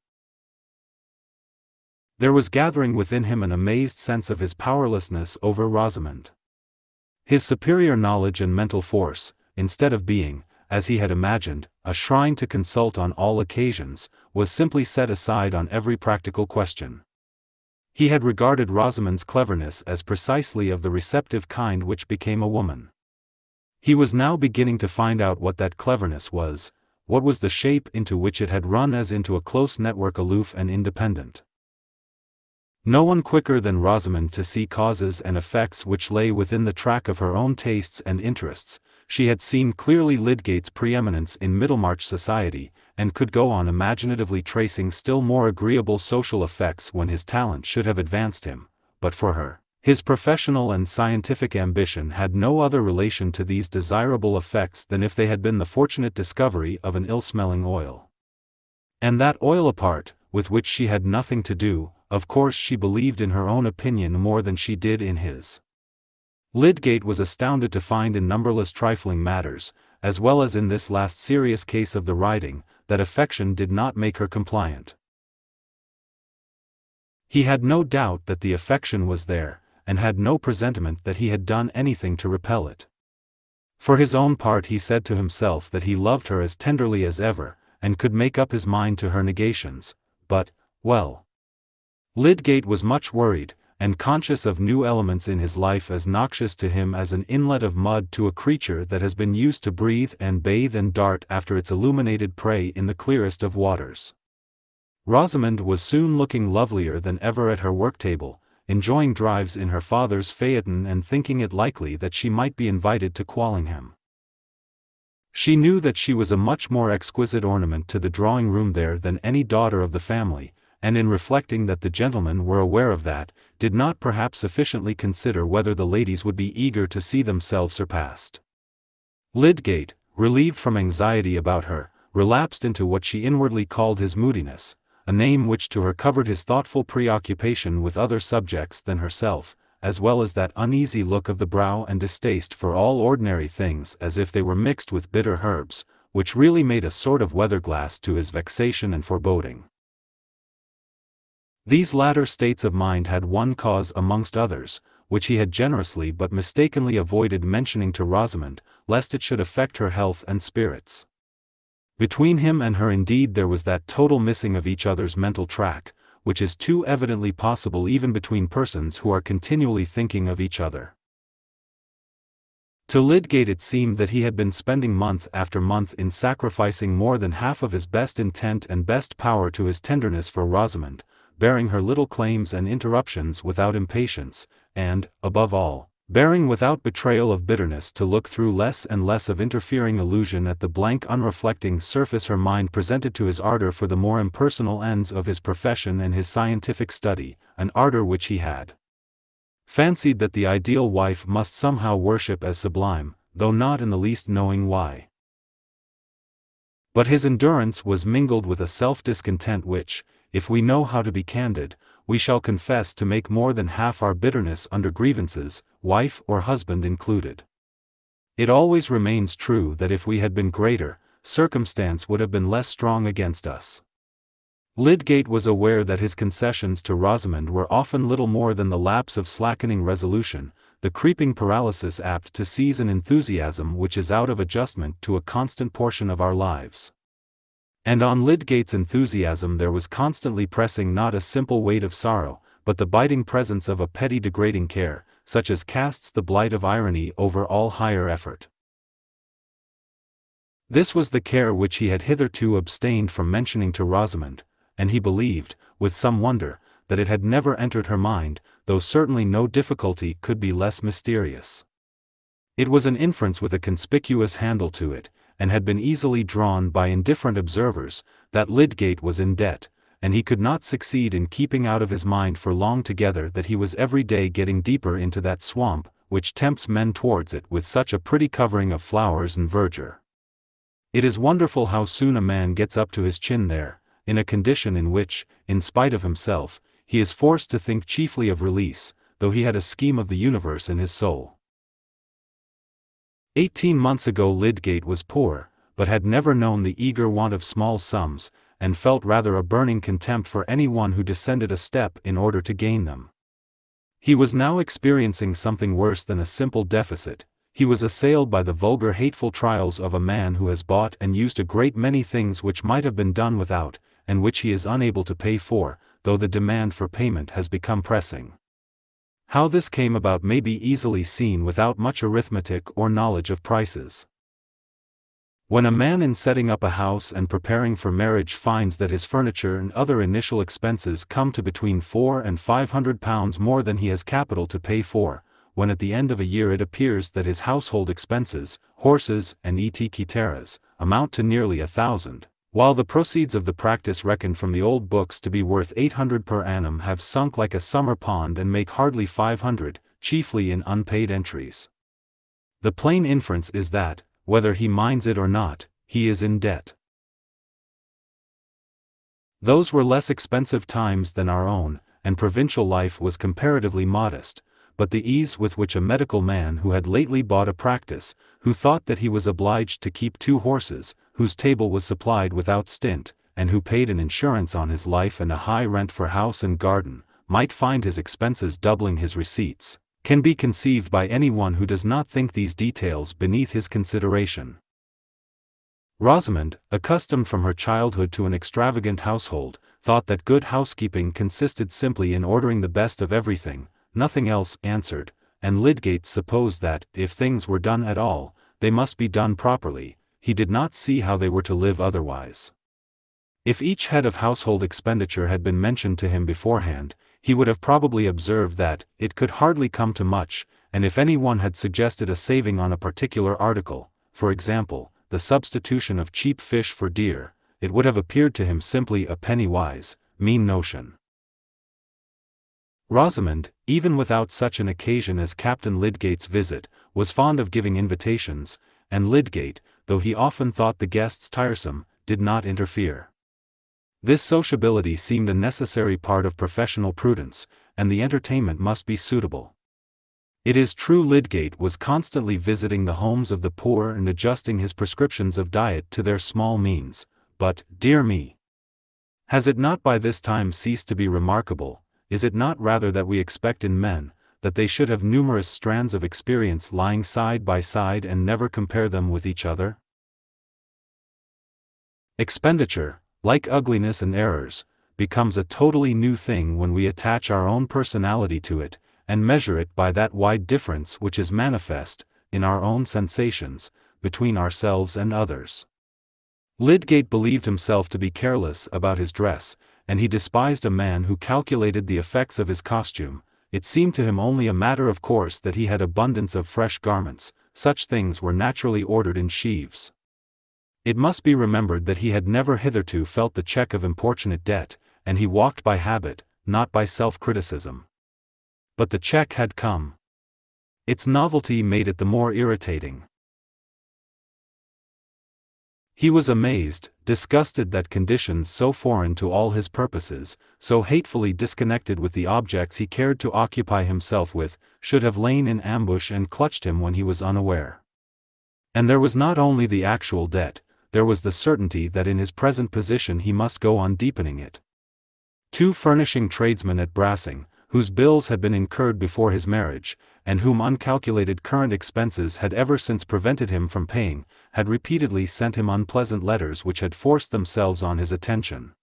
A: There was gathering within him an amazed sense of his powerlessness over Rosamond. His superior knowledge and mental force, instead of being, as he had imagined, a shrine to consult on all occasions, was simply set aside on every practical question. He had regarded Rosamond's cleverness as precisely of the receptive kind which became a woman. He was now beginning to find out what that cleverness was, what was the shape into which it had run as into a close network aloof and independent. No one quicker than Rosamond to see causes and effects which lay within the track of her own tastes and interests, she had seen clearly Lydgate's preeminence in Middlemarch society, and could go on imaginatively tracing still more agreeable social effects when his talent should have advanced him, but for her, his professional and scientific ambition had no other relation to these desirable effects than if they had been the fortunate discovery of an ill-smelling oil. And that oil apart, with which she had nothing to do, of course she believed in her own opinion more than she did in his. Lydgate was astounded to find in numberless trifling matters, as well as in this last serious case of the writing, that affection did not make her compliant. He had no doubt that the affection was there, and had no presentiment that he had done anything to repel it. For his own part he said to himself that he loved her as tenderly as ever, and could make up his mind to her negations, but, well. Lydgate was much worried, and conscious of new elements in his life as noxious to him as an inlet of mud to a creature that has been used to breathe and bathe and dart after its illuminated prey in the clearest of waters. Rosamond was soon looking lovelier than ever at her work-table, enjoying drives in her father's phaeton and thinking it likely that she might be invited to Quallingham. She knew that she was a much more exquisite ornament to the drawing-room there than any daughter of the family, and in reflecting that the gentlemen were aware of that, did not perhaps sufficiently consider whether the ladies would be eager to see themselves surpassed. Lydgate, relieved from anxiety about her, relapsed into what she inwardly called his moodiness, a name which to her covered his thoughtful preoccupation with other subjects than herself, as well as that uneasy look of the brow and distaste for all ordinary things as if they were mixed with bitter herbs, which really made a sort of weather-glass to his vexation and foreboding. These latter states of mind had one cause amongst others, which he had generously but mistakenly avoided mentioning to Rosamond, lest it should affect her health and spirits. Between him and her indeed there was that total missing of each other's mental track, which is too evidently possible even between persons who are continually thinking of each other. To Lydgate it seemed that he had been spending month after month in sacrificing more than half of his best intent and best power to his tenderness for Rosamond, bearing her little claims and interruptions without impatience, and, above all, bearing without betrayal of bitterness to look through less and less of interfering illusion at the blank unreflecting surface her mind presented to his ardor for the more impersonal ends of his profession and his scientific study, an ardor which he had fancied that the ideal wife must somehow worship as sublime, though not in the least knowing why. But his endurance was mingled with a self-discontent which, if we know how to be candid, we shall confess to make more than half our bitterness under grievances, wife or husband included. It always remains true that if we had been greater, circumstance would have been less strong against us. Lydgate was aware that his concessions to Rosamond were often little more than the lapse of slackening resolution, the creeping paralysis apt to seize an enthusiasm which is out of adjustment to a constant portion of our lives. And on Lydgate's enthusiasm there was constantly pressing not a simple weight of sorrow, but the biting presence of a petty degrading care, such as casts the blight of irony over all higher effort. This was the care which he had hitherto abstained from mentioning to Rosamond, and he believed, with some wonder, that it had never entered her mind, though certainly no difficulty could be less mysterious. It was an inference with a conspicuous handle to it, and had been easily drawn by indifferent observers, that Lydgate was in debt, and he could not succeed in keeping out of his mind for long together that he was every day getting deeper into that swamp, which tempts men towards it with such a pretty covering of flowers and verdure. It is wonderful how soon a man gets up to his chin there, in a condition in which, in spite of himself, he is forced to think chiefly of release, though he had a scheme of the universe in his soul. Eighteen months ago Lydgate was poor, but had never known the eager want of small sums, and felt rather a burning contempt for any one who descended a step in order to gain them. He was now experiencing something worse than a simple deficit, he was assailed by the vulgar hateful trials of a man who has bought and used a great many things which might have been done without, and which he is unable to pay for, though the demand for payment has become pressing. How this came about may be easily seen without much arithmetic or knowledge of prices. When a man in setting up a house and preparing for marriage finds that his furniture and other initial expenses come to between four and five hundred pounds more than he has capital to pay for, when at the end of a year it appears that his household expenses, horses and et caeteras, amount to nearly a thousand, while the proceeds of the practice reckoned from the old books to be worth 800 per annum have sunk like a summer pond and make hardly 500, chiefly in unpaid entries. The plain inference is that, whether he minds it or not, he is in debt. Those were less expensive times than our own, and provincial life was comparatively modest, but the ease with which a medical man who had lately bought a practice, who thought that he was obliged to keep two horses, whose table was supplied without stint, and who paid an insurance on his life and a high rent for house and garden, might find his expenses doubling his receipts, can be conceived by anyone who does not think these details beneath his consideration. Rosamond, accustomed from her childhood to an extravagant household, thought that good housekeeping consisted simply in ordering the best of everything, nothing else answered, and Lydgate supposed that, if things were done at all, they must be done properly, he did not see how they were to live otherwise. If each head of household expenditure had been mentioned to him beforehand, he would have probably observed that, it could hardly come to much, and if any one had suggested a saving on a particular article, for example, the substitution of cheap fish for dear, it would have appeared to him simply a penny-wise, mean notion. Rosamond, even without such an occasion as Captain Lydgate's visit, was fond of giving invitations, and Lydgate, though he often thought the guests tiresome, did not interfere. This sociability seemed a necessary part of professional prudence, and the entertainment must be suitable. It is true Lydgate was constantly visiting the homes of the poor and adjusting his prescriptions of diet to their small means, but, dear me! Has it not by this time ceased to be remarkable, is it not rather that we expect in men, that they should have numerous strands of experience lying side by side and never compare them with each other? Expenditure, like ugliness and errors, becomes a totally new thing when we attach our own personality to it, and measure it by that wide difference which is manifest, in our own sensations, between ourselves and others. Lydgate believed himself to be careless about his dress, and he despised a man who calculated the effects of his costume. It seemed to him only a matter of course that he had abundance of fresh garments, such things were naturally ordered in sheaves. It must be remembered that he had never hitherto felt the check of importunate debt, and he walked by habit, not by self-criticism. But the check had come. Its novelty made it the more irritating. He was amazed, disgusted that conditions so foreign to all his purposes, so hatefully disconnected with the objects he cared to occupy himself with, should have lain in ambush and clutched him when he was unaware. And there was not only the actual debt, there was the certainty that in his present position he must go on deepening it. Two furnishing tradesmen at Brassing, whose bills had been incurred before his marriage, and whom uncalculated current expenses had ever since prevented him from paying, had repeatedly sent him unpleasant letters which had forced themselves on his attention.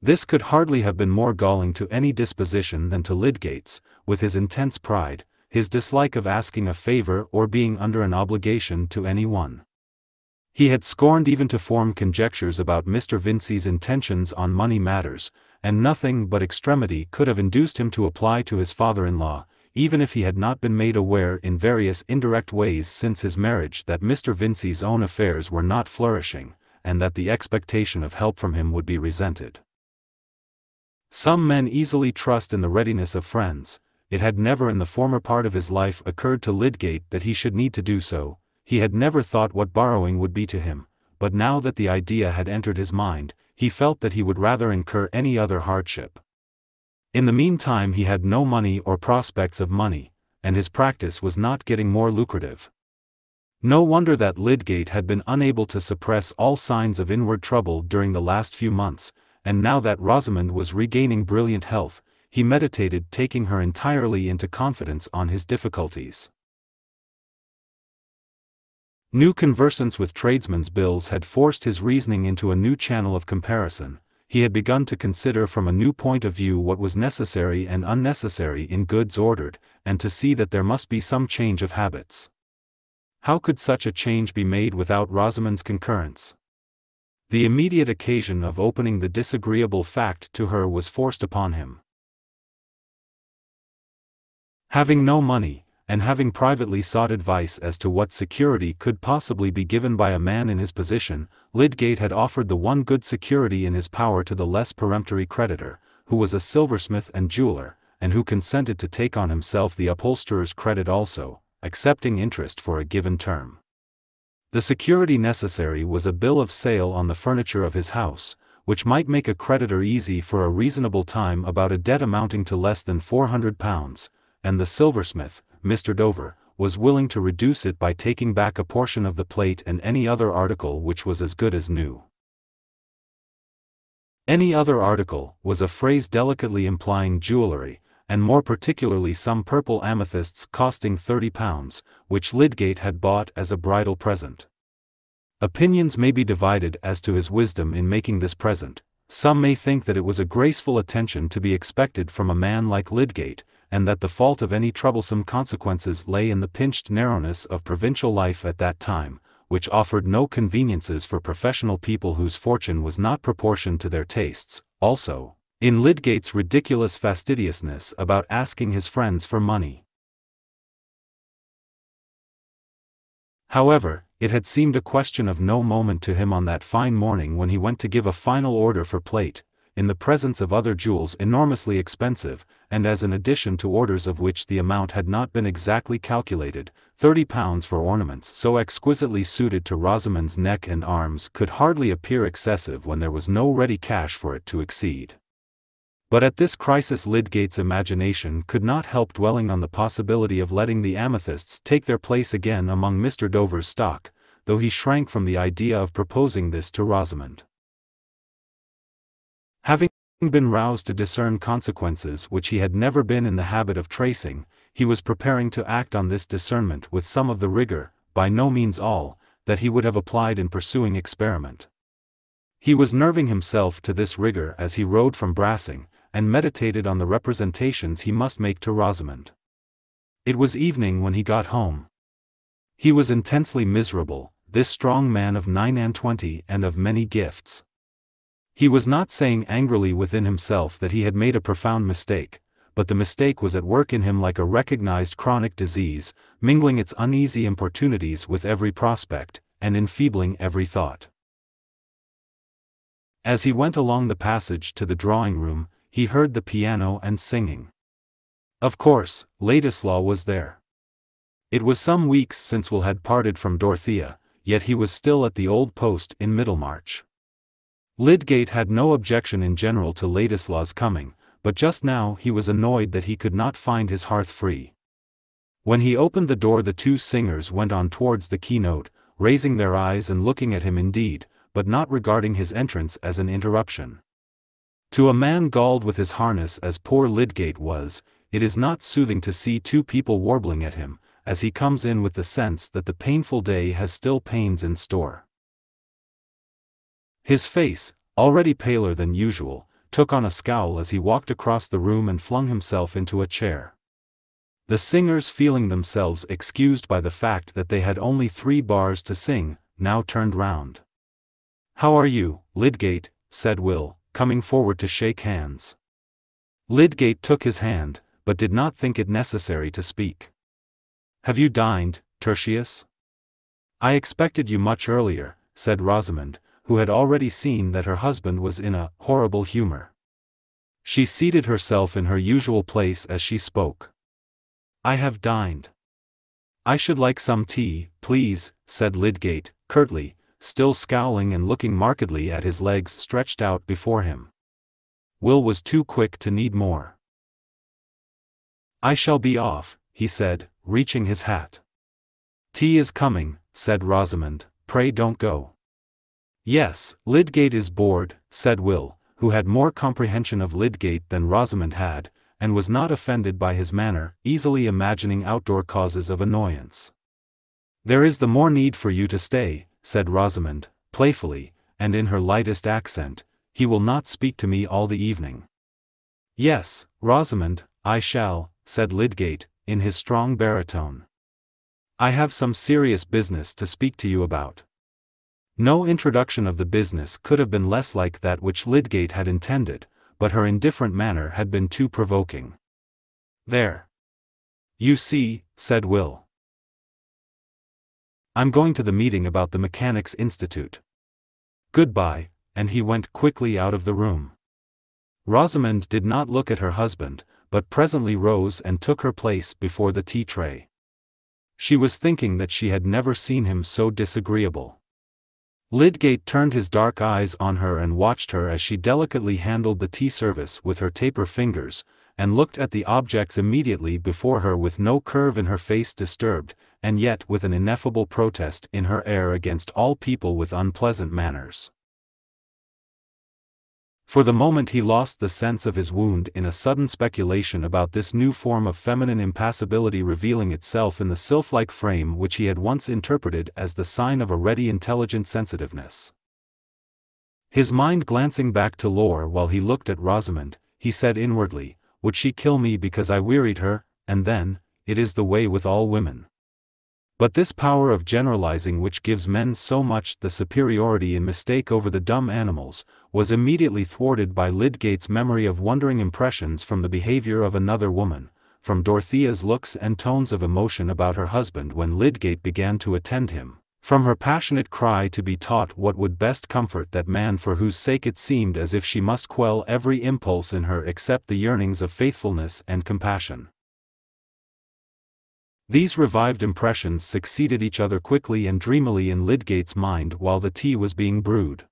A: This could hardly have been more galling to any disposition than to Lydgate's, with his intense pride, his dislike of asking a favor or being under an obligation to any one. He had scorned even to form conjectures about Mr. Vincy's intentions on money matters, and nothing but extremity could have induced him to apply to his father-in-law, even if he had not been made aware in various indirect ways since his marriage that Mr. Vincy's own affairs were not flourishing, and that the expectation of help from him would be resented. Some men easily trust in the readiness of friends, it had never in the former part of his life occurred to Lydgate that he should need to do so, he had never thought what borrowing would be to him, but now that the idea had entered his mind, he felt that he would rather incur any other hardship. In the meantime he had no money or prospects of money, and his practice was not getting more lucrative. No wonder that Lydgate had been unable to suppress all signs of inward trouble during the last few months, and now that Rosamond was regaining brilliant health, he meditated taking her entirely into confidence on his difficulties. New conversance with tradesmen's bills had forced his reasoning into a new channel of comparison, he had begun to consider from a new point of view what was necessary and unnecessary in goods ordered, and to see that there must be some change of habits. How could such a change be made without Rosamond's concurrence? The immediate occasion of opening the disagreeable fact to her was forced upon him. Having no money, and having privately sought advice as to what security could possibly be given by a man in his position, Lydgate had offered the one good security in his power to the less peremptory creditor, who was a silversmith and jeweler, and who consented to take on himself the upholsterer's credit also, accepting interest for a given term. The security necessary was a bill of sale on the furniture of his house, which might make a creditor easy for a reasonable time about a debt amounting to less than £400, and the silversmith, Mr. Dover, was willing to reduce it by taking back a portion of the plate and any other article which was as good as new. Any other article was a phrase delicately implying jewellery, and more particularly some purple amethysts costing £30, which Lydgate had bought as a bridal present. Opinions may be divided as to his wisdom in making this present, some may think that it was a graceful attention to be expected from a man like Lydgate, and that the fault of any troublesome consequences lay in the pinched narrowness of provincial life at that time, which offered no conveniences for professional people whose fortune was not proportioned to their tastes, also, in Lydgate's ridiculous fastidiousness about asking his friends for money. However, it had seemed a question of no moment to him on that fine morning when he went to give a final order for plate, in the presence of other jewels enormously expensive, and as an addition to orders of which the amount had not been exactly calculated, thirty pounds for ornaments so exquisitely suited to Rosamond's neck and arms could hardly appear excessive when there was no ready cash for it to exceed. But at this crisis Lydgate's imagination could not help dwelling on the possibility of letting the amethysts take their place again among Mr. Dover's stock, though he shrank from the idea of proposing this to Rosamond. Having been roused to discern consequences which he had never been in the habit of tracing, he was preparing to act on this discernment with some of the rigor, by no means all, that he would have applied in pursuing experiment. He was nerving himself to this rigor as he rode from Brassing, and meditated on the representations he must make to Rosamond. It was evening when he got home. He was intensely miserable, this strong man of nine and twenty and of many gifts. He was not saying angrily within himself that he had made a profound mistake, but the mistake was at work in him like a recognized chronic disease, mingling its uneasy importunities with every prospect, and enfeebling every thought. As he went along the passage to the drawing room, he heard the piano and singing. Of course, Ladislaw was there. It was some weeks since Will had parted from Dorothea, yet he was still at the old post in Middlemarch. Lydgate had no objection in general to Ladislaw's coming, but just now he was annoyed that he could not find his hearth free. When he opened the door the two singers went on towards the keynote, raising their eyes and looking at him indeed, but not regarding his entrance as an interruption. To a man galled with his harness as poor Lydgate was, it is not soothing to see two people warbling at him, as he comes in with the sense that the painful day has still pains in store. His face, already paler than usual, took on a scowl as he walked across the room and flung himself into a chair. The singers feeling themselves excused by the fact that they had only three bars to sing, now turned round. How are you, Lydgate? said Will, coming forward to shake hands. Lydgate took his hand, but did not think it necessary to speak. Have you dined, Tertius? I expected you much earlier, said Rosamond, who had already seen that her husband was in a horrible humor. She seated herself in her usual place as she spoke. I have dined. I should like some tea, please, said Lydgate, curtly, still scowling and looking markedly at his legs stretched out before him. Will was too quick to need more. I shall be off, he said, reaching his hat. Tea is coming, said Rosamond, pray don't go. Yes, Lydgate is bored, said Will, who had more comprehension of Lydgate than Rosamond had, and was not offended by his manner, easily imagining outdoor causes of annoyance. There is the more need for you to stay, said Rosamond, playfully, and in her lightest accent, he will not speak to me all the evening. Yes, Rosamond, I shall, said Lydgate, in his strong baritone. I have some serious business to speak to you about. No introduction of the business could have been less like that which Lydgate had intended, but her indifferent manner had been too provoking. There. You see, said Will. I'm going to the meeting about the Mechanics' Institute. Goodbye, and he went quickly out of the room. Rosamond did not look at her husband, but presently rose and took her place before the tea tray. She was thinking that she had never seen him so disagreeable. Lydgate turned his dark eyes on her and watched her as she delicately handled the tea service with her taper fingers, and looked at the objects immediately before her with no curve in her face disturbed, and yet with an ineffable protest in her air against all people with unpleasant manners. For the moment he lost the sense of his wound in a sudden speculation about this new form of feminine impassibility revealing itself in the sylph-like frame which he had once interpreted as the sign of a ready intelligent sensitiveness. His mind glancing back to Laure while he looked at Rosamond, he said inwardly, would she kill me because I wearied her, and then, it is the way with all women. But this power of generalizing which gives men so much the superiority in mistake over the dumb animals, was immediately thwarted by Lydgate's memory of wondering impressions from the behavior of another woman, from Dorothea's looks and tones of emotion about her husband when Lydgate began to attend him, From her passionate cry to be taught what would best comfort that man for whose sake it seemed as if she must quell every impulse in her except the yearnings of faithfulness and compassion. These revived impressions succeeded each other quickly and dreamily in Lydgate's mind while the tea was being brewed.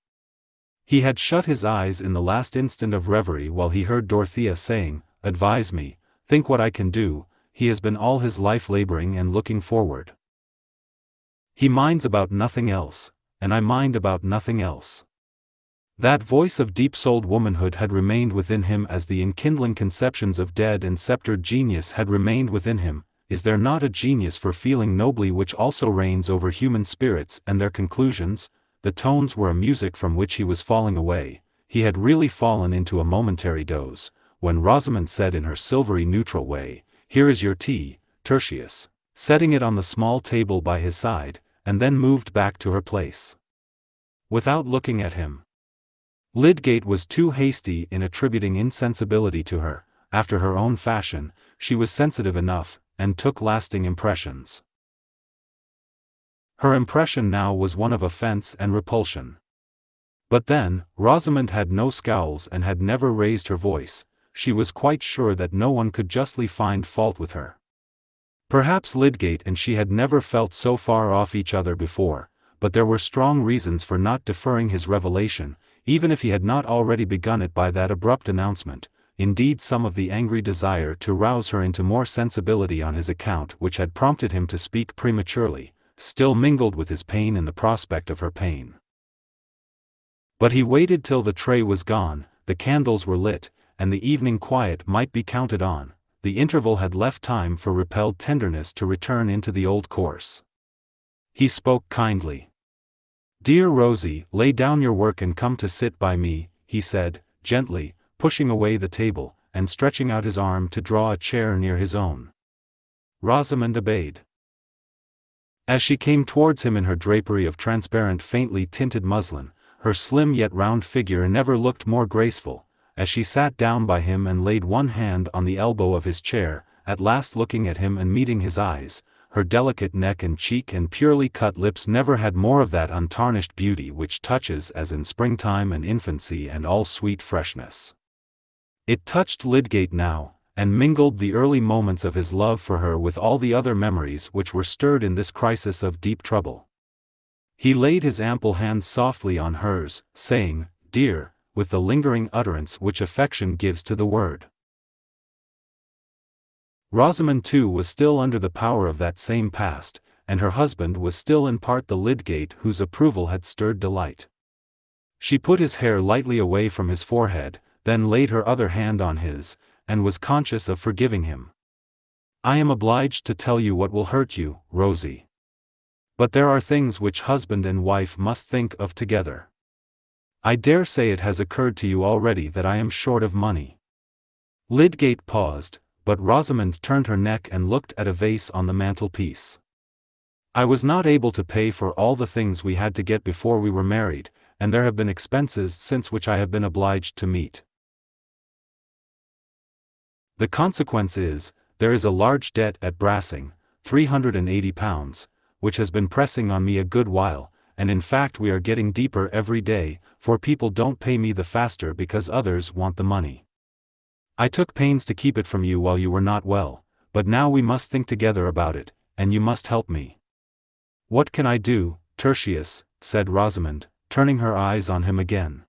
A: He had shut his eyes in the last instant of reverie while he heard Dorothea saying, Advise me, think what I can do, he has been all his life laboring and looking forward. He minds about nothing else, and I mind about nothing else. That voice of deep-souled womanhood had remained within him as the enkindling conceptions of dead and sceptered genius had remained within him, is there not a genius for feeling nobly which also reigns over human spirits and their conclusions? The tones were a music from which he was falling away, he had really fallen into a momentary doze, when Rosamond said in her silvery neutral way, Here is your tea, Tertius, setting it on the small table by his side, and then moved back to her place. Without looking at him. Lydgate was too hasty in attributing insensibility to her, after her own fashion, she was sensitive enough, and took lasting impressions. Her impression now was one of offense and repulsion. But then, Rosamond had no scowls and had never raised her voice, she was quite sure that no one could justly find fault with her. Perhaps Lydgate and she had never felt so far off each other before, but there were strong reasons for not deferring his revelation, even if he had not already begun it by that abrupt announcement, indeed some of the angry desire to rouse her into more sensibility on his account which had prompted him to speak prematurely, still mingled with his pain in the prospect of her pain. But he waited till the tray was gone, the candles were lit, and the evening quiet might be counted on, the interval had left time for repelled tenderness to return into the old course. He spoke kindly. Dear Rosie, lay down your work and come to sit by me, he said, gently, pushing away the table, and stretching out his arm to draw a chair near his own. Rosamond obeyed. As she came towards him in her drapery of transparent faintly tinted muslin, her slim yet round figure never looked more graceful, as she sat down by him and laid one hand on the elbow of his chair, at last looking at him and meeting his eyes, her delicate neck and cheek and purely cut lips never had more of that untarnished beauty which touches as in springtime and infancy and all sweet freshness. It touched Lydgate now, and mingled the early moments of his love for her with all the other memories which were stirred in this crisis of deep trouble. He laid his ample hand softly on hers, saying, Dear, with the lingering utterance which affection gives to the word. Rosamond too was still under the power of that same past, and her husband was still in part the Lydgate whose approval had stirred delight. She put his hair lightly away from his forehead, then laid her other hand on his, and was conscious of forgiving him. I am obliged to tell you what will hurt you, Rosie. But there are things which husband and wife must think of together. I dare say it has occurred to you already that I am short of money. Lydgate paused, but Rosamond turned her neck and looked at a vase on the mantelpiece. I was not able to pay for all the things we had to get before we were married, and there have been expenses since which I have been obliged to meet. The consequence is, there is a large debt at Brassing, £380, which has been pressing on me a good while, and in fact we are getting deeper every day, for people don't pay me the faster because others want the money. I took pains to keep it from you while you were not well, but now we must think together about it, and you must help me. What can I do, Tertius, said Rosamond, turning her eyes on him again.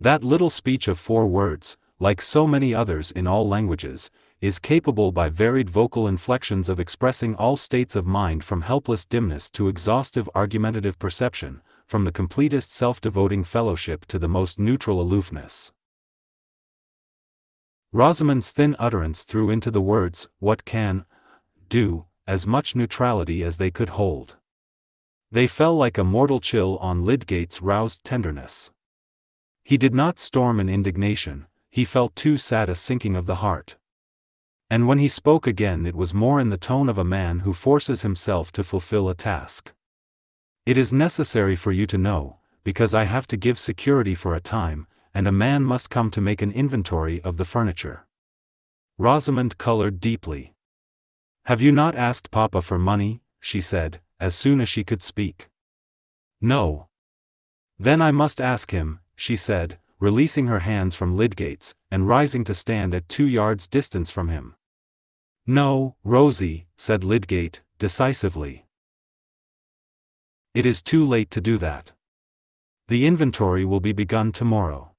A: That little speech of four words, like so many others in all languages, is capable by varied vocal inflections of expressing all states of mind from helpless dimness to exhaustive argumentative perception, from the completest self-devoting fellowship to the most neutral aloofness. Rosamond's thin utterance threw into the words, what can, do, as much neutrality as they could hold. They fell like a mortal chill on Lydgate's roused tenderness. He did not storm in indignation, he felt too sad a sinking of the heart. And when he spoke again it was more in the tone of a man who forces himself to fulfill a task. It is necessary for you to know, because I have to give security for a time, and a man must come to make an inventory of the furniture. Rosamond colored deeply. Have you not asked Papa for money? she said, as soon as she could speak. No. Then I must ask him, she said, releasing her hands from Lydgate's, and rising to stand at two yards' distance from him. No, Rosie, said Lydgate, decisively. It is too late to do that. The inventory will be begun tomorrow.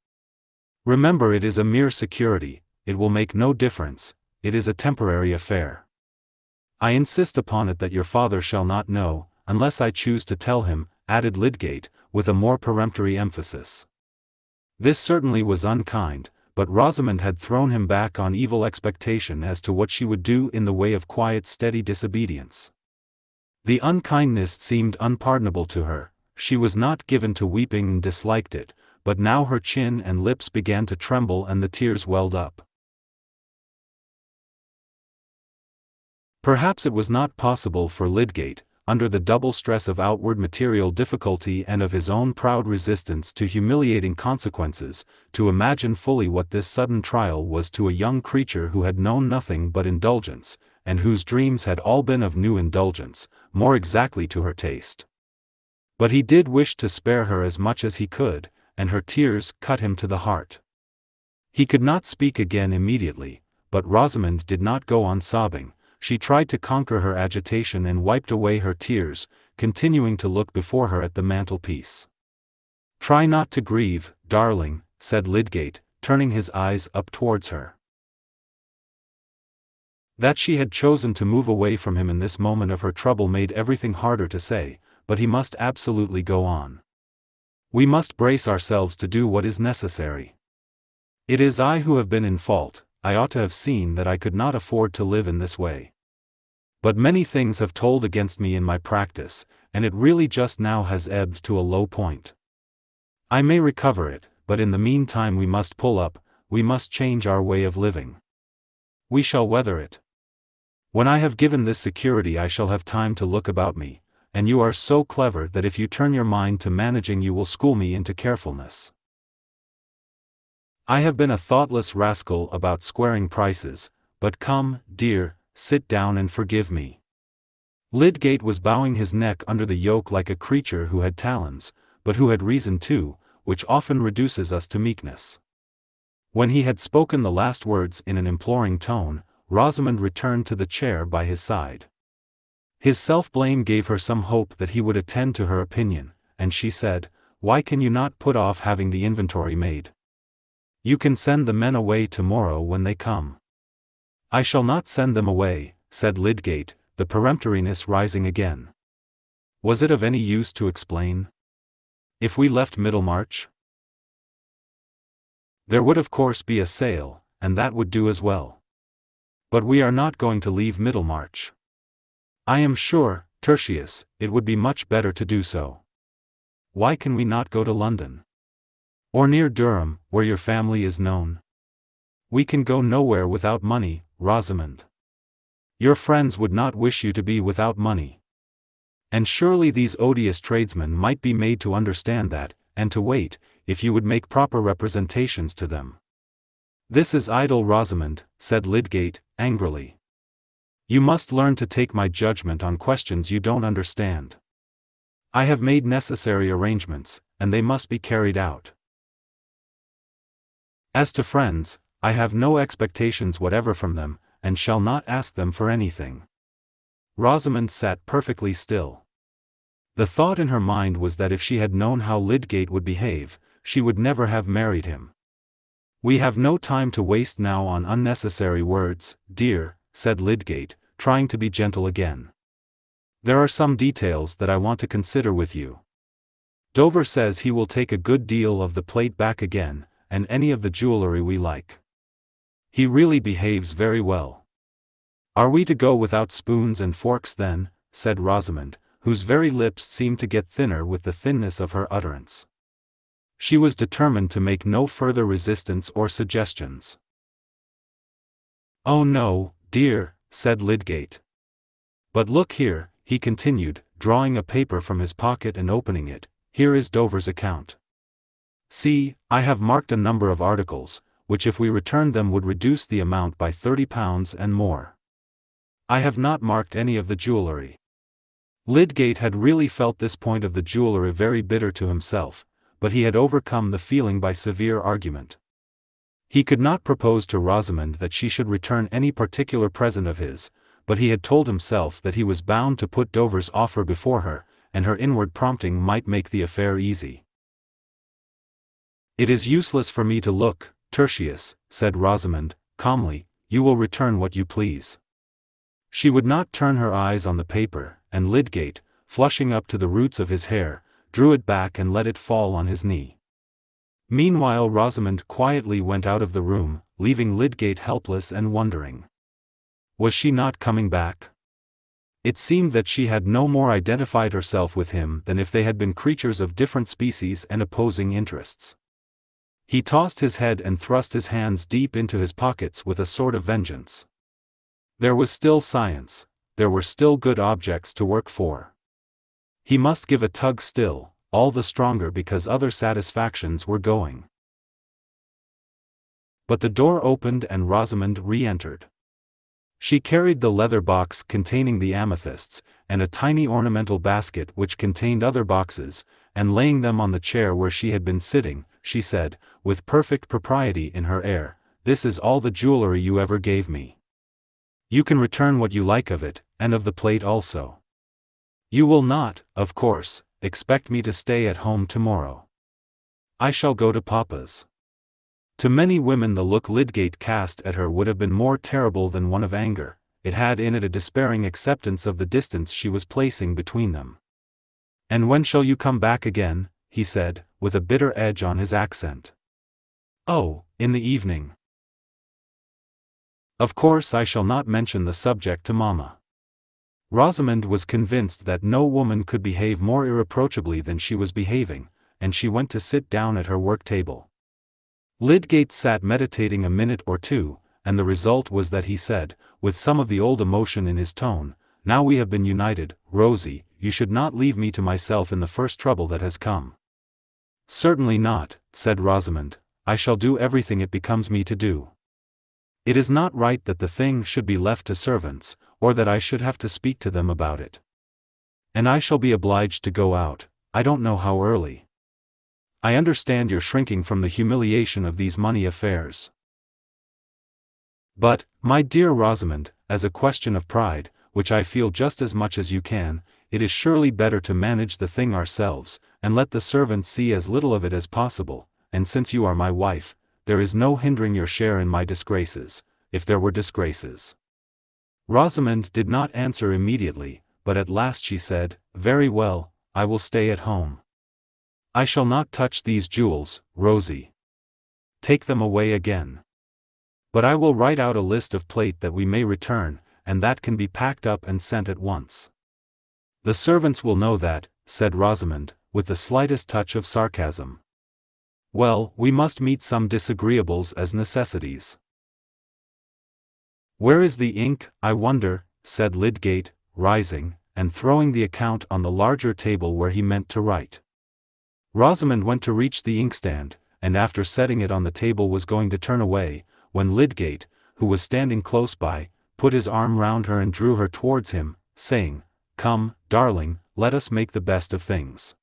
A: Remember it is a mere security, it will make no difference, it is a temporary affair. I insist upon it that your father shall not know, unless I choose to tell him, added Lydgate, with a more peremptory emphasis. This certainly was unkind, but Rosamond had thrown him back on evil expectation as to what she would do in the way of quiet steady disobedience. The unkindness seemed unpardonable to her, she was not given to weeping and disliked it, but now her chin and lips began to tremble and the tears welled up. Perhaps it was not possible for Lydgate, under the double stress of outward material difficulty and of his own proud resistance to humiliating consequences, to imagine fully what this sudden trial was to a young creature who had known nothing but indulgence, and whose dreams had all been of new indulgence, more exactly to her taste. But he did wish to spare her as much as he could, and her tears cut him to the heart. He could not speak again immediately, but Rosamond did not go on sobbing, she tried to conquer her agitation and wiped away her tears, continuing to look before her at the mantelpiece. Try not to grieve, darling, said Lydgate, turning his eyes up towards her. That she had chosen to move away from him in this moment of her trouble made everything harder to say, but he must absolutely go on. We must brace ourselves to do what is necessary. It is I who have been in fault, I ought to have seen that I could not afford to live in this way. But many things have told against me in my practice, and it really just now has ebbed to a low point. I may recover it, but in the meantime we must pull up, we must change our way of living. We shall weather it. When I have given this security I shall have time to look about me, and you are so clever that if you turn your mind to managing you will school me into carefulness. I have been a thoughtless rascal about squaring prices, but come, dear, sit down and forgive me. Lydgate was bowing his neck under the yoke like a creature who had talons, but who had reason too, which often reduces us to meekness. When he had spoken the last words in an imploring tone, Rosamond returned to the chair by his side. His self-blame gave her some hope that he would attend to her opinion, and she said, Why can you not put off having the inventory made? You can send the men away tomorrow when they come. I shall not send them away, said Lydgate, the peremptoriness rising again. Was it of any use to explain? If we left Middlemarch? There would of course be a sale, and that would do as well. But we are not going to leave Middlemarch. I am sure, Tertius, it would be much better to do so. Why can we not go to London? Or near Durham, where your family is known? We can go nowhere without money, Rosamond. Your friends would not wish you to be without money. And surely these odious tradesmen might be made to understand that, and to wait, if you would make proper representations to them. This is idle Rosamond, said Lydgate, angrily. You must learn to take my judgment on questions you don't understand. I have made necessary arrangements, and they must be carried out. As to friends, I have no expectations whatever from them, and shall not ask them for anything. Rosamond sat perfectly still. The thought in her mind was that if she had known how Lydgate would behave, she would never have married him. We have no time to waste now on unnecessary words, dear, said Lydgate, trying to be gentle again. There are some details that I want to consider with you. Dover says he will take a good deal of the plate back again, and any of the jewellery we like. He really behaves very well. Are we to go without spoons and forks then? said Rosamond, whose very lips seemed to get thinner with the thinness of her utterance. She was determined to make no further resistance or suggestions. Oh no, dear, said Lydgate. But look here, he continued, drawing a paper from his pocket and opening it, here is Dover's account. See, I have marked a number of articles, which if we returned them would reduce the amount by £30 and more. I have not marked any of the jewellery. Lydgate had really felt this point of the jewellery very bitter to himself, but he had overcome the feeling by severe argument. He could not propose to Rosamond that she should return any particular present of his, but he had told himself that he was bound to put Dover's offer before her, and her inward prompting might make the affair easy. It is useless for me to look, Tertius, said Rosamond, calmly, you will return what you please. She would not turn her eyes on the paper, and Lydgate, flushing up to the roots of his hair, drew it back and let it fall on his knee. Meanwhile Rosamond quietly went out of the room, leaving Lydgate helpless and wondering. Was she not coming back? It seemed that she had no more identified herself with him than if they had been creatures of different species and opposing interests. He tossed his head and thrust his hands deep into his pockets with a sort of vengeance. There was still science, there were still good objects to work for. He must give a tug still, all the stronger because other satisfactions were going. But the door opened and Rosamond re-entered. She carried the leather box containing the amethysts, and a tiny ornamental basket which contained other boxes, and laying them on the chair where she had been sitting, she said, with perfect propriety in her air, This is all the jewellery you ever gave me. You can return what you like of it, and of the plate also. You will not, of course, expect me to stay at home tomorrow. I shall go to Papa's. To many women the look Lydgate cast at her would have been more terrible than one of anger, it had in it a despairing acceptance of the distance she was placing between them. And when shall you come back again? he said, with a bitter edge on his accent. Oh, in the evening. Of course I shall not mention the subject to Mamma. Rosamond was convinced that no woman could behave more irreproachably than she was behaving, and she went to sit down at her work table. Lydgate sat meditating a minute or two, and the result was that he said, with some of the old emotion in his tone, Now we have been united, Rosie, you should not leave me to myself in the first trouble that has come. Certainly not, said Rosamond, I shall do everything it becomes me to do. It is not right that the thing should be left to servants, or that I should have to speak to them about it. And I shall be obliged to go out, I don't know how early. I understand you're shrinking from the humiliation of these money affairs. But, my dear Rosamond, as a question of pride, which I feel just as much as you can, it is surely better to manage the thing ourselves, and let the servants see as little of it as possible, and since you are my wife, there is no hindering your share in my disgraces, if there were disgraces. Rosamond did not answer immediately, but at last she said, Very well, I will stay at home. I shall not touch these jewels, Rosie. Take them away again. But I will write out a list of plate that we may return, and that can be packed up and sent at once. The servants will know that, said Rosamond, with the slightest touch of sarcasm. Well, we must meet some disagreeables as necessities. Where is the ink, I wonder, said Lydgate, rising, and throwing the account on the larger table where he meant to write. Rosamond went to reach the inkstand, and after setting it on the table was going to turn away, when Lydgate, who was standing close by, put his arm round her and drew her towards him, saying, Come, darling, let us make the best of things.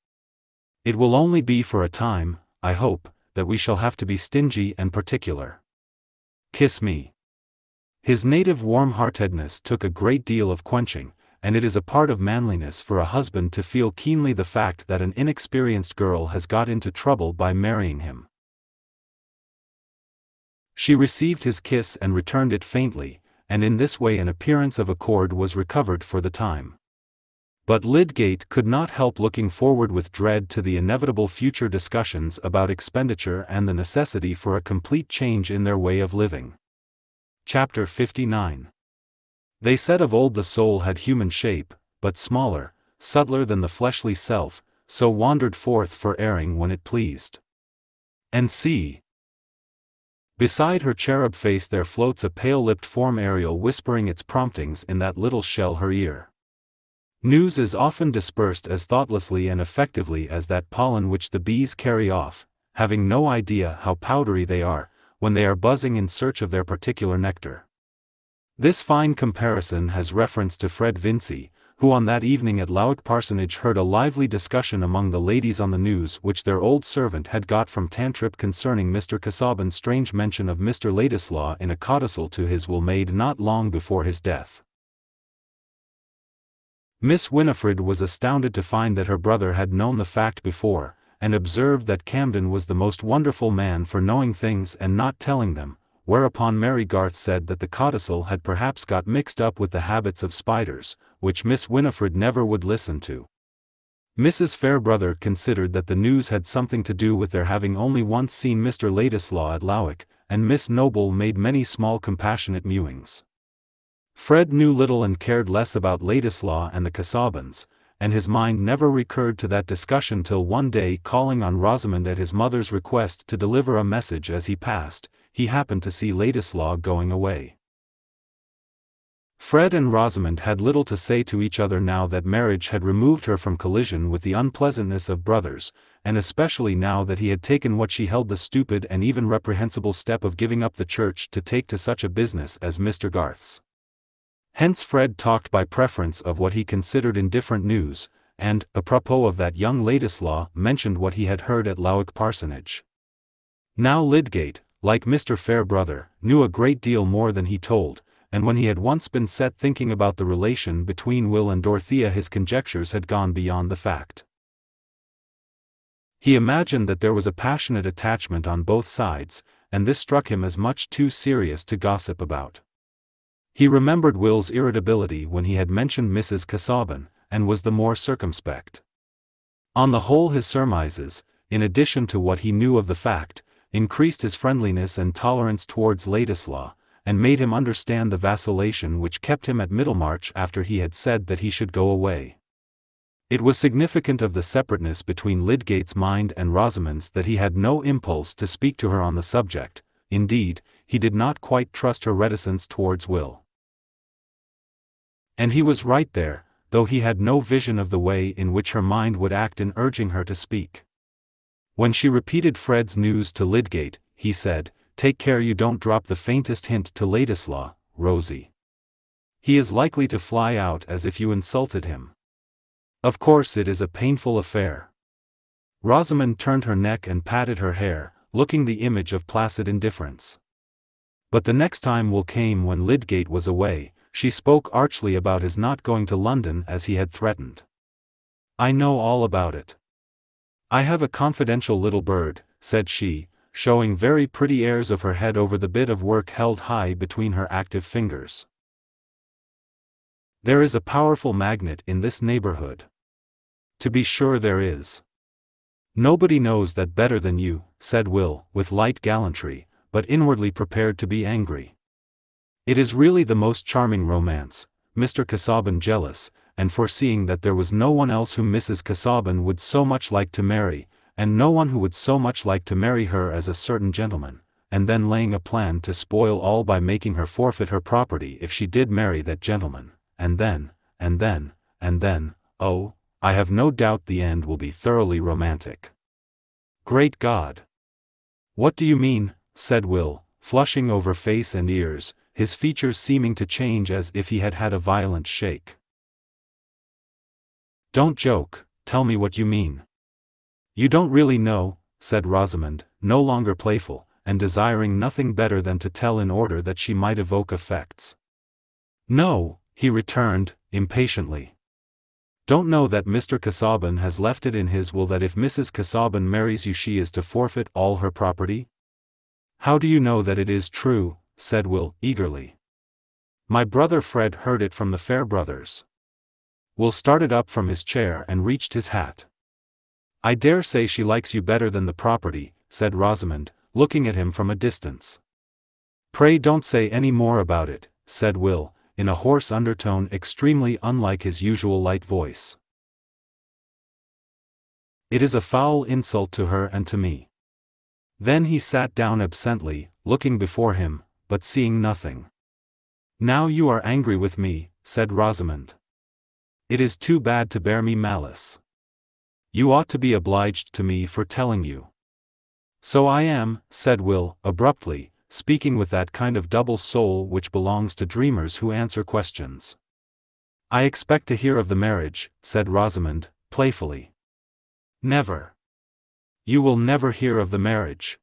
A: It will only be for a time, I hope, that we shall have to be stingy and particular. Kiss me. His native warm-heartedness took a great deal of quenching, and it is a part of manliness for a husband to feel keenly the fact that an inexperienced girl has got into trouble by marrying him. She received his kiss and returned it faintly, and in this way an appearance of accord was recovered for the time. But Lydgate could not help looking forward with dread to the inevitable future discussions about expenditure and the necessity for a complete change in their way of living. Chapter 59 they said of old the soul had human shape, but smaller, subtler than the fleshly self, so wandered forth for airing when it pleased. And see! Beside her cherub face there floats a pale-lipped form Ariel whispering its promptings in that little shell her ear. News is often dispersed as thoughtlessly and effectively as that pollen which the bees carry off, having no idea how powdery they are, when they are buzzing in search of their particular nectar. This fine comparison has reference to Fred Vincy, who on that evening at Lowick Parsonage heard a lively discussion among the ladies on the news which their old servant had got from Tantripp concerning Mr. Casaubon's strange mention of Mr. Ladislaw in a codicil to his will made not long before his death. Miss Winifred was astounded to find that her brother had known the fact before, and observed that Camden was the most wonderful man for knowing things and not telling them, whereupon Mary Garth said that the codicil had perhaps got mixed up with the habits of spiders, which Miss Winifred never would listen to. Mrs. Farebrother considered that the news had something to do with their having only once seen Mr. Ladislaw at Lowick, and Miss Noble made many small compassionate mewings. Fred knew little and cared less about Ladislaw and the Casaubons, and his mind never recurred to that discussion till one day calling on Rosamond at his mother's request to deliver a message as he passed, he happened to see Ladislaw going away. Fred and Rosamond had little to say to each other now that marriage had removed her from collision with the unpleasantness of brothers, and especially now that he had taken what she held the stupid and even reprehensible step of giving up the church to take to such a business as Mr. Garth's. Hence Fred talked by preference of what he considered indifferent news, and, apropos of that young Ladislaw, mentioned what he had heard at Lowick Parsonage. Now Lydgate, like Mr. Farebrother, knew a great deal more than he told, and when he had once been set thinking about the relation between Will and Dorothea his conjectures had gone beyond the fact. He imagined that there was a passionate attachment on both sides, and this struck him as much too serious to gossip about. He remembered Will's irritability when he had mentioned Mrs. Casaubon, and was the more circumspect. On the whole his surmises, in addition to what he knew of the fact, increased his friendliness and tolerance towards Ladislaw, and made him understand the vacillation which kept him at Middlemarch after he had said that he should go away. It was significant of the separateness between Lydgate's mind and Rosamond's that he had no impulse to speak to her on the subject, indeed, he did not quite trust her reticence towards Will. And he was right there, though he had no vision of the way in which her mind would act in urging her to speak. When she repeated Fred's news to Lydgate, he said, Take care you don't drop the faintest hint to Ladislaw, Rosie. He is likely to fly out as if you insulted him. Of course it is a painful affair. Rosamond turned her neck and patted her hair, looking the image of placid indifference. But the next time Will came when Lydgate was away, she spoke archly about his not going to London as he had threatened. I know all about it. I have a confidential little bird, said she, showing very pretty airs of her head over the bit of work held high between her active fingers. There is a powerful magnet in this neighborhood. To be sure there is. Nobody knows that better than you, said Will, with light gallantry, but inwardly prepared to be angry. It is really the most charming romance, Mr. Casaubon jealous, and foreseeing that there was no one else whom Mrs. Casaubon would so much like to marry, and no one who would so much like to marry her as a certain gentleman, and then laying a plan to spoil all by making her forfeit her property if she did marry that gentleman, and then, and then, and then, oh, I have no doubt the end will be thoroughly romantic. Great God! What do you mean? said Will, flushing over face and ears, his features seeming to change as if he had had a violent shake. Don't joke, tell me what you mean. You don't really know, said Rosamond, no longer playful, and desiring nothing better than to tell in order that she might evoke effects. No, he returned, impatiently. Don't know that Mr. Casaubon has left it in his will that if Mrs. Casaubon marries you she is to forfeit all her property? How do you know that it is true, said Will, eagerly. My brother Fred heard it from the Farebrothers. Will started up from his chair and reached his hat. I dare say she likes you better than the property, said Rosamond, looking at him from a distance. Pray don't say any more about it, said Will, in a hoarse undertone extremely unlike his usual light voice. It is a foul insult to her and to me. Then he sat down absently, looking before him, but seeing nothing. Now you are angry with me, said Rosamond. It is too bad to bear me malice. You ought to be obliged to me for telling you. So I am, said Will, abruptly, speaking with that kind of double soul which belongs to dreamers who answer questions. I expect to hear of the marriage, said Rosamond, playfully. Never. You will never hear of the marriage.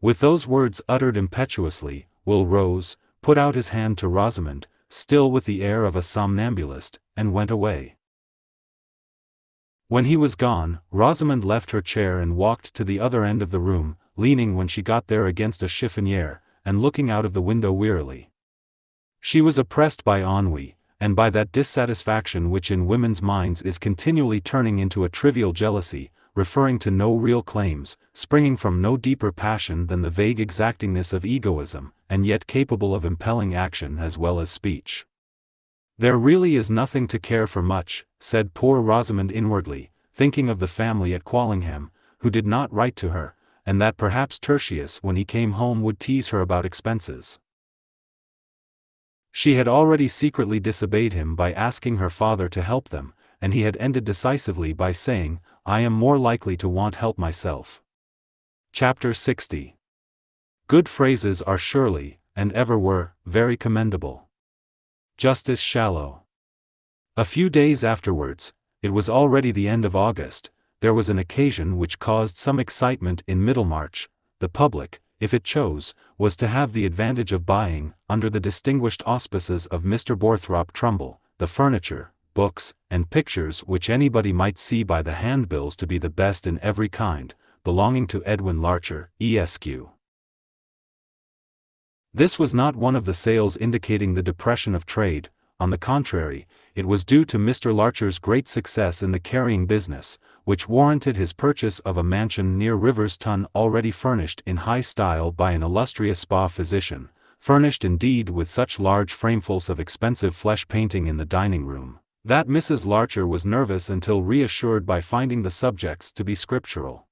A: With those words uttered impetuously, Will rose, put out his hand to Rosamond, still with the air of a somnambulist, and went away. When he was gone, Rosamond left her chair and walked to the other end of the room, leaning when she got there against a chiffonier, and looking out of the window wearily. She was oppressed by ennui, and by that dissatisfaction which in women's minds is continually turning into a trivial jealousy, referring to no real claims, springing from no deeper passion than the vague exactingness of egoism, and yet capable of impelling action as well as speech. There really is nothing to care for much, said poor Rosamond inwardly, thinking of the family at Quallingham, who did not write to her, and that perhaps Tertius when he came home would tease her about expenses. She had already secretly disobeyed him by asking her father to help them, and he had ended decisively by saying, I am more likely to want help myself. Chapter 60 Good phrases are surely, and ever were, very commendable. Justice Shallow. A few days afterwards, it was already the end of August, there was an occasion which caused some excitement in Middlemarch, the public, if it chose, was to have the advantage of buying, under the distinguished auspices of Mr. Borthrop Trumbull, the furniture, books, and pictures which anybody might see by the handbills to be the best in every kind, belonging to Edwin Larcher, Esq. This was not one of the sales indicating the depression of trade, on the contrary, it was due to Mr. Larcher's great success in the carrying business, which warranted his purchase of a mansion near Riverston already furnished in high style by an illustrious spa physician, furnished indeed with such large framefuls of expensive flesh painting in the dining room, that Mrs. Larcher was nervous until reassured by finding the subjects to be scriptural.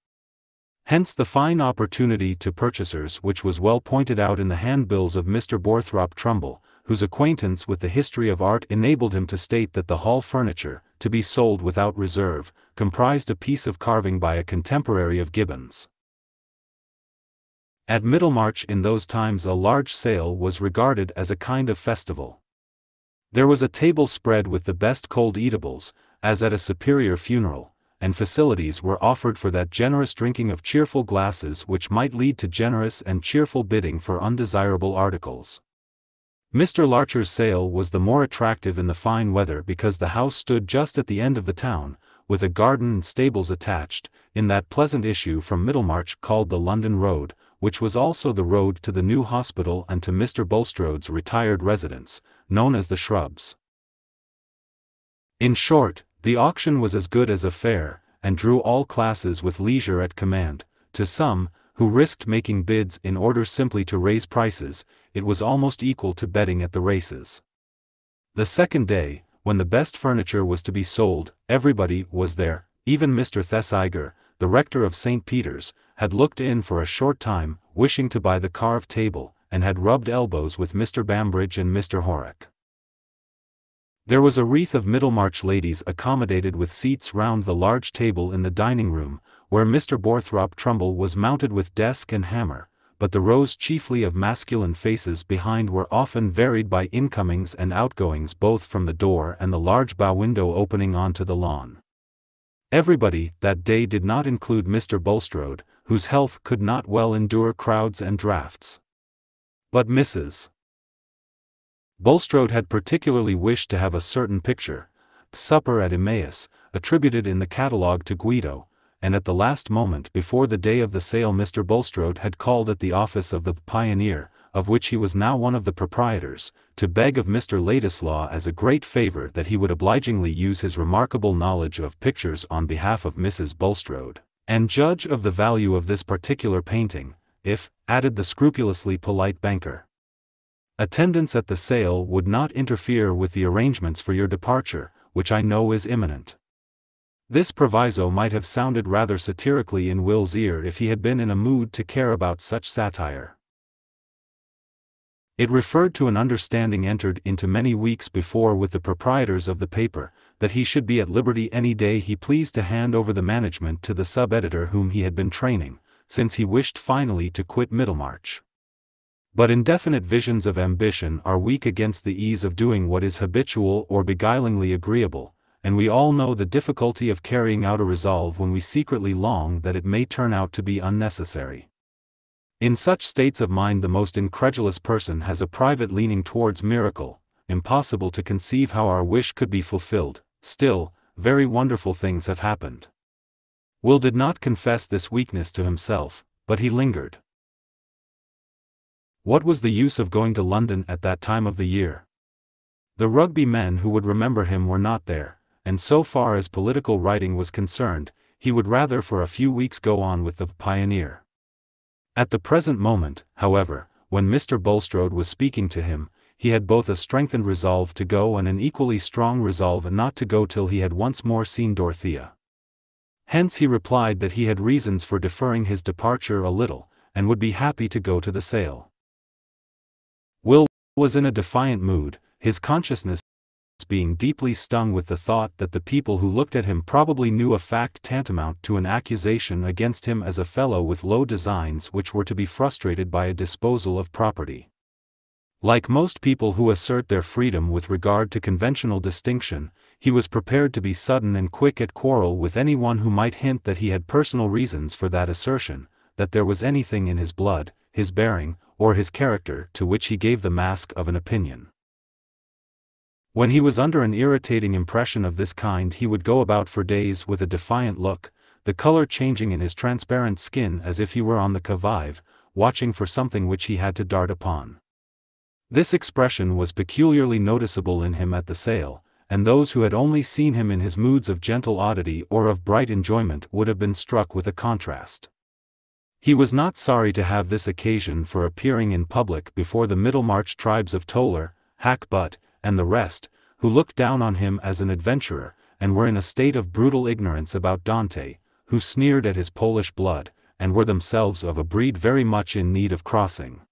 A: Hence the fine opportunity to purchasers which was well pointed out in the handbills of Mr. Borthrop Trumbull, whose acquaintance with the history of art enabled him to state that the hall furniture, to be sold without reserve, comprised a piece of carving by a contemporary of Gibbons. At Middlemarch in those times a large sale was regarded as a kind of festival. There was a table spread with the best cold eatables, as at a superior funeral, and facilities were offered for that generous drinking of cheerful glasses which might lead to generous and cheerful bidding for undesirable articles. Mr. Larcher's sale was the more attractive in the fine weather because the house stood just at the end of the town, with a garden and stables attached, in that pleasant issue from Middlemarch called the London Road, which was also the road to the new hospital and to Mr. Bulstrode's retired residence, known as the Shrubs. In short, the auction was as good as a fair, and drew all classes with leisure at command, to some, who risked making bids in order simply to raise prices, it was almost equal to betting at the races. The second day, when the best furniture was to be sold, everybody was there, even Mr. Thesiger, the rector of St. Peter's, had looked in for a short time, wishing to buy the carved table, and had rubbed elbows with Mr. Bambridge and Mr. Horrock. There was a wreath of Middlemarch ladies accommodated with seats round the large table in the dining room, where Mr. Borthrop Trumbull was mounted with desk and hammer, but the rows chiefly of masculine faces behind were often varied by incomings and outgoings both from the door and the large bow window opening onto the lawn. Everybody that day did not include Mr. Bulstrode, whose health could not well endure crowds and draughts. But Mrs. Bulstrode had particularly wished to have a certain picture, Supper at Emmaus, attributed in the catalogue to Guido, and at the last moment before the day of the sale Mr. Bulstrode had called at the office of the Pioneer, of which he was now one of the proprietors, to beg of Mr. Ladislaw as a great favor that he would obligingly use his remarkable knowledge of pictures on behalf of Mrs. Bulstrode, and judge of the value of this particular painting, if, added the scrupulously polite banker. Attendance at the sale would not interfere with the arrangements for your departure, which I know is imminent. This proviso might have sounded rather satirically in Will's ear if he had been in a mood to care about such satire. It referred to an understanding entered into many weeks before with the proprietors of the paper, that he should be at liberty any day he pleased to hand over the management to the sub-editor whom he had been training, since he wished finally to quit Middlemarch. But indefinite visions of ambition are weak against the ease of doing what is habitual or beguilingly agreeable, and we all know the difficulty of carrying out a resolve when we secretly long that it may turn out to be unnecessary. In such states of mind the most incredulous person has a private leaning towards miracle, impossible to conceive how our wish could be fulfilled, still, very wonderful things have happened. Will did not confess this weakness to himself, but he lingered. What was the use of going to London at that time of the year? The rugby men who would remember him were not there, and so far as political writing was concerned, he would rather for a few weeks go on with the Pioneer. At the present moment, however, when Mr. Bulstrode was speaking to him, he had both a strengthened resolve to go and an equally strong resolve not to go till he had once more seen Dorothea. Hence he replied that he had reasons for deferring his departure a little, and would be happy to go to the sale. Will was in a defiant mood, his consciousness being deeply stung with the thought that the people who looked at him probably knew a fact tantamount to an accusation against him as a fellow with low designs which were to be frustrated by a disposal of property. Like most people who assert their freedom with regard to conventional distinction, he was prepared to be sudden and quick at quarrel with anyone who might hint that he had personal reasons for that assertion, that there was anything in his blood, his bearing, or his character to which he gave the mask of an opinion. When he was under an irritating impression of this kind he would go about for days with a defiant look, the color changing in his transparent skin as if he were on the qui-vive, watching for something which he had to dart upon. This expression was peculiarly noticeable in him at the sale, and those who had only seen him in his moods of gentle oddity or of bright enjoyment would have been struck with a contrast. He was not sorry to have this occasion for appearing in public before the Middlemarch tribes of Toller, Hackbutt, and the rest, who looked down on him as an adventurer, and were in a state of brutal ignorance about Dante, who sneered at his Polish blood, and were themselves of a breed very much in need of crossing.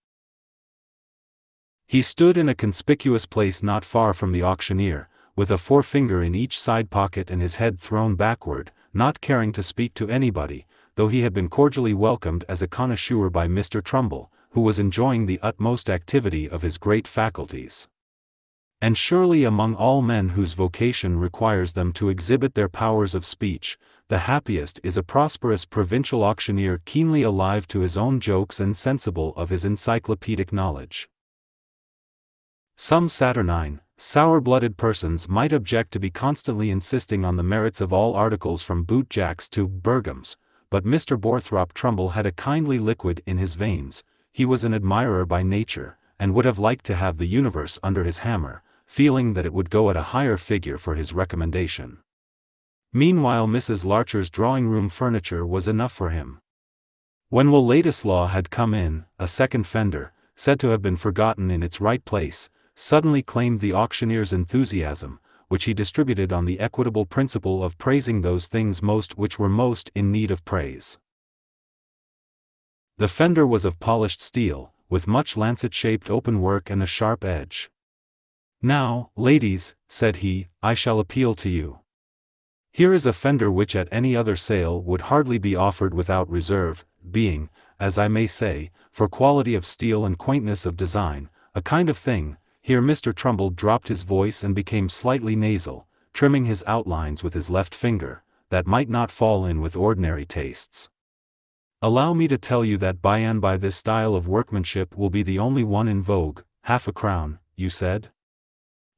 A: He stood in a conspicuous place not far from the auctioneer, with a forefinger in each side pocket and his head thrown backward, not caring to speak to anybody, though he had been cordially welcomed as a connoisseur by Mr. Trumbull, who was enjoying the utmost activity of his great faculties. And surely among all men whose vocation requires them to exhibit their powers of speech, the happiest is a prosperous provincial auctioneer keenly alive to his own jokes and sensible of his encyclopedic knowledge. Some saturnine, sour-blooded persons might object to be constantly insisting on the merits of all articles from bootjacks to Berghems, but Mr. Borthrop Trumbull had a kindly liquid in his veins, he was an admirer by nature, and would have liked to have the universe under his hammer, feeling that it would go at a higher figure for his recommendation. Meanwhile Mrs. Larcher's drawing-room furniture was enough for him. When Will Ladislaw had come in, a second fender, said to have been forgotten in its right place, suddenly claimed the auctioneer's enthusiasm, which he distributed on the equitable principle of praising those things most which were most in need of praise. The fender was of polished steel, with much lancet-shaped open work and a sharp edge. Now, ladies, said he, I shall appeal to you. Here is a fender which at any other sale would hardly be offered without reserve, being, as I may say, for quality of steel and quaintness of design, a kind of thing, here Mr. Trumbull dropped his voice and became slightly nasal, trimming his outlines with his left finger, that might not fall in with ordinary tastes. Allow me to tell you that by and by this style of workmanship will be the only one in vogue, half a crown, you said?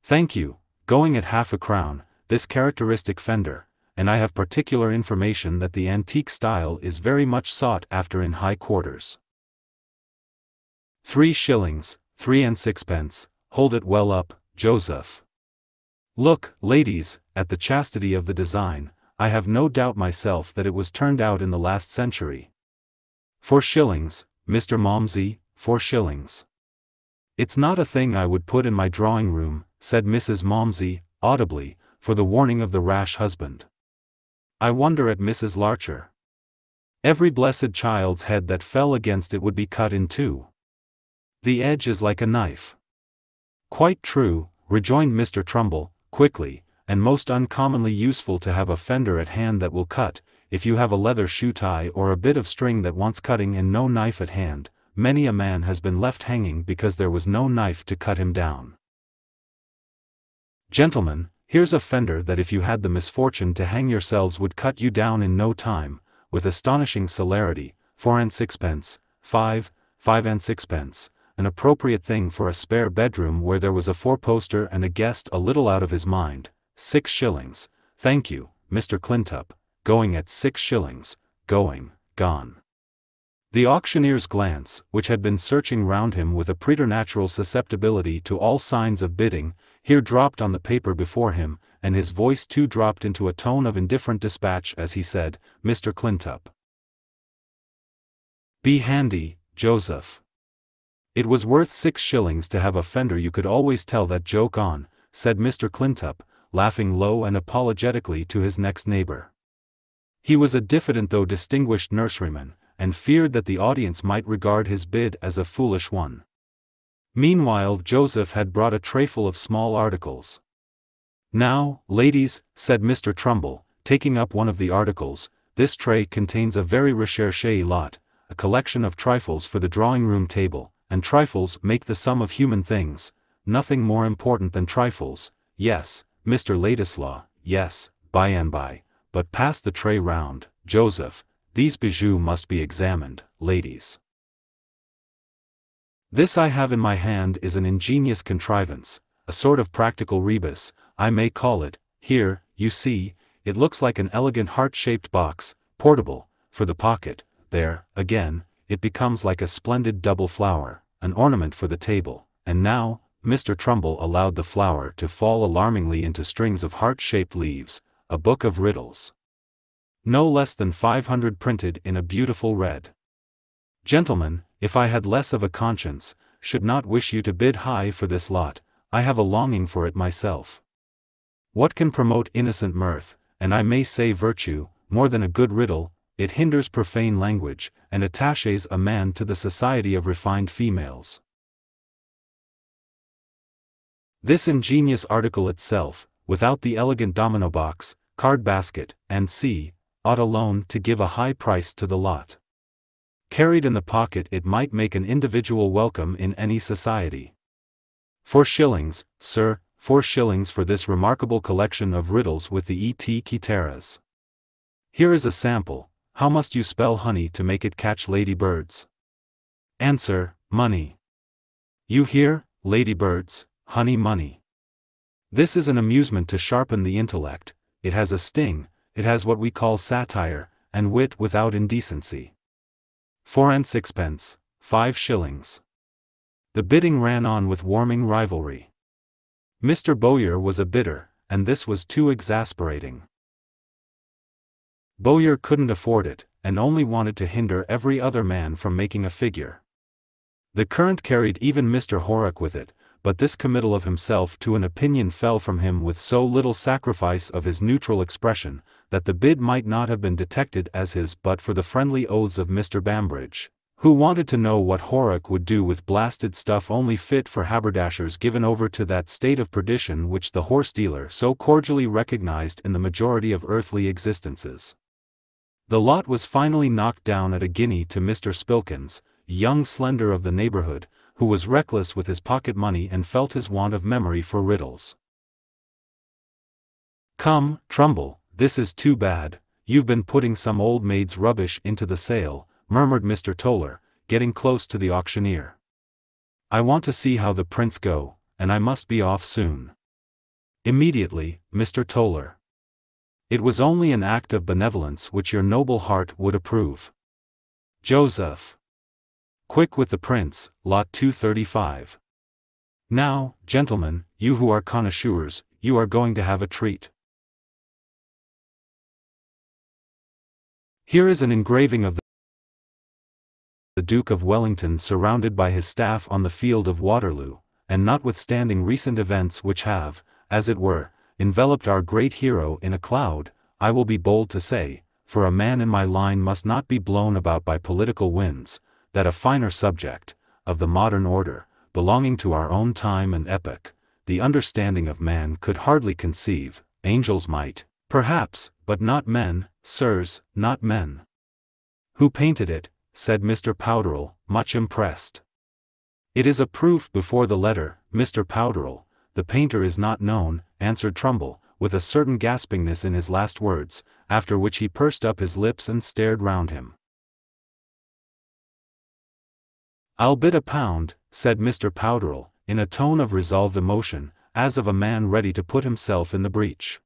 A: Thank you, going at half a crown, this characteristic fender, and I have particular information that the antique style is very much sought after in high quarters. Three shillings, three and sixpence, hold it well up, Joseph. Look, ladies, at the chastity of the design, I have no doubt myself that it was turned out in the last century. Four shillings, Mr. Mawmsey, four shillings. It's not a thing I would put in my drawing room, said Mrs. Mawmsey, audibly, for the warning of the rash husband. I wonder at Mrs. Larcher. Every blessed child's head that fell against it would be cut in two. The edge is like a knife. Quite true, rejoined Mr. Trumbull, quickly, and most uncommonly useful to have a fender at hand that will cut, if you have a leather shoe tie or a bit of string that wants cutting and no knife at hand, many a man has been left hanging because there was no knife to cut him down. Gentlemen, here's a fender that if you had the misfortune to hang yourselves would cut you down in no time, with astonishing celerity, four and sixpence, five, five and sixpence, an appropriate thing for a spare bedroom where there was a four-poster and a guest a little out of his mind, six shillings, thank you, Mr. Clintup, going at six shillings, going, gone. The auctioneer's glance, which had been searching round him with a preternatural susceptibility to all signs of bidding, here dropped on the paper before him, and his voice too dropped into a tone of indifferent dispatch as he said, Mr. Clintup. Be handy, Joseph. It was worth six shillings to have a fender you could always tell that joke on, said Mr. Clintup, laughing low and apologetically to his next neighbor. He was a diffident though distinguished nurseryman, and feared that the audience might regard his bid as a foolish one. Meanwhile Joseph had brought a trayful of small articles. Now, ladies, said Mr. Trumbull, taking up one of the articles, this tray contains a very recherché lot, a collection of trifles for the drawing-room table, and trifles make the sum of human things, nothing more important than trifles, yes, Mr. Ladislaw, yes, by and by, but pass the tray round, Joseph, these bijoux must be examined, ladies. This I have in my hand is an ingenious contrivance, a sort of practical rebus, I may call it, here, you see, it looks like an elegant heart-shaped box, portable, for the pocket, there, again, it becomes like a splendid double flower, an ornament for the table, and now, Mr. Trumbull allowed the flower to fall alarmingly into strings of heart-shaped leaves, a book of riddles. No less than 500 printed in a beautiful red. Gentlemen, if I had less of a conscience, should not wish you to bid high for this lot, I have a longing for it myself. What can promote innocent mirth, and I may say virtue, more than a good riddle, it hinders profane language, and attaches a man to the society of refined females. This ingenious article itself, without the elegant domino box, card basket, and c, ought alone to give a high price to the lot. Carried in the pocket it might make an individual welcome in any society. Four shillings, sir, four shillings for this remarkable collection of riddles with the et caeteras. Here is a sample, how must you spell honey to make it catch ladybirds? Answer, money. You hear, ladybirds, honey money. This is an amusement to sharpen the intellect, it has a sting, it has what we call satire, and wit without indecency. Four and sixpence, five shillings. The bidding ran on with warming rivalry. Mr. Bowyer was a bidder, and this was too exasperating. Bowyer couldn't afford it, and only wanted to hinder every other man from making a figure. The current carried even Mr. Horrock with it, but this committal of himself to an opinion fell from him with so little sacrifice of his neutral expression, that the bid might not have been detected as his but for the friendly oaths of Mr. Bambridge, who wanted to know what Horrock would do with blasted stuff only fit for haberdashers given over to that state of perdition which the horse dealer so cordially recognized in the majority of earthly existences. The lot was finally knocked down at a guinea to Mr. Spilkins, young slender of the neighborhood, who was reckless with his pocket money and felt his want of memory for riddles. Come, Trumbull, this is too bad, you've been putting some old maid's rubbish into the sale, murmured Mr. Toller, getting close to the auctioneer. I want to see how the prints go, and I must be off soon. Immediately, Mr. Toller. It was only an act of benevolence which your noble heart would approve. Joseph. Quick with the prince, lot 235. Now, gentlemen, you who are connoisseurs, you are going to have a treat. Here is an engraving of the Duke of Wellington surrounded by his staff on the field of Waterloo, and notwithstanding recent events which have, as it were, enveloped our great hero in a cloud, I will be bold to say, for a man in my line must not be blown about by political winds, that a finer subject, of the modern order, belonging to our own time and epoch, the understanding of man could hardly conceive, angels might, perhaps, but not men, sirs, not men. Who painted it, said Mr. Powderell, much impressed. It is a proof before the letter, Mr. Powderell, the painter is not known, answered Trumbull, with a certain gaspingness in his last words, after which he pursed up his lips and stared round him. I'll bid a pound, said Mr. Powderell, in a tone of resolved emotion, as of a man ready to put himself in the breach.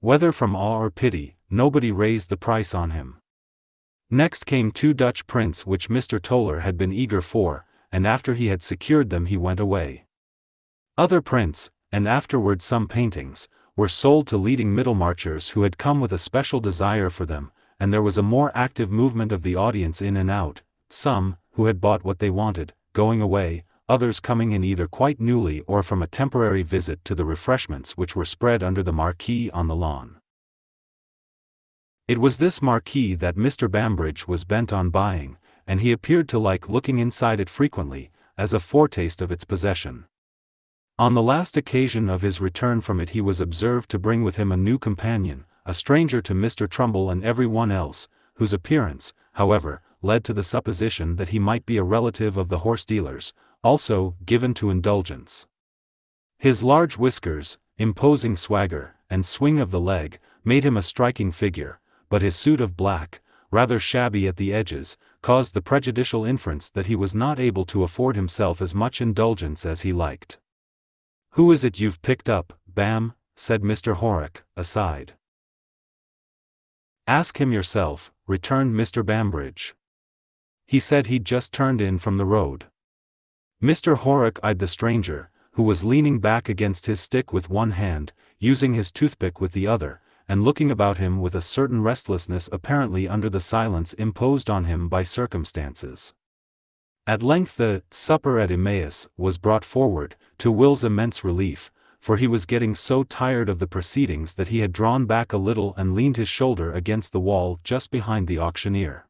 A: Whether from awe or pity, nobody raised the price on him. Next came two Dutch prints which Mr. Toller had been eager for, and after he had secured them he went away. Other prints, and afterward some paintings, were sold to leading Middlemarchers who had come with a special desire for them, and there was a more active movement of the audience in and out, some, who had bought what they wanted, going away, others coming in either quite newly or from a temporary visit to the refreshments which were spread under the marquee on the lawn. It was this marquee that Mr. Bambridge was bent on buying, and he appeared to like looking inside it frequently, as a foretaste of its possession. On the last occasion of his return from it he was observed to bring with him a new companion, a stranger to Mr. Trumbull and every one else, whose appearance, however, led to the supposition that he might be a relative of the horse dealer's, also given to indulgence. His large whiskers, imposing swagger, and swing of the leg, made him a striking figure, but his suit of black, rather shabby at the edges, caused the prejudicial inference that he was not able to afford himself as much indulgence as he liked. Who is it you've picked up, Bam? said Mr. Horrock, aside. Ask him yourself, returned Mr. Bambridge. He said he'd just turned in from the road. Mr. Horrock eyed the stranger, who was leaning back against his stick with one hand, using his toothpick with the other, and looking about him with a certain restlessness apparently under the silence imposed on him by circumstances. At length the supper at Emmaus was brought forward, to Will's immense relief, for he was getting so tired of the proceedings that he had drawn back a little and leaned his shoulder against the wall just behind the auctioneer.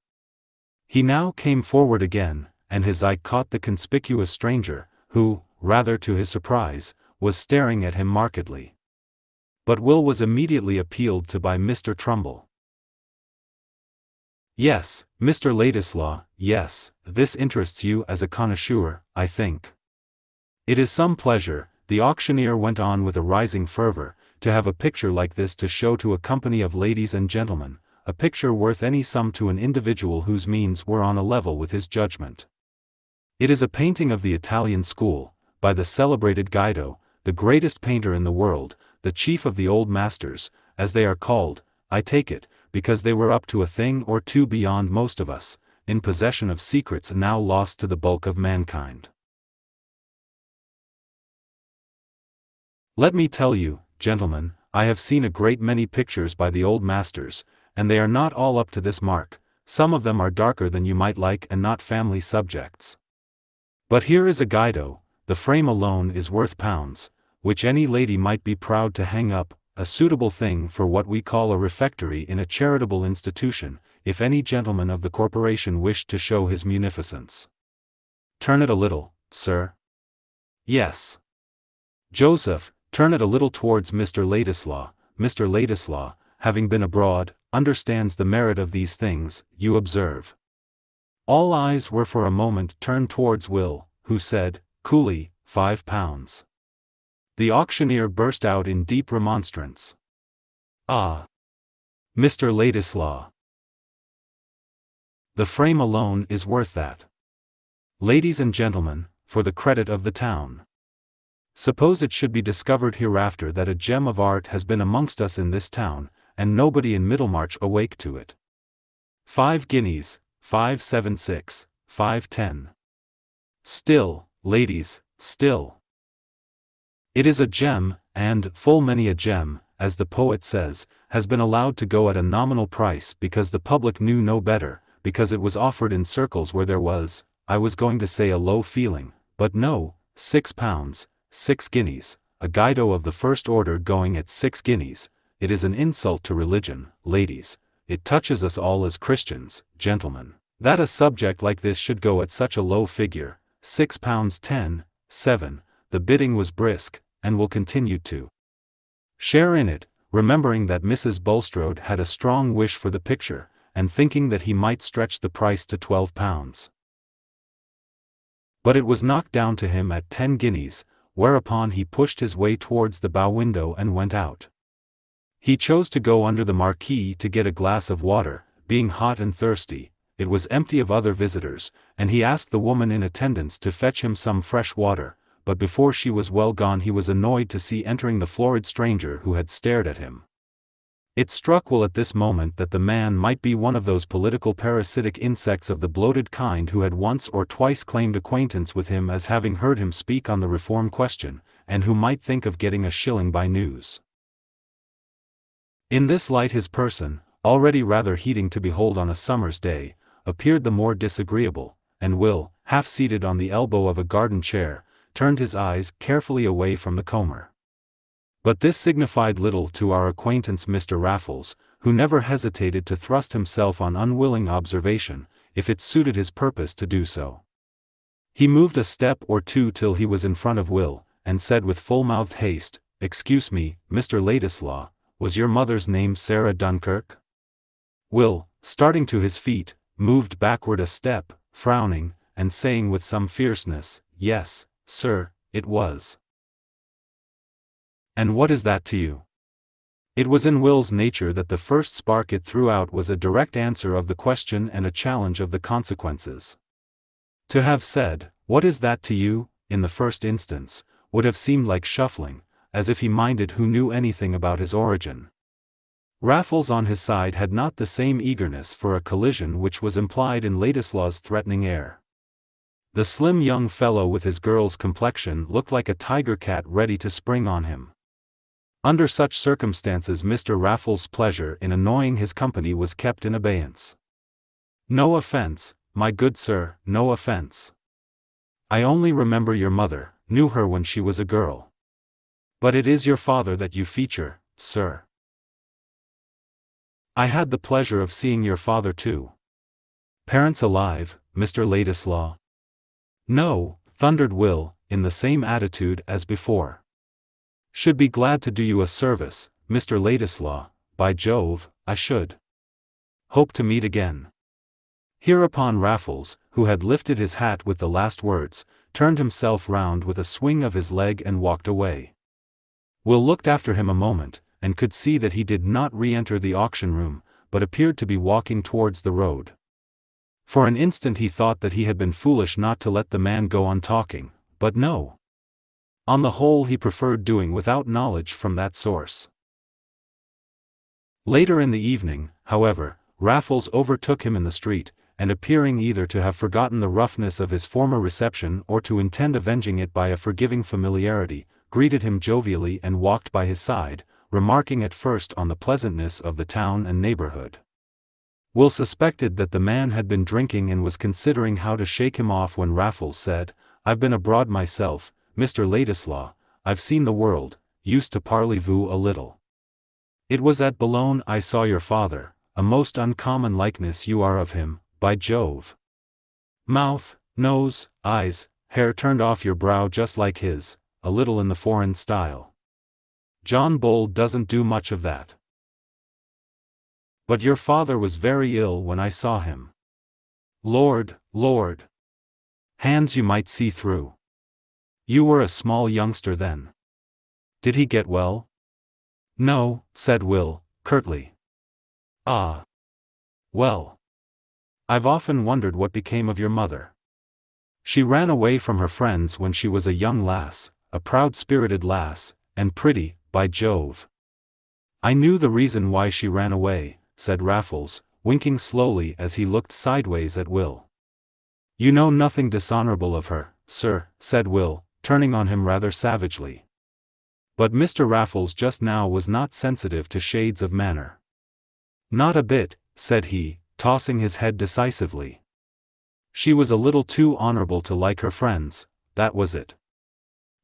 A: He now came forward again, and his eye caught the conspicuous stranger, who, rather to his surprise, was staring at him markedly. But Will was immediately appealed to by Mr. Trumbull. Yes, Mr. Ladislaw, yes, this interests you as a connoisseur, I think. It is some pleasure, the auctioneer went on with a rising fervor, to have a picture like this to show to a company of ladies and gentlemen, a picture worth any sum to an individual whose means were on a level with his judgment. It is a painting of the Italian school, by the celebrated Guido, the greatest painter in the world, the chief of the old masters, as they are called, I take it, because they were up to a thing or two beyond most of us, in possession of secrets now lost to the bulk of mankind. Let me tell you, gentlemen, I have seen a great many pictures by the old masters, and they are not all up to this mark, some of them are darker than you might like and not family subjects. But here is a Guido, the frame alone is worth pounds, which any lady might be proud to hang up, a suitable thing for what we call a refectory in a charitable institution, if any gentleman of the corporation wished to show his munificence. Turn it a little, sir. Yes. Joseph, turn it a little towards Mr. Ladislaw. Mr. Ladislaw, having been abroad, understands the merit of these things, you observe. All eyes were for a moment turned towards Will, who said, coolly, five pounds. The auctioneer burst out in deep remonstrance. Ah! Mr. Ladislaw. The frame alone is worth that. Ladies and gentlemen, for the credit of the town. Suppose it should be discovered hereafter that a gem of art has been amongst us in this town, and nobody in Middlemarch awake to it. Five guineas, five seven six, five ten. Still, ladies, still. It is a gem, and full many a gem, as the poet says, has been allowed to go at a nominal price because the public knew no better, because it was offered in circles where there was, I was going to say a low feeling, but no, six pounds, six guineas, a Guido of the first order going at six guineas, it is an insult to religion, ladies, it touches us all as Christians, gentlemen, that a subject like this should go at such a low figure, six pounds ten, seven, the bidding was brisk, and will continue to share in it, remembering that Mrs. Bulstrode had a strong wish for the picture, and thinking that he might stretch the price to twelve pounds. But it was knocked down to him at ten guineas, whereupon he pushed his way towards the bow window and went out. He chose to go under the marquee to get a glass of water, being hot and thirsty, it was empty of other visitors, and he asked the woman in attendance to fetch him some fresh water, but before she was well gone he was annoyed to see entering the florid stranger who had stared at him. It struck Will at this moment that the man might be one of those political parasitic insects of the bloated kind who had once or twice claimed acquaintance with him as having heard him speak on the reform question, and who might think of getting a shilling by news. In this light his person, already rather heating to behold on a summer's day, appeared the more disagreeable, and Will, half seated on the elbow of a garden chair, turned his eyes carefully away from the comber. But this signified little to our acquaintance Mr. Raffles, who never hesitated to thrust himself on unwilling observation, if it suited his purpose to do so. He moved a step or two till he was in front of Will, and said with full-mouthed haste, Excuse me, Mr. Ladislaw, was your mother's name Sarah Dunkirk? Will, starting to his feet, moved backward a step, frowning, and saying with some fierceness, Yes, sir, it was. And what is that to you? It was in Will's nature that the first spark it threw out was a direct answer of the question and a challenge of the consequences. To have said, What is that to you, in the first instance, would have seemed like shuffling, as if he minded who knew anything about his origin. Raffles on his side had not the same eagerness for a collision which was implied in Ladislaw's threatening air. The slim young fellow with his girl's complexion looked like a tiger cat ready to spring on him. Under such circumstances Mr. Raffles' pleasure in annoying his company was kept in abeyance. No offense, my good sir, no offense. I only remember your mother, knew her when she was a girl. But it is your father that you feature, sir. I had the pleasure of seeing your father too. Parents alive, Mr. Ladislaw? No, thundered Will, in the same attitude as before. Should be glad to do you a service, Mr. Ladislaw, by Jove, I should. Hope to meet again. Hereupon Raffles, who had lifted his hat with the last words, turned himself round with a swing of his leg and walked away. Will looked after him a moment, and could see that he did not re-enter the auction room, but appeared to be walking towards the road. For an instant he thought that he had been foolish not to let the man go on talking, but no. On the whole he preferred doing without knowledge from that source. Later in the evening, however, Raffles overtook him in the street, and appearing either to have forgotten the roughness of his former reception or to intend avenging it by a forgiving familiarity, greeted him jovially and walked by his side, remarking at first on the pleasantness of the town and neighborhood. Will suspected that the man had been drinking and was considering how to shake him off when Raffles said, I've been abroad myself, Mr. Ladislaw, I've seen the world, used to parley-vous a little. It was at Boulogne I saw your father, a most uncommon likeness you are of him, by Jove. Mouth, nose, eyes, hair turned off your brow just like his, a little in the foreign style. John Bull doesn't do much of that. But your father was very ill when I saw him. Lord, Lord. Hands you might see through. You were a small youngster then. Did he get well? No, said Will, curtly. Ah. Well. I've often wondered what became of your mother. She ran away from her friends when she was a young lass, a proud-spirited lass, and pretty, by Jove. I knew the reason why she ran away, said Raffles, winking slowly as he looked sideways at Will. You know nothing dishonorable of her, sir, said Will, turning on him rather savagely. But Mr. Raffles just now was not sensitive to shades of manner. Not a bit, said he, tossing his head decisively. She was a little too honorable to like her friends, that was it.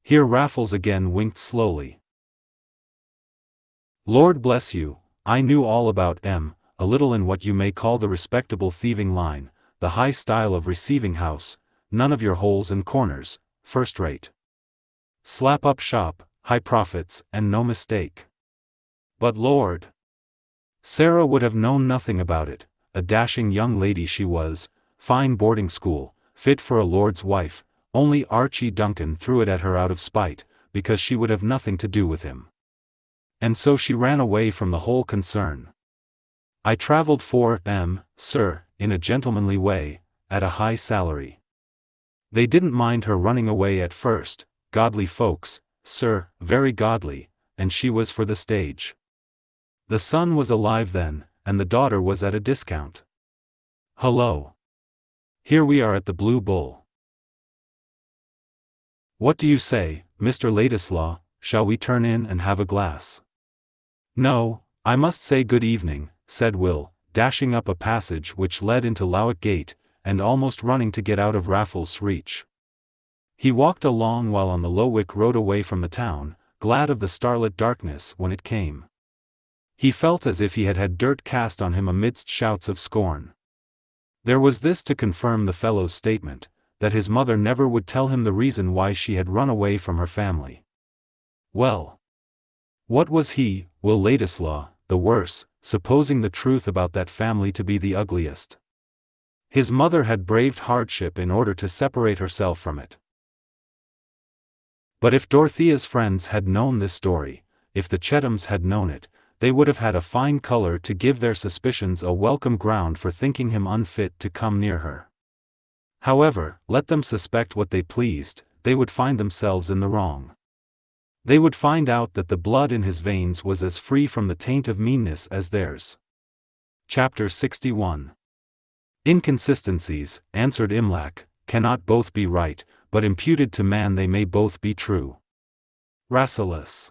A: Here Raffles again winked slowly. Lord bless you, I knew all about M, a little in what you may call the respectable thieving line, the high style of receiving house, none of your holes and corners, first rate. Slap up shop, high profits, and no mistake. But Lord! Sarah would have known nothing about it, a dashing young lady she was, fine boarding school, fit for a lord's wife, only Archie Duncan threw it at her out of spite, because she would have nothing to do with him. And so she ran away from the whole concern. I travelled for M, sir, in a gentlemanly way, at a high salary. They didn't mind her running away at first, godly folks, sir, very godly, and she was for the stage. The son was alive then, and the daughter was at a discount. Hello. Here we are at the Blue Bull. What do you say, Mr. Ladislaw, shall we turn in and have a glass? No, I must say good evening, said Will, dashing up a passage which led into Lowick Gate, and almost running to get out of Raffles' reach. He walked along while on the Lowick road away from the town, glad of the starlit darkness when it came. He felt as if he had had dirt cast on him amidst shouts of scorn. There was this to confirm the fellow's statement, that his mother never would tell him the reason why she had run away from her family. Well. What was he, Will Ladislaw, the worse, supposing the truth about that family to be the ugliest? His mother had braved hardship in order to separate herself from it. But if Dorothea's friends had known this story, if the Chettams had known it, they would have had a fine color to give their suspicions a welcome ground for thinking him unfit to come near her. However, let them suspect what they pleased, they would find themselves in the wrong. They would find out that the blood in his veins was as free from the taint of meanness as theirs. Chapter 61 Inconsistencies, answered Imlac, cannot both be right, but imputed to man they may both be true. Rasselas.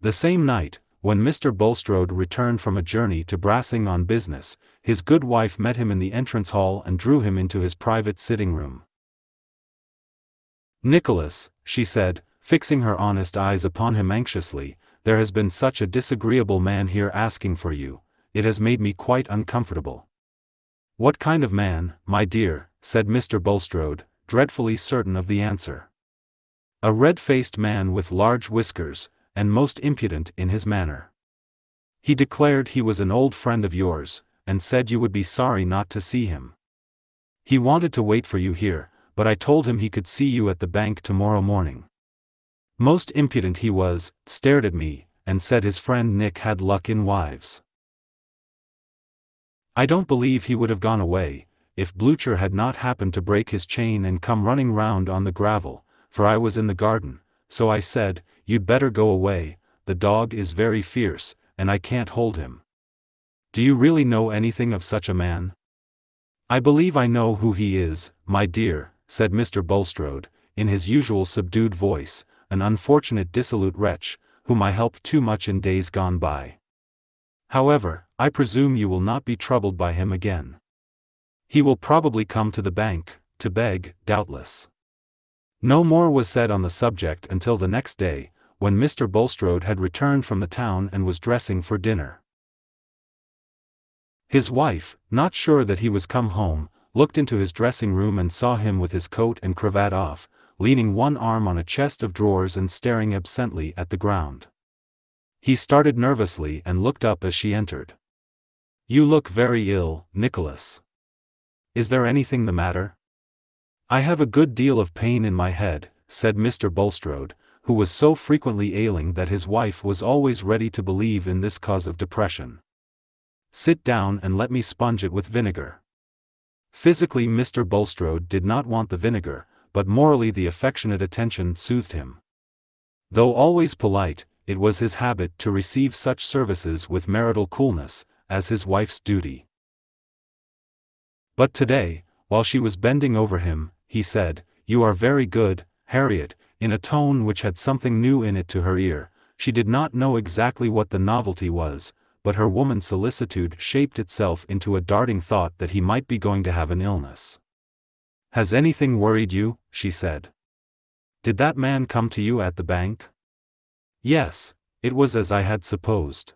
A: The same night, when Mr. Bulstrode returned from a journey to Brassing on business, his good wife met him in the entrance hall and drew him into his private sitting room. Nicholas, she said, fixing her honest eyes upon him anxiously, there has been such a disagreeable man here asking for you, it has made me quite uncomfortable. What kind of man, my dear, said Mr. Bulstrode, dreadfully certain of the answer. A red-faced man with large whiskers, and most impudent in his manner. He declared he was an old friend of yours, and said you would be sorry not to see him. He wanted to wait for you here, but I told him he could see you at the bank tomorrow morning. Most impudent he was, stared at me, and said his friend Nick had luck in wives. I don't believe he would have gone away, if Blucher had not happened to break his chain and come running round on the gravel, for I was in the garden, so I said, You'd better go away, the dog is very fierce, and I can't hold him. Do you really know anything of such a man? I believe I know who he is, my dear, said Mr. Bulstrode, in his usual subdued voice, an unfortunate dissolute wretch, whom I helped too much in days gone by. However, I presume you will not be troubled by him again. He will probably come to the bank, to beg, doubtless. No more was said on the subject until the next day, when Mr. Bulstrode had returned from the town and was dressing for dinner. His wife, not sure that he was come home, looked into his dressing room and saw him with his coat and cravat off, leaning one arm on a chest of drawers and staring absently at the ground. He started nervously and looked up as she entered. You look very ill, Nicholas. Is there anything the matter? I have a good deal of pain in my head, said Mr. Bulstrode, who was so frequently ailing that his wife was always ready to believe in this cause of depression. Sit down and let me sponge it with vinegar. Physically Mr. Bulstrode did not want the vinegar, but morally the affectionate attention soothed him. Though always polite, it was his habit to receive such services with marital coolness, as his wife's duty. But today, while she was bending over him, he said, You are very good, Harriet, in a tone which had something new in it to her ear, she did not know exactly what the novelty was, but her woman's solicitude shaped itself into a darting thought that he might be going to have an illness. Has anything worried you? she said. Did that man come to you at the bank? Yes, it was as I had supposed.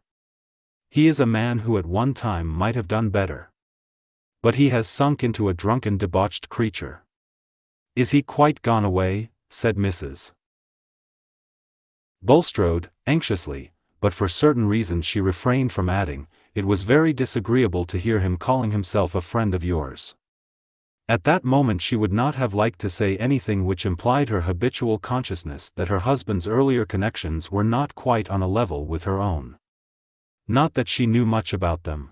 A: He is a man who at one time might have done better. But he has sunk into a drunken debauched creature. Is he quite gone away? said Mrs. Bulstrode, anxiously, but for certain reasons she refrained from adding, it was very disagreeable to hear him calling himself a friend of yours. At that moment she would not have liked to say anything which implied her habitual consciousness that her husband's earlier connections were not quite on a level with her own. Not that she knew much about them.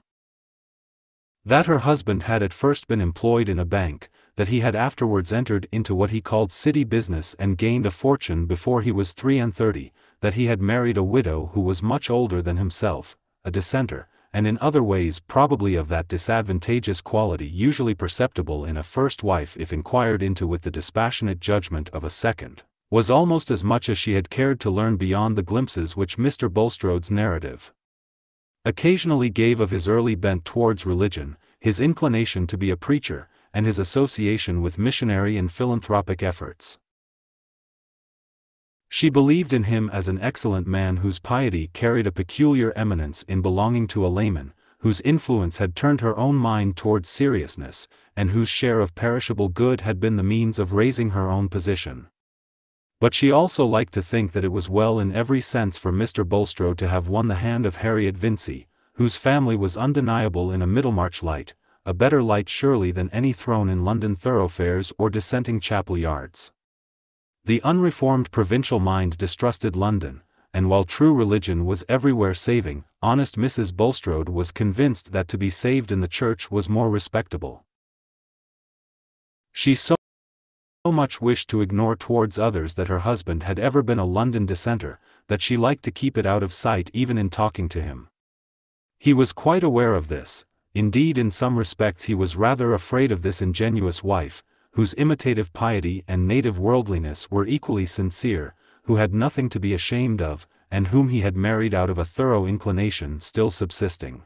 A: That her husband had at first been employed in a bank, that he had afterwards entered into what he called city business and gained a fortune before he was three and thirty, that he had married a widow who was much older than himself, a dissenter, and in other ways probably of that disadvantageous quality usually perceptible in a first wife if inquired into with the dispassionate judgment of a second, was almost as much as she had cared to learn beyond the glimpses which Mr. Bulstrode's narrative occasionally gave of his early bent towards religion, his inclination to be a preacher, and his association with missionary and philanthropic efforts. She believed in him as an excellent man whose piety carried a peculiar eminence in belonging to a layman, whose influence had turned her own mind towards seriousness, and whose share of perishable good had been the means of raising her own position. But she also liked to think that it was well in every sense for Mr. Bulstrode to have won the hand of Harriet Vincy, whose family was undeniable in a Middlemarch light, a better light surely than any thrown in London thoroughfares or dissenting chapel yards. The unreformed provincial mind distrusted London, and while true religion was everywhere saving, honest Mrs. Bulstrode was convinced that to be saved in the church was more respectable. She so much wished to ignore towards others that her husband had ever been a London dissenter, that she liked to keep it out of sight even in talking to him. He was quite aware of this, indeed in some respects he was rather afraid of this ingenuous wife, whose imitative piety and native worldliness were equally sincere, who had nothing to be ashamed of, and whom he had married out of a thorough inclination still subsisting.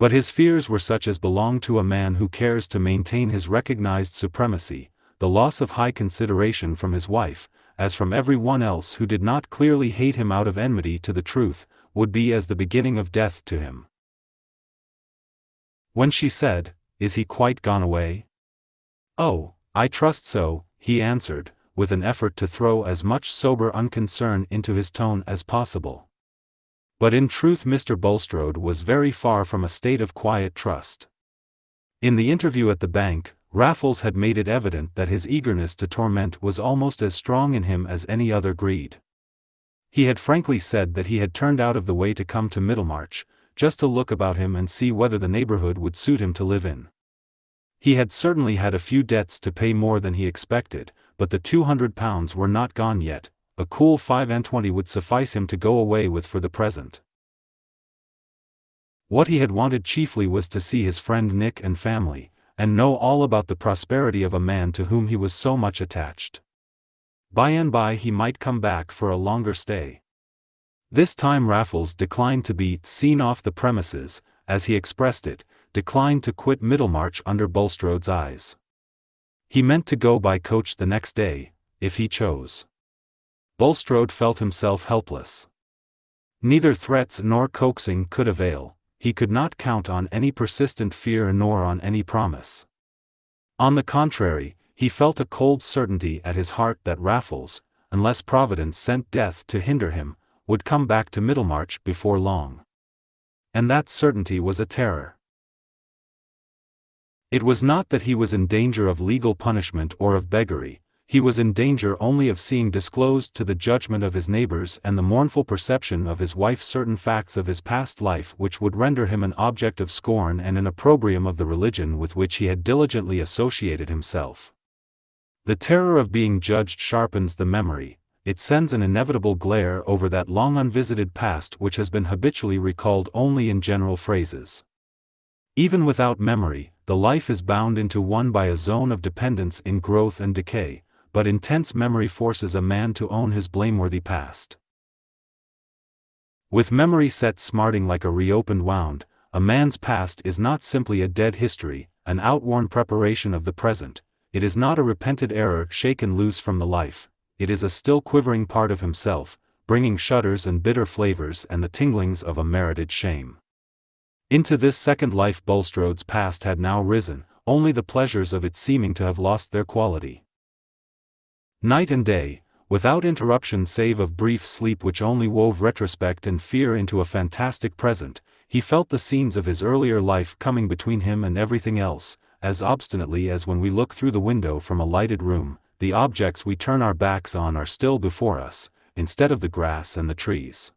A: But his fears were such as belong to a man who cares to maintain his recognized supremacy, the loss of high consideration from his wife, as from every one else who did not clearly hate him out of enmity to the truth, would be as the beginning of death to him. When she said, Is he quite gone away? Oh, I trust so, he answered, with an effort to throw as much sober unconcern into his tone as possible. But in truth Mr. Bulstrode was very far from a state of quiet trust. In the interview at the bank, Raffles had made it evident that his eagerness to torment was almost as strong in him as any other greed. He had frankly said that he had turned out of the way to come to Middlemarch, just to look about him and see whether the neighborhood would suit him to live in. He had certainly had a few debts to pay more than he expected, but the two hundred pounds were not gone yet, a cool five and twenty would suffice him to go away with for the present. What he had wanted chiefly was to see his friend Nick and family, and know all about the prosperity of a man to whom he was so much attached. By and by he might come back for a longer stay. This time Raffles declined to be seen off the premises, as he expressed it, declined to quit Middlemarch under Bulstrode's eyes. He meant to go by coach the next day, if he chose. Bulstrode felt himself helpless. Neither threats nor coaxing could avail, he could not count on any persistent fear nor on any promise. On the contrary, he felt a cold certainty at his heart that Raffles, unless Providence sent death to hinder him, would come back to Middlemarch before long. And that certainty was a terror. It was not that he was in danger of legal punishment or of beggary, he was in danger only of seeing disclosed to the judgment of his neighbors and the mournful perception of his wife certain facts of his past life which would render him an object of scorn and an opprobrium of the religion with which he had diligently associated himself. The terror of being judged sharpens the memory, it sends an inevitable glare over that long unvisited past which has been habitually recalled only in general phrases. Even without memory, the life is bound into one by a zone of dependence in growth and decay, but intense memory forces a man to own his blameworthy past. With memory set smarting like a reopened wound, a man's past is not simply a dead history, an outworn preparation of the present, it is not a repented error shaken loose from the life, it is a still quivering part of himself, bringing shudders and bitter flavors and the tinglings of a merited shame. Into this second life Bulstrode's past had now risen, only the pleasures of it seeming to have lost their quality. Night and day, without interruption save of brief sleep which only wove retrospect and fear into a fantastic present, he felt the scenes of his earlier life coming between him and everything else, as obstinately as when we look through the window from a lighted room, the objects we turn our backs on are still before us, instead of the grass and the trees.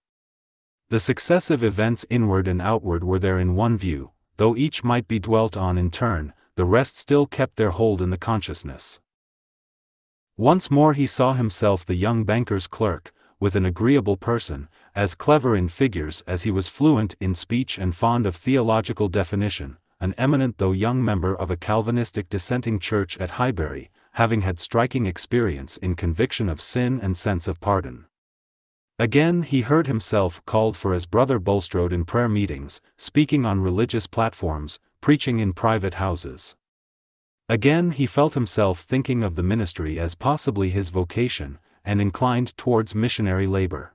A: The successive events inward and outward were there in one view, though each might be dwelt on in turn, the rest still kept their hold in the consciousness. Once more he saw himself the young banker's clerk, with an agreeable person, as clever in figures as he was fluent in speech and fond of theological definition, an eminent though young member of a Calvinistic dissenting church at Highbury, having had striking experience in conviction of sin and sense of pardon. Again he heard himself called for as Brother Bulstrode in prayer meetings, speaking on religious platforms, preaching in private houses. Again he felt himself thinking of the ministry as possibly his vocation, and inclined towards missionary labor.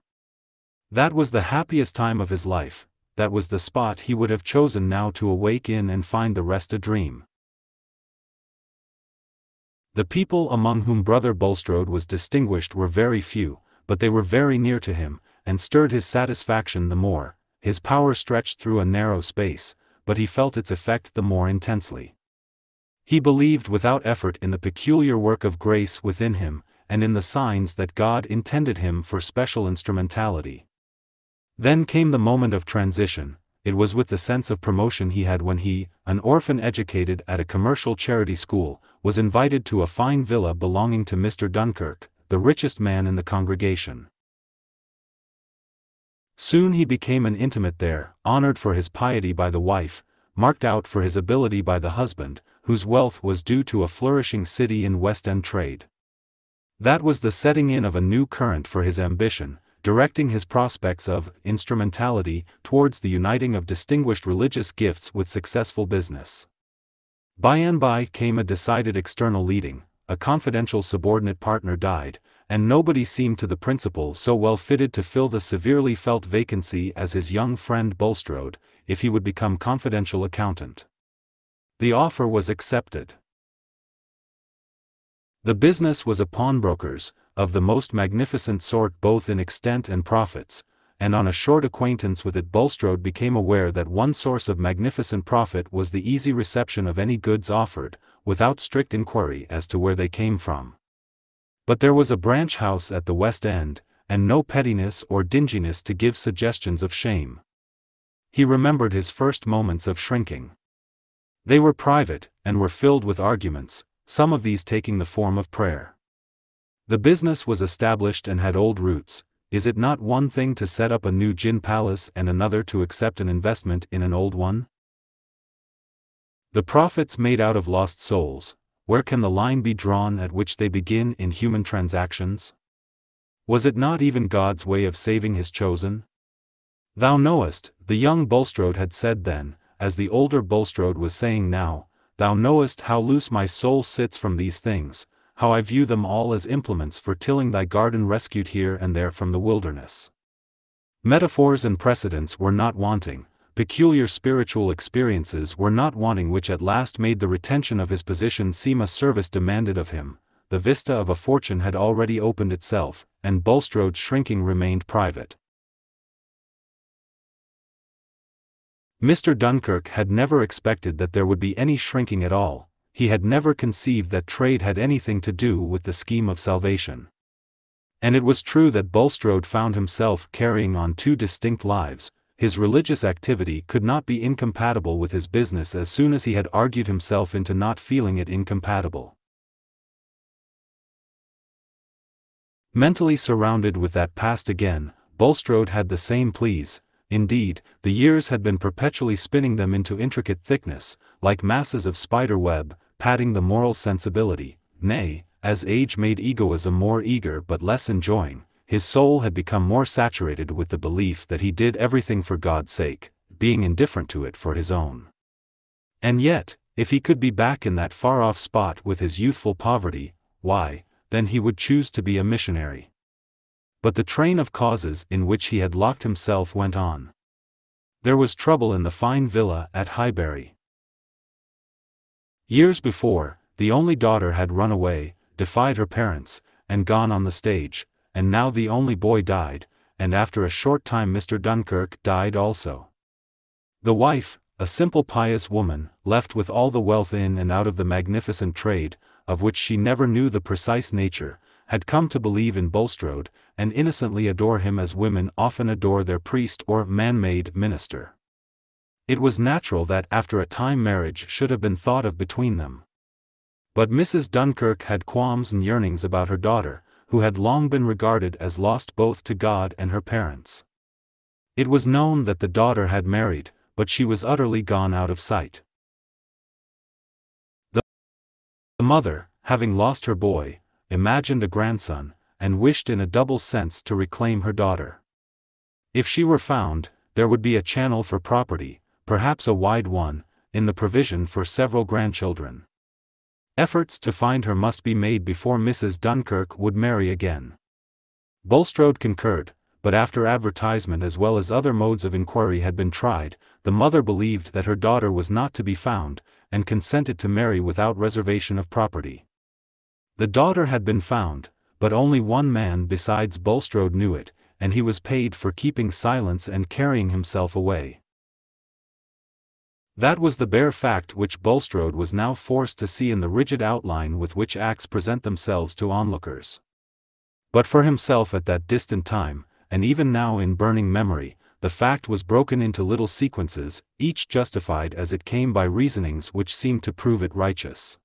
A: That was the happiest time of his life, that was the spot he would have chosen now to awake in and find the rest a dream. The people among whom Brother Bulstrode was distinguished were very few, but they were very near to him, and stirred his satisfaction the more, his power stretched through a narrow space, but he felt its effect the more intensely. He believed without effort in the peculiar work of grace within him, and in the signs that God intended him for special instrumentality. Then came the moment of transition, it was with the sense of promotion he had when he, an orphan educated at a commercial charity school, was invited to a fine villa belonging to Mr. Dunkirk, the richest man in the congregation. Soon he became an intimate there, honored for his piety by the wife, marked out for his ability by the husband, whose wealth was due to a flourishing city in West End trade. That was the setting in of a new current for his ambition, directing his prospects of instrumentality towards the uniting of distinguished religious gifts with successful business. By and by came a decided external leading, a confidential subordinate partner died, and nobody seemed to the principal so well fitted to fill the severely felt vacancy as his young friend Bulstrode, if he would become confidential accountant. The offer was accepted. The business was a pawnbroker's, of the most magnificent sort both in extent and profits, and on a short acquaintance with it Bulstrode became aware that one source of magnificent profit was the easy reception of any goods offered, without strict inquiry as to where they came from. But there was a branch house at the West End, and no pettiness or dinginess to give suggestions of shame. He remembered his first moments of shrinking. They were private, and were filled with arguments, some of these taking the form of prayer. The business was established and had old roots, is it not one thing to set up a new gin palace and another to accept an investment in an old one? The profits made out of lost souls, where can the line be drawn at which they begin in human transactions? Was it not even God's way of saving his chosen? Thou knowest, the young Bulstrode had said then, as the older Bulstrode was saying now, Thou knowest how loose my soul sits from these things, how I view them all as implements for tilling thy garden rescued here and there from the wilderness. Metaphors and precedents were not wanting, peculiar spiritual experiences were not wanting which at last made the retention of his position seem a service demanded of him, the vista of a fortune had already opened itself, and Bulstrode's shrinking remained private. Mr. Dunkirk had never expected that there would be any shrinking at all, he had never conceived that trade had anything to do with the scheme of salvation. And it was true that Bulstrode found himself carrying on two distinct lives, his religious activity could not be incompatible with his business as soon as he had argued himself into not feeling it incompatible. Mentally surrounded with that past again, Bulstrode had the same pleas, Indeed, the years had been perpetually spinning them into intricate thickness, like masses of spider web, padding the moral sensibility, nay, as age made egoism more eager but less enjoying, his soul had become more saturated with the belief that he did everything for God's sake, being indifferent to it for his own. And yet, if he could be back in that far off spot with his youthful poverty, why, then he would choose to be a missionary but the train of causes in which he had locked himself went on. There was trouble in the fine villa at Highbury. Years before, the only daughter had run away, defied her parents, and gone on the stage, and now the only boy died, and after a short time Mr. Dunkirk died also. The wife, a simple pious woman, left with all the wealth in and out of the magnificent trade, of which she never knew the precise nature, had come to believe in Bulstrode, and innocently adore him as women often adore their priest or man-made minister. It was natural that after a time marriage should have been thought of between them. But Mrs. Dunkirk had qualms and yearnings about her daughter, who had long been regarded as lost both to God and her parents. It was known that the daughter had married, but she was utterly gone out of sight. The, the mother, having lost her boy, imagined a grandson, and wished in a double sense to reclaim her daughter. If she were found, there would be a channel for property, perhaps a wide one, in the provision for several grandchildren. Efforts to find her must be made before Mrs. Dunkirk would marry again. Bulstrode concurred, but after advertisement as well as other modes of inquiry had been tried, the mother believed that her daughter was not to be found, and consented to marry without reservation of property. The daughter had been found, but only one man besides Bulstrode knew it, and he was paid for keeping silence and carrying himself away. That was the bare fact which Bulstrode was now forced to see in the rigid outline with which acts present themselves to onlookers. But for himself at that distant time, and even now in burning memory, the fact was broken into little sequences, each justified as it came by reasonings which seemed to prove it righteous.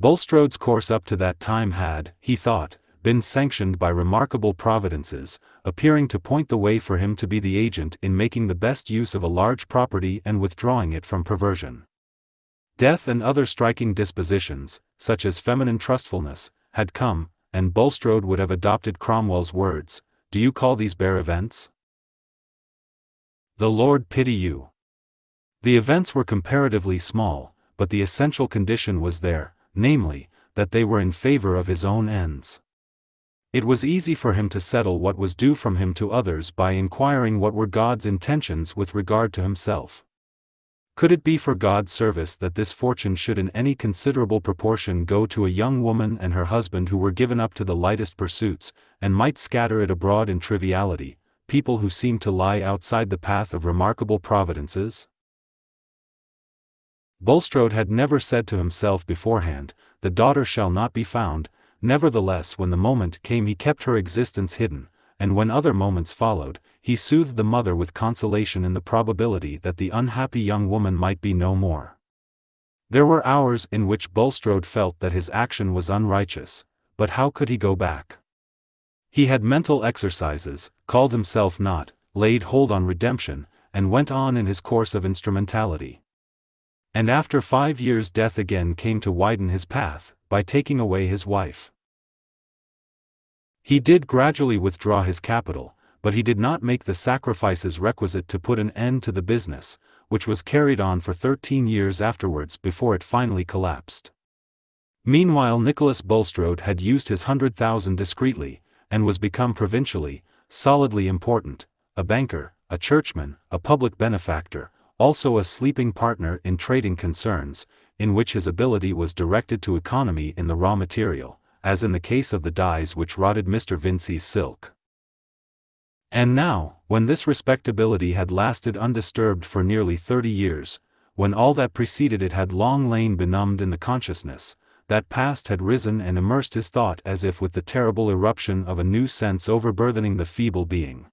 A: Bulstrode's course up to that time had, he thought, been sanctioned by remarkable providences, appearing to point the way for him to be the agent in making the best use of a large property and withdrawing it from perversion. Death and other striking dispositions, such as feminine trustfulness, had come, and Bulstrode would have adopted Cromwell's words, do you call these bare events? The Lord pity you. The events were comparatively small, but the essential condition was there, namely, that they were in favor of his own ends. It was easy for him to settle what was due from him to others by inquiring what were God's intentions with regard to himself. Could it be for God's service that this fortune should in any considerable proportion go to a young woman and her husband who were given up to the lightest pursuits, and might scatter it abroad in triviality, people who seemed to lie outside the path of remarkable providences? Bulstrode had never said to himself beforehand, The daughter shall not be found, nevertheless when the moment came he kept her existence hidden, and when other moments followed, he soothed the mother with consolation in the probability that the unhappy young woman might be no more. There were hours in which Bulstrode felt that his action was unrighteous, but how could he go back? He had mental exercises, called himself not, laid hold on redemption, and went on in his course of instrumentality. And after five years death again came to widen his path, by taking away his wife. He did gradually withdraw his capital, but he did not make the sacrifices requisite to put an end to the business, which was carried on for thirteen years afterwards before it finally collapsed. Meanwhile Nicholas Bulstrode had used his hundred thousand discreetly, and was become provincially, solidly important, a banker, a churchman, a public benefactor, also a sleeping partner in trading concerns, in which his ability was directed to economy in the raw material, as in the case of the dyes which rotted Mr. Vincy's silk. And now, when this respectability had lasted undisturbed for nearly thirty years, when all that preceded it had long lain benumbed in the consciousness, that past had risen and immersed his thought as if with the terrible eruption of a new sense overburthening the feeble being.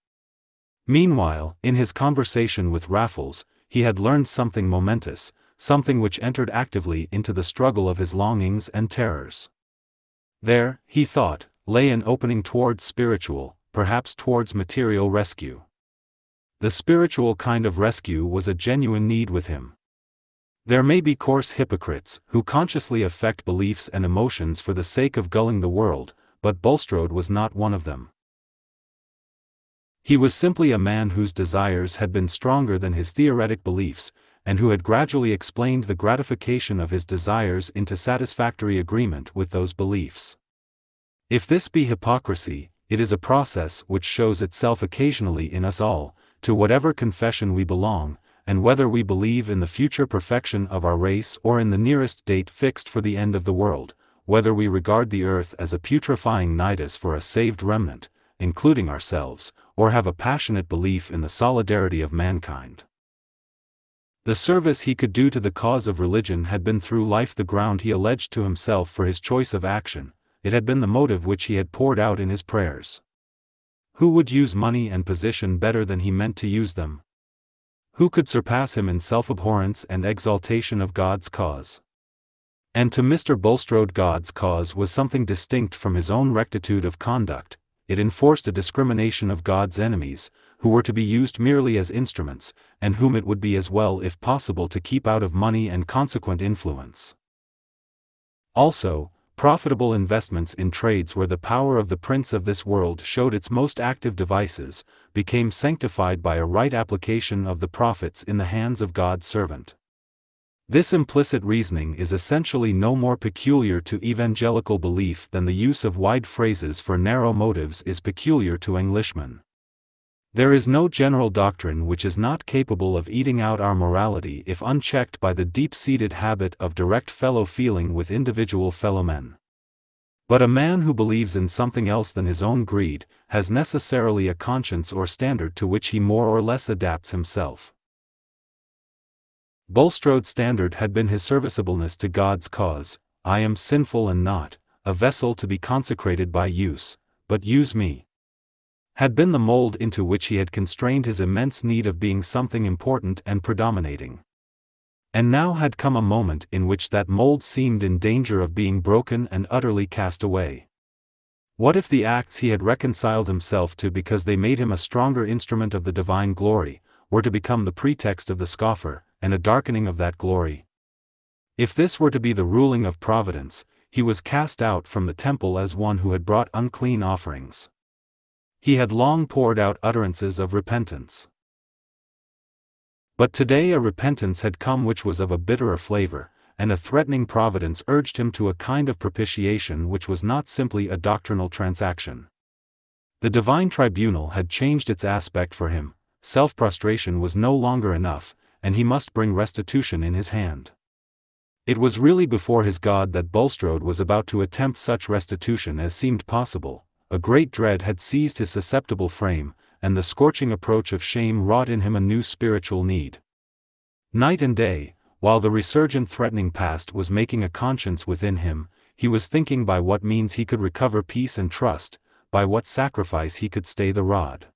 A: Meanwhile, in his conversation with Raffles, he had learned something momentous, something which entered actively into the struggle of his longings and terrors. There, he thought, lay an opening towards spiritual, perhaps towards material rescue. The spiritual kind of rescue was a genuine need with him. There may be coarse hypocrites who consciously affect beliefs and emotions for the sake of gulling the world, but Bulstrode was not one of them. He was simply a man whose desires had been stronger than his theoretic beliefs, and who had gradually explained the gratification of his desires into satisfactory agreement with those beliefs. If this be hypocrisy, it is a process which shows itself occasionally in us all, to whatever confession we belong, and whether we believe in the future perfection of our race or in the nearest date fixed for the end of the world, whether we regard the earth as a putrefying nidus for a saved remnant, including ourselves, or have a passionate belief in the solidarity of mankind. The service he could do to the cause of religion had been through life the ground he alleged to himself for his choice of action, it had been the motive which he had poured out in his prayers. Who would use money and position better than he meant to use them? Who could surpass him in self-abhorrence and exaltation of God's cause? And to Mr. Bulstrode God's cause was something distinct from his own rectitude of conduct, it enforced a discrimination of God's enemies, who were to be used merely as instruments, and whom it would be as well if possible to keep out of money and consequent influence. Also, profitable investments in trades where the power of the prince of this world showed its most active devices, became sanctified by a right application of the profits in the hands of God's servant. This implicit reasoning is essentially no more peculiar to evangelical belief than the use of wide phrases for narrow motives is peculiar to Englishmen. There is no general doctrine which is not capable of eating out our morality if unchecked by the deep-seated habit of direct fellow-feeling with individual fellow-men. But a man who believes in something else than his own greed, has necessarily a conscience or standard to which he more or less adapts himself. Bulstrode's standard had been his serviceableness to God's cause, I am sinful and not, a vessel to be consecrated by use, but use me had been the mold into which he had constrained his immense need of being something important and predominating. And now had come a moment in which that mold seemed in danger of being broken and utterly cast away. What if the acts he had reconciled himself to because they made him a stronger instrument of the divine glory, were to become the pretext of the scoffer, and a darkening of that glory? If this were to be the ruling of providence, he was cast out from the temple as one who had brought unclean offerings. He had long poured out utterances of repentance. But today a repentance had come which was of a bitterer flavor, and a threatening providence urged him to a kind of propitiation which was not simply a doctrinal transaction. The divine tribunal had changed its aspect for him, self-prostration was no longer enough, and he must bring restitution in his hand. It was really before his God that Bulstrode was about to attempt such restitution as seemed possible, a great dread had seized his susceptible frame, and the scorching approach of shame wrought in him a new spiritual need. Night and day, while the resurgent threatening past was making a conscience within him, he was thinking by what means he could recover peace and trust, by what sacrifice he could stay the rod.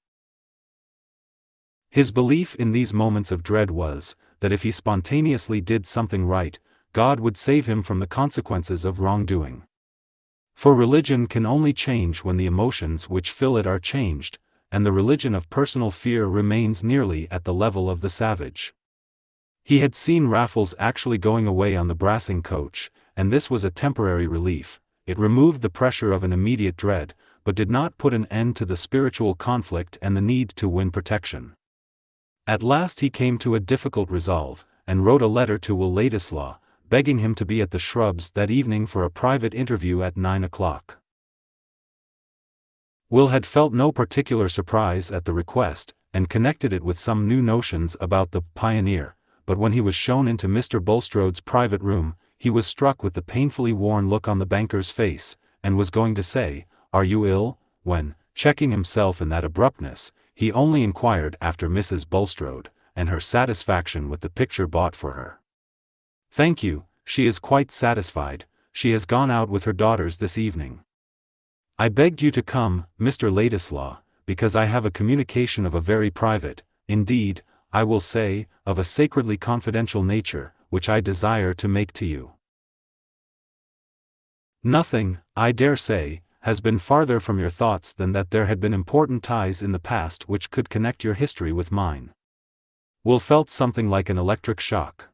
A: His belief in these moments of dread was, that if he spontaneously did something right, God would save him from the consequences of wrongdoing. For religion can only change when the emotions which fill it are changed, and the religion of personal fear remains nearly at the level of the savage. He had seen Raffles actually going away on the Brassing coach, and this was a temporary relief, it removed the pressure of an immediate dread, but did not put an end to the spiritual conflict and the need to win protection. At last he came to a difficult resolve, and wrote a letter to Will Ladislaw, begging him to be at the shrubs that evening for a private interview at nine o'clock. Will had felt no particular surprise at the request, and connected it with some new notions about the pioneer, but when he was shown into Mr. Bulstrode's private room, he was struck with the painfully worn look on the banker's face, and was going to say, Are you ill? when, checking himself in that abruptness, he only inquired after Mrs. Bulstrode, and her satisfaction with the picture bought for her. Thank you, she is quite satisfied, she has gone out with her daughters this evening. I begged you to come, Mr. Ladislaw, because I have a communication of a very private, indeed, I will say, of a sacredly confidential nature, which I desire to make to you. Nothing, I dare say, has been farther from your thoughts than that there had been important ties in the past which could connect your history with mine. Will felt something like an electric shock.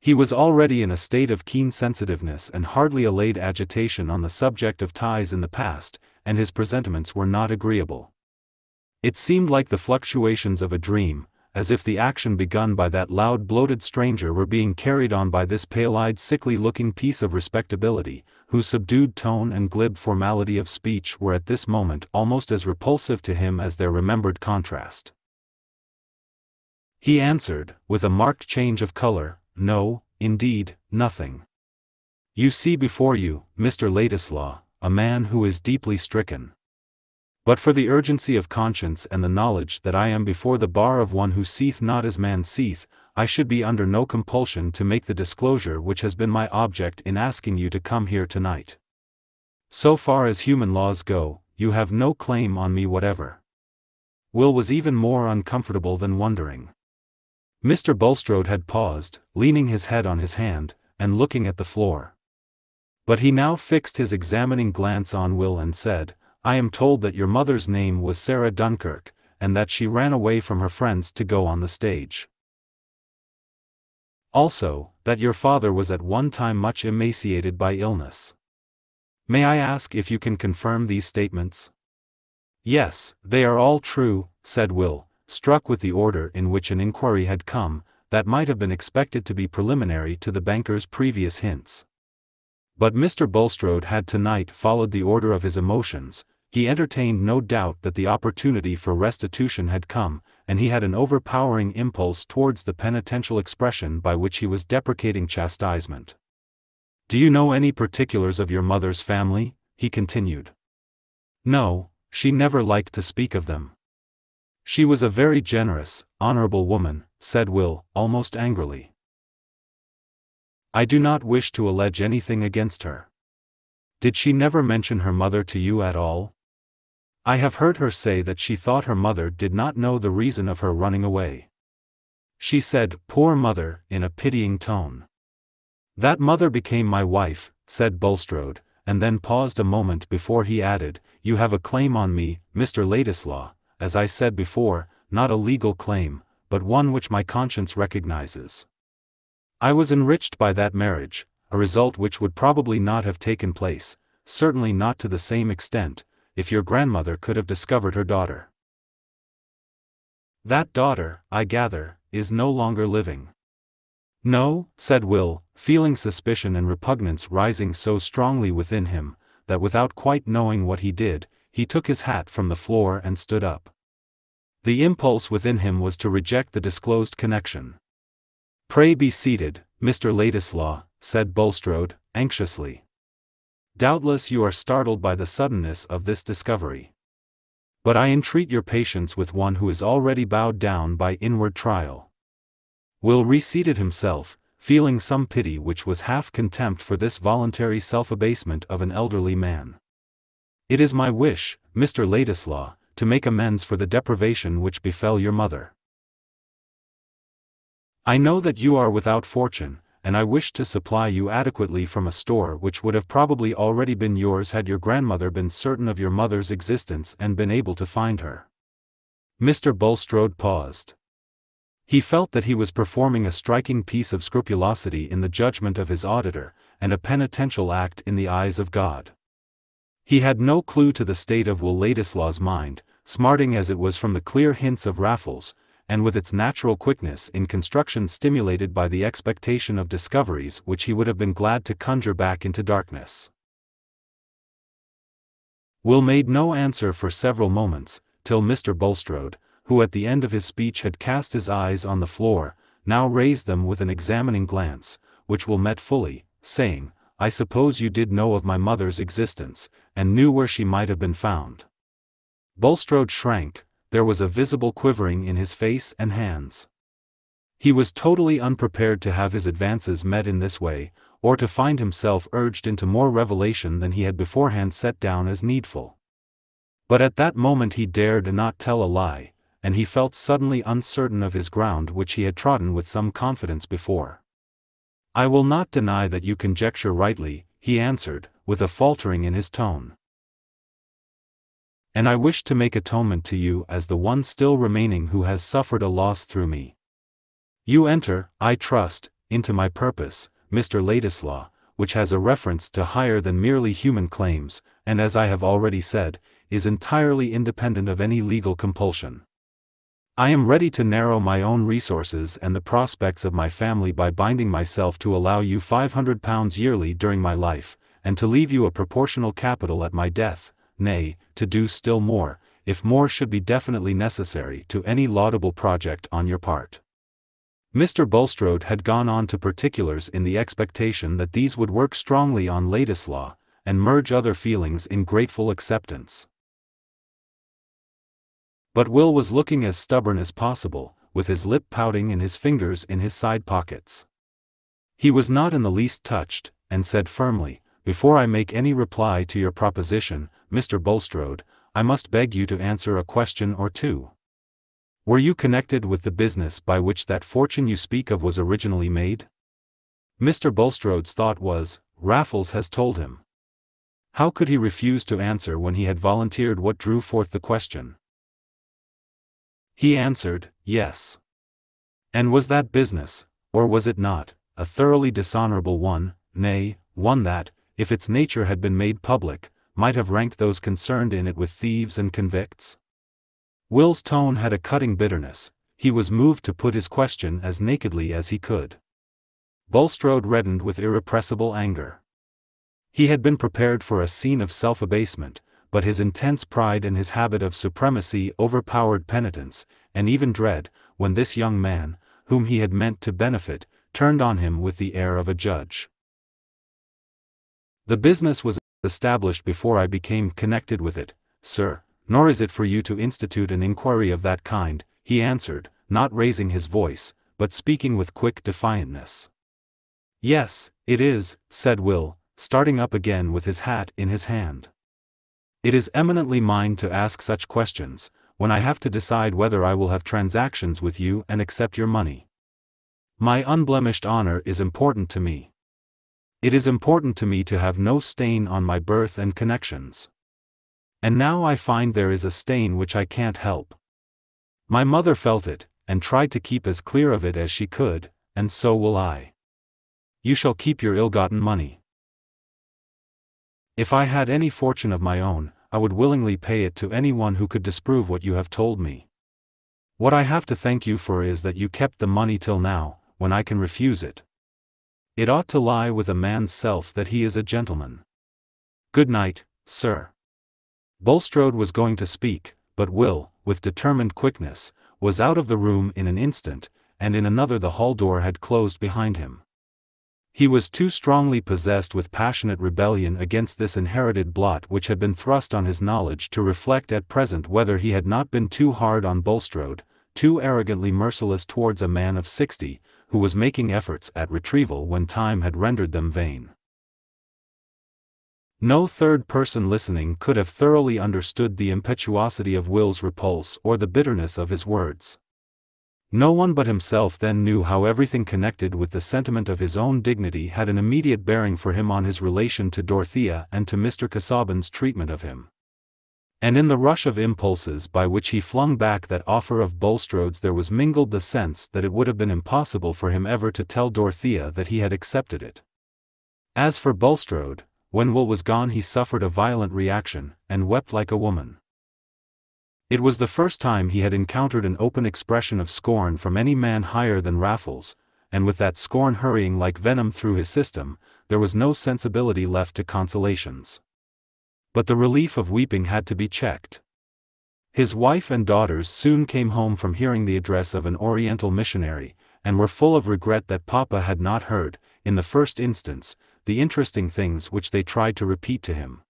A: He was already in a state of keen sensitiveness and hardly allayed agitation on the subject of ties in the past, and his presentiments were not agreeable. It seemed like the fluctuations of a dream, as if the action begun by that loud bloated stranger were being carried on by this pale-eyed sickly-looking piece of respectability, whose subdued tone and glib formality of speech were at this moment almost as repulsive to him as their remembered contrast. He answered, with a marked change of color, no, indeed, nothing. You see before you, Mr. Ladislaw, a man who is deeply stricken. But for the urgency of conscience and the knowledge that I am before the bar of one who seeth not as man seeth, I should be under no compulsion to make the disclosure which has been my object in asking you to come here tonight. So far as human laws go, you have no claim on me whatever. Will was even more uncomfortable than wondering. Mr. Bulstrode had paused, leaning his head on his hand, and looking at the floor. But he now fixed his examining glance on Will and said, I am told that your mother's name was Sarah Dunkirk, and that she ran away from her friends to go on the stage. Also, that your father was at one time much emaciated by illness. May I ask if you can confirm these statements? Yes, they are all true, said Will, struck with the order in which an inquiry had come, that might have been expected to be preliminary to the banker's previous hints. But Mr. Bulstrode had tonight followed the order of his emotions, he entertained no doubt that the opportunity for restitution had come, and he had an overpowering impulse towards the penitential expression by which he was deprecating chastisement. Do you know any particulars of your mother's family? he continued. No, she never liked to speak of them. She was a very generous, honorable woman, said Will, almost angrily. I do not wish to allege anything against her. Did she never mention her mother to you at all? I have heard her say that she thought her mother did not know the reason of her running away. She said, Poor mother, in a pitying tone. That mother became my wife, said Bulstrode, and then paused a moment before he added, You have a claim on me, Mr. Ladislaw, as I said before, not a legal claim, but one which my conscience recognizes. I was enriched by that marriage, a result which would probably not have taken place, certainly not to the same extent, if your grandmother could have discovered her daughter. That daughter, I gather, is no longer living. No, said Will, feeling suspicion and repugnance rising so strongly within him, that without quite knowing what he did, he took his hat from the floor and stood up. The impulse within him was to reject the disclosed connection. Pray be seated, Mr. Ladislaw, said Bulstrode, anxiously. Doubtless you are startled by the suddenness of this discovery. But I entreat your patience with one who is already bowed down by inward trial. Will reseated himself, feeling some pity which was half contempt for this voluntary self-abasement of an elderly man. It is my wish, Mr. Ladislaw, to make amends for the deprivation which befell your mother. I know that you are without fortune, and I wish to supply you adequately from a store which would have probably already been yours had your grandmother been certain of your mother's existence and been able to find her. Mr. Bulstrode paused. He felt that he was performing a striking piece of scrupulosity in the judgment of his auditor, and a penitential act in the eyes of God. He had no clue to the state of Will Ladislaw's mind, smarting as it was from the clear hints of Raffles, and with its natural quickness in construction stimulated by the expectation of discoveries which he would have been glad to conjure back into darkness. Will made no answer for several moments, till Mr. Bulstrode, who at the end of his speech had cast his eyes on the floor, now raised them with an examining glance, which Will met fully, saying, I suppose you did know of my mother's existence, and knew where she might have been found. Bulstrode shrank, there was a visible quivering in his face and hands. He was totally unprepared to have his advances met in this way, or to find himself urged into more revelation than he had beforehand set down as needful. But at that moment he dared not tell a lie, and he felt suddenly uncertain of his ground which he had trodden with some confidence before. I will not deny that you conjecture rightly, he answered, with a faltering in his tone and I wish to make atonement to you as the one still remaining who has suffered a loss through me. You enter, I trust, into my purpose, Mr. Ladislaw, which has a reference to higher than merely human claims, and as I have already said, is entirely independent of any legal compulsion. I am ready to narrow my own resources and the prospects of my family by binding myself to allow you £500 yearly during my life, and to leave you a proportional capital at my death, nay, to do still more, if more should be definitely necessary to any laudable project on your part. Mr. Bulstrode had gone on to particulars in the expectation that these would work strongly on Ladislaw, and merge other feelings in grateful acceptance. But Will was looking as stubborn as possible, with his lip pouting and his fingers in his side pockets. He was not in the least touched, and said firmly, Before I make any reply to your proposition, Mr. Bulstrode, I must beg you to answer a question or two. Were you connected with the business by which that fortune you speak of was originally made? Mr. Bulstrode's thought was, Raffles has told him. How could he refuse to answer when he had volunteered what drew forth the question? He answered, Yes. And was that business, or was it not, a thoroughly dishonorable one, nay, one that, if its nature had been made public, might have ranked those concerned in it with thieves and convicts? Will's tone had a cutting bitterness, he was moved to put his question as nakedly as he could. Bulstrode reddened with irrepressible anger. He had been prepared for a scene of self-abasement, but his intense pride and his habit of supremacy overpowered penitence, and even dread, when this young man, whom he had meant to benefit, turned on him with the air of a judge. The business was established before I became connected with it, sir, nor is it for you to institute an inquiry of that kind, he answered, not raising his voice, but speaking with quick defiantness. Yes, it is, said Will, starting up again with his hat in his hand. It is eminently mine to ask such questions, when I have to decide whether I will have transactions with you and accept your money. My unblemished honor is important to me. It is important to me to have no stain on my birth and connections. And now I find there is a stain which I can't help. My mother felt it, and tried to keep as clear of it as she could, and so will I. You shall keep your ill-gotten money. If I had any fortune of my own, I would willingly pay it to anyone who could disprove what you have told me. What I have to thank you for is that you kept the money till now, when I can refuse it. It ought to lie with a man's self that he is a gentleman. Good night, sir. Bulstrode was going to speak, but Will, with determined quickness, was out of the room in an instant, and in another the hall door had closed behind him. He was too strongly possessed with passionate rebellion against this inherited blot which had been thrust on his knowledge to reflect at present whether he had not been too hard on Bulstrode, too arrogantly merciless towards a man of sixty, who was making efforts at retrieval when time had rendered them vain. No third person listening could have thoroughly understood the impetuosity of Will's repulse or the bitterness of his words. No one but himself then knew how everything connected with the sentiment of his own dignity had an immediate bearing for him on his relation to Dorothea and to Mr. Casaubon's treatment of him. And in the rush of impulses by which he flung back that offer of Bulstrode's there was mingled the sense that it would have been impossible for him ever to tell Dorothea that he had accepted it. As for Bulstrode, when Will was gone he suffered a violent reaction, and wept like a woman. It was the first time he had encountered an open expression of scorn from any man higher than Raffles, and with that scorn hurrying like venom through his system, there was no sensibility left to consolations. But the relief of weeping had to be checked. His wife and daughters soon came home from hearing the address of an Oriental missionary, and were full of regret that Papa had not heard, in the first instance, the interesting things which they tried to repeat to him.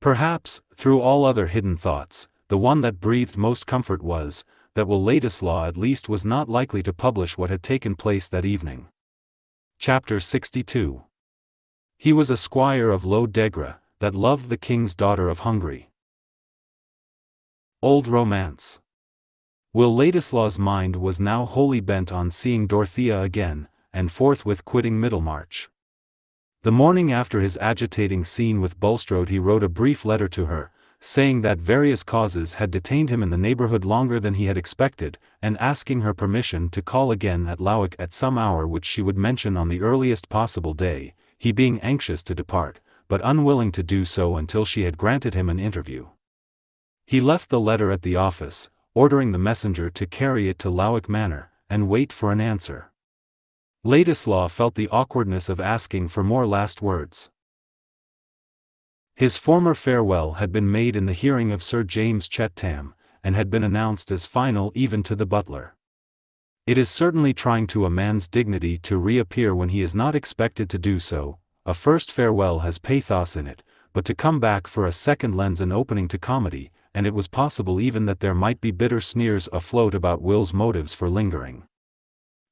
A: Perhaps, through all other hidden thoughts, the one that breathed most comfort was, that Will Ladislaw at least was not likely to publish what had taken place that evening. Chapter 62 He was a squire of Low Degree, that loved the king's daughter of Hungary. Old Romance Will Ladislaw's mind was now wholly bent on seeing Dorothea again, and forthwith quitting Middlemarch. The morning after his agitating scene with Bulstrode he wrote a brief letter to her, saying that various causes had detained him in the neighborhood longer than he had expected, and asking her permission to call again at Lowick at some hour which she would mention on the earliest possible day, he being anxious to depart, but unwilling to do so until she had granted him an interview. He left the letter at the office, ordering the messenger to carry it to Lowick Manor, and wait for an answer. Ladislaw felt the awkwardness of asking for more last words. His former farewell had been made in the hearing of Sir James Chettam, and had been announced as final even to the butler. It is certainly trying to a man's dignity to reappear when he is not expected to do so, a first farewell has pathos in it, but to come back for a second lends an opening to comedy, and it was possible even that there might be bitter sneers afloat about Will's motives for lingering.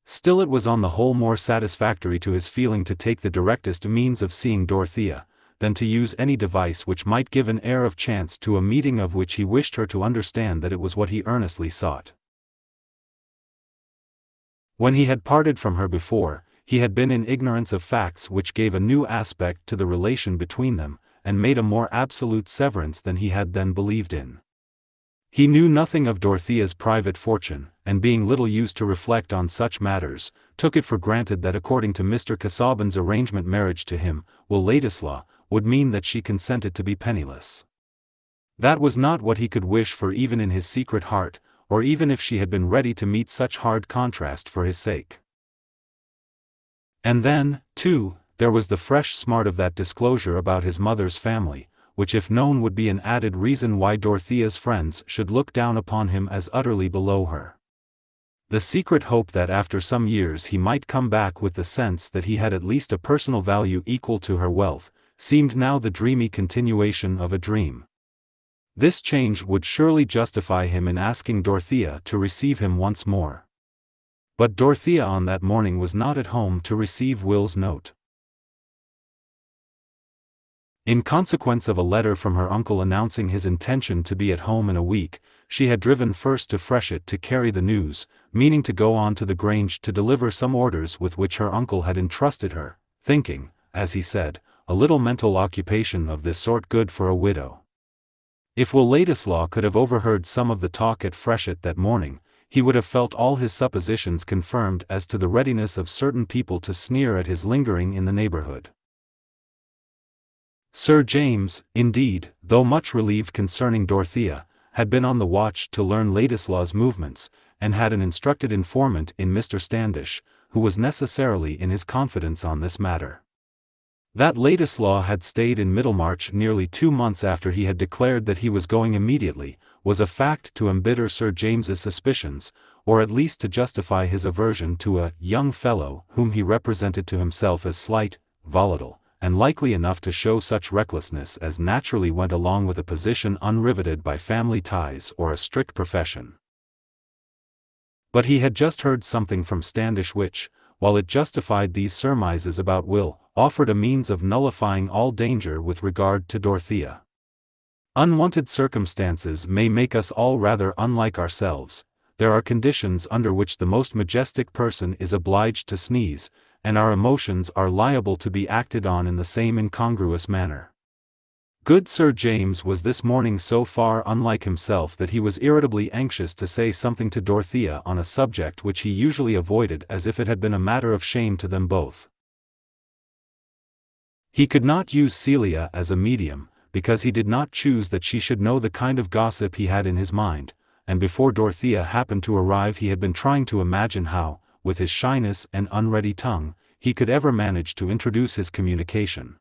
A: Still it was on the whole more satisfactory to his feeling to take the directest means of seeing Dorothea, than to use any device which might give an air of chance to a meeting of which he wished her to understand that it was what he earnestly sought. When he had parted from her before, he had been in ignorance of facts which gave a new aspect to the relation between them, and made a more absolute severance than he had then believed in. He knew nothing of Dorothea's private fortune, and being little used to reflect on such matters, took it for granted that according to Mr. Casaubon's arrangement marriage to him, Will Ladislaw, would mean that she consented to be penniless. That was not what he could wish for even in his secret heart, or even if she had been ready to meet such hard contrast for his sake. And then, too, there was the fresh smart of that disclosure about his mother's family, which if known would be an added reason why Dorothea's friends should look down upon him as utterly below her. The secret hope that after some years he might come back with the sense that he had at least a personal value equal to her wealth, seemed now the dreamy continuation of a dream. This change would surely justify him in asking Dorothea to receive him once more. But Dorothea on that morning was not at home to receive Will's note. In consequence of a letter from her uncle announcing his intention to be at home in a week, she had driven first to Freshitt to carry the news, meaning to go on to the Grange to deliver some orders with which her uncle had entrusted her, thinking, as he said, a little mental occupation of this sort good for a widow. If Will Ladislaw could have overheard some of the talk at Freshitt that morning, he would have felt all his suppositions confirmed as to the readiness of certain people to sneer at his lingering in the neighborhood. Sir James, indeed, though much relieved concerning Dorothea, had been on the watch to learn Ladislaw's movements, and had an instructed informant in Mr. Standish, who was necessarily in his confidence on this matter. That Ladislaw had stayed in Middlemarch nearly two months after he had declared that he was going immediately, was a fact to embitter Sir James's suspicions, or at least to justify his aversion to a young fellow whom he represented to himself as slight, volatile, and likely enough to show such recklessness as naturally went along with a position unriveted by family ties or a strict profession. But he had just heard something from Standish which, while it justified these surmises about Will, offered a means of nullifying all danger with regard to Dorothea. Unwanted circumstances may make us all rather unlike ourselves, there are conditions under which the most majestic person is obliged to sneeze, and our emotions are liable to be acted on in the same incongruous manner. Good Sir James was this morning so far unlike himself that he was irritably anxious to say something to Dorothea on a subject which he usually avoided as if it had been a matter of shame to them both. He could not use Celia as a medium, because he did not choose that she should know the kind of gossip he had in his mind, and before Dorothea happened to arrive he had been trying to imagine how, with his shyness and unready tongue, he could ever manage to introduce his communication.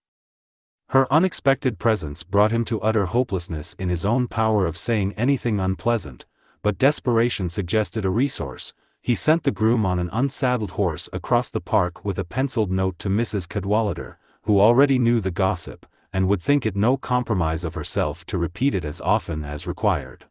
A: Her unexpected presence brought him to utter hopelessness in his own power of saying anything unpleasant, but desperation suggested a resource. He sent the groom on an unsaddled horse across the park with a penciled note to Mrs. Cadwallader, who already knew the gossip, and would think it no compromise of herself to repeat it as often as required.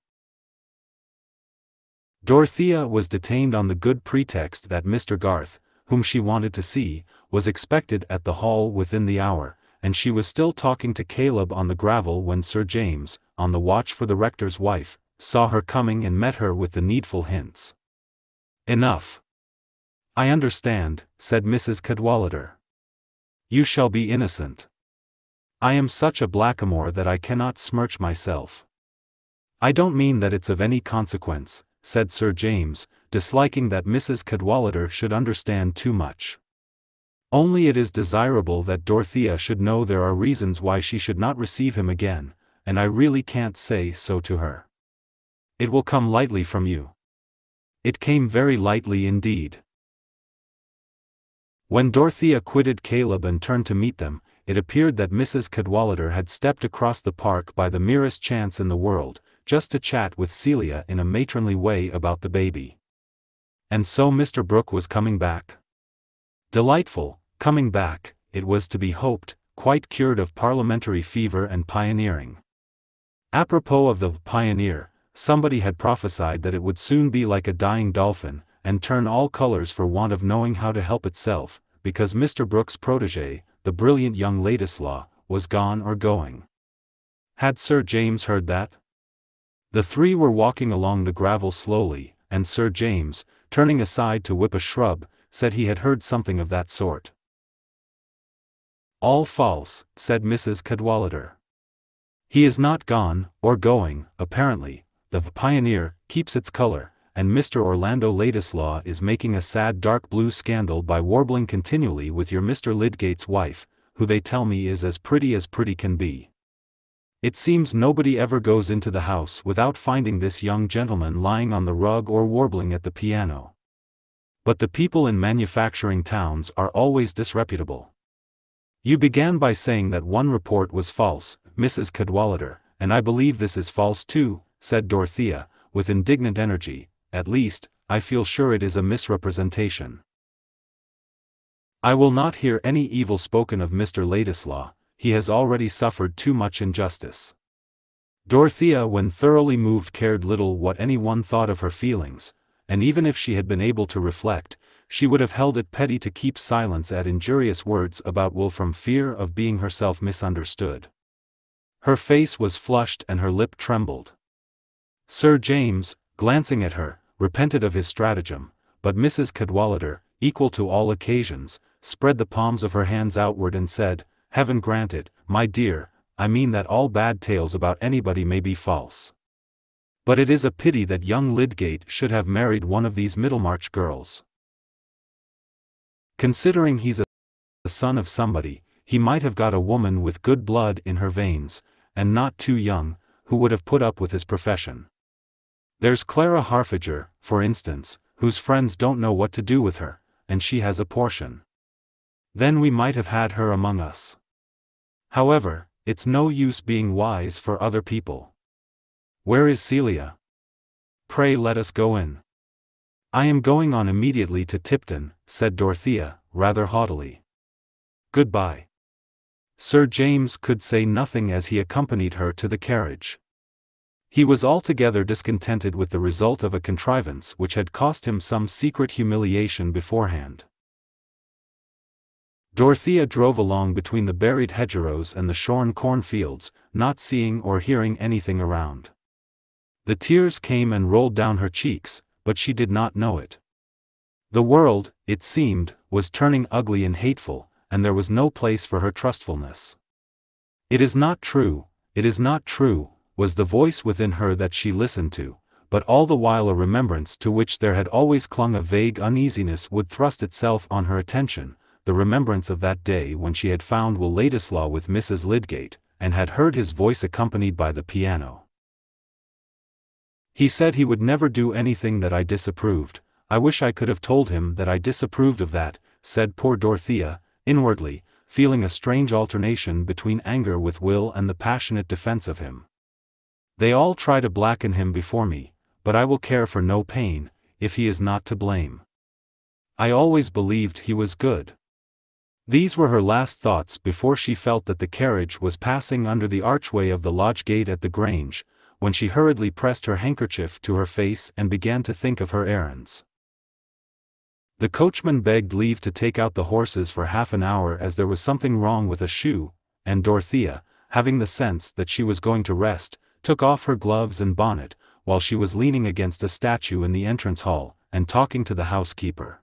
A: Dorothea was detained on the good pretext that Mr. Garth, whom she wanted to see, was expected at the hall within the hour, and she was still talking to Caleb on the gravel when Sir James, on the watch for the rector's wife, saw her coming and met her with the needful hints. Enough. I understand, said Mrs. Cadwallader. You shall be innocent. I am such a blackamoor that I cannot smirch myself. I don't mean that it's of any consequence, said Sir James, disliking that Mrs. Cadwallader should understand too much. Only it is desirable that Dorothea should know there are reasons why she should not receive him again, and I really can't say so to her. It will come lightly from you. It came very lightly indeed. When Dorothea quitted Caleb and turned to meet them, it appeared that Mrs. Cadwallader had stepped across the park by the merest chance in the world, just to chat with Celia in a matronly way about the baby. And so Mr. Brooke was coming back. Delightful, coming back, it was to be hoped, quite cured of parliamentary fever and pioneering. Apropos of the pioneer, somebody had prophesied that it would soon be like a dying dolphin, and turn all colors for want of knowing how to help itself, because Mr. Brooke's protege, the brilliant young Ladislaw, was gone or going. Had Sir James heard that? The three were walking along the gravel slowly, and Sir James, turning aside to whip a shrub, said he had heard something of that sort. All false, said Mrs. Cadwallader. He is not gone, or going, apparently, the Pioneer keeps its color, and Mr. Orlando Ladislaw is making a sad dark blue scandal by warbling continually with your Mr. Lydgate's wife, who they tell me is as pretty as pretty can be. It seems nobody ever goes into the house without finding this young gentleman lying on the rug or warbling at the piano. But the people in manufacturing towns are always disreputable. You began by saying that one report was false, Mrs. Cadwallader, and I believe this is false too, said Dorothea, with indignant energy, at least, I feel sure it is a misrepresentation. I will not hear any evil spoken of Mr. Ladislaw, he has already suffered too much injustice. Dorothea when thoroughly moved cared little what any one thought of her feelings, and even if she had been able to reflect, she would have held it petty to keep silence at injurious words about Will from fear of being herself misunderstood. Her face was flushed and her lip trembled. Sir James, glancing at her, repented of his stratagem, but Mrs. Cadwallader, equal to all occasions, spread the palms of her hands outward and said, Heaven granted, my dear, I mean that all bad tales about anybody may be false. But it is a pity that young Lydgate should have married one of these Middlemarch girls. Considering he's a son of somebody, he might have got a woman with good blood in her veins, and not too young, who would have put up with his profession. There's Clara Harfager, for instance, whose friends don't know what to do with her, and she has a portion. Then we might have had her among us. However, it's no use being wise for other people. Where is Celia? Pray let us go in. I am going on immediately to Tipton, said Dorothea, rather haughtily. Goodbye. Sir James could say nothing as he accompanied her to the carriage. He was altogether discontented with the result of a contrivance which had cost him some secret humiliation beforehand. Dorothea drove along between the buried hedgerows and the shorn cornfields, not seeing or hearing anything around. The tears came and rolled down her cheeks, but she did not know it. The world, it seemed, was turning ugly and hateful, and there was no place for her trustfulness. It is not true, it is not true, was the voice within her that she listened to, but all the while a remembrance to which there had always clung a vague uneasiness would thrust itself on her attention, the remembrance of that day when she had found Will Ladislaw with Mrs. Lydgate, and had heard his voice accompanied by the piano. He said he would never do anything that I disapproved, I wish I could have told him that I disapproved of that, said poor Dorothea, inwardly, feeling a strange alternation between anger with Will and the passionate defense of him. They all try to blacken him before me, but I will care for no pain, if he is not to blame. I always believed he was good. These were her last thoughts before she felt that the carriage was passing under the archway of the lodge gate at the Grange, when she hurriedly pressed her handkerchief to her face and began to think of her errands. The coachman begged leave to take out the horses for half an hour as there was something wrong with a shoe, and Dorothea, having the sense that she was going to rest, took off her gloves and bonnet, while she was leaning against a statue in the entrance hall, and talking to the housekeeper.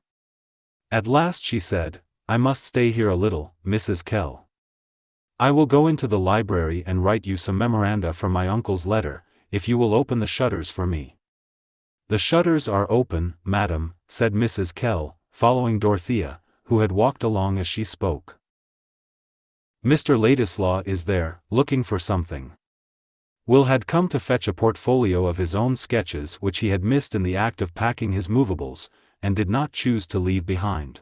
A: At last she said, I must stay here a little, Mrs. Kell. I will go into the library and write you some memoranda from my uncle's letter, if you will open the shutters for me. The shutters are open, madam, said Mrs. Kell, following Dorothea, who had walked along as she spoke. Mr. Ladislaw is there, looking for something. Will had come to fetch a portfolio of his own sketches which he had missed in the act of packing his movables, and did not choose to leave behind.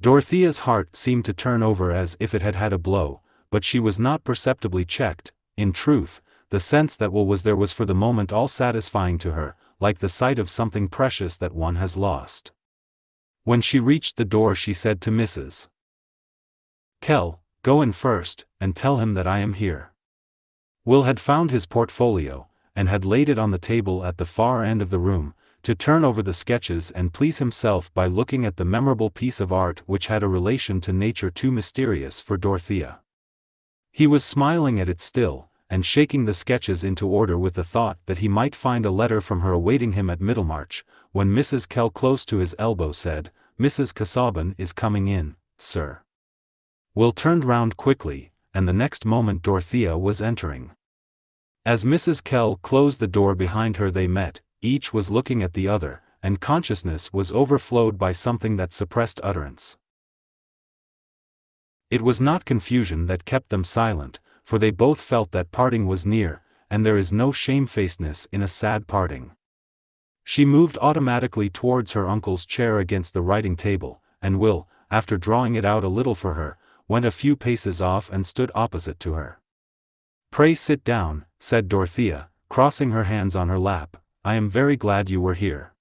A: Dorothea's heart seemed to turn over as if it had had a blow, but she was not perceptibly checked, in truth, the sense that Will was there was for the moment all satisfying to her, like the sight of something precious that one has lost. When she reached the door she said to Mrs. Kell, go in first, and tell him that I am here. Will had found his portfolio, and had laid it on the table at the far end of the room, to turn over the sketches and please himself by looking at the memorable piece of art which had a relation to nature too mysterious for Dorothea. He was smiling at it still, and shaking the sketches into order with the thought that he might find a letter from her awaiting him at Middlemarch, when Mrs. Kell close to his elbow said, Mrs. Casaubon is coming in, sir. Will turned round quickly, and the next moment Dorothea was entering. As Mrs. Kell closed the door behind her they met, each was looking at the other, and consciousness was overflowed by something that suppressed utterance. It was not confusion that kept them silent, for they both felt that parting was near, and there is no shamefacedness in a sad parting. She moved automatically towards her uncle's chair against the writing table, and Will, after drawing it out a little for her, went a few paces off and stood opposite to her. Pray sit down, said Dorothea, crossing her hands on her lap, I am very glad you were here.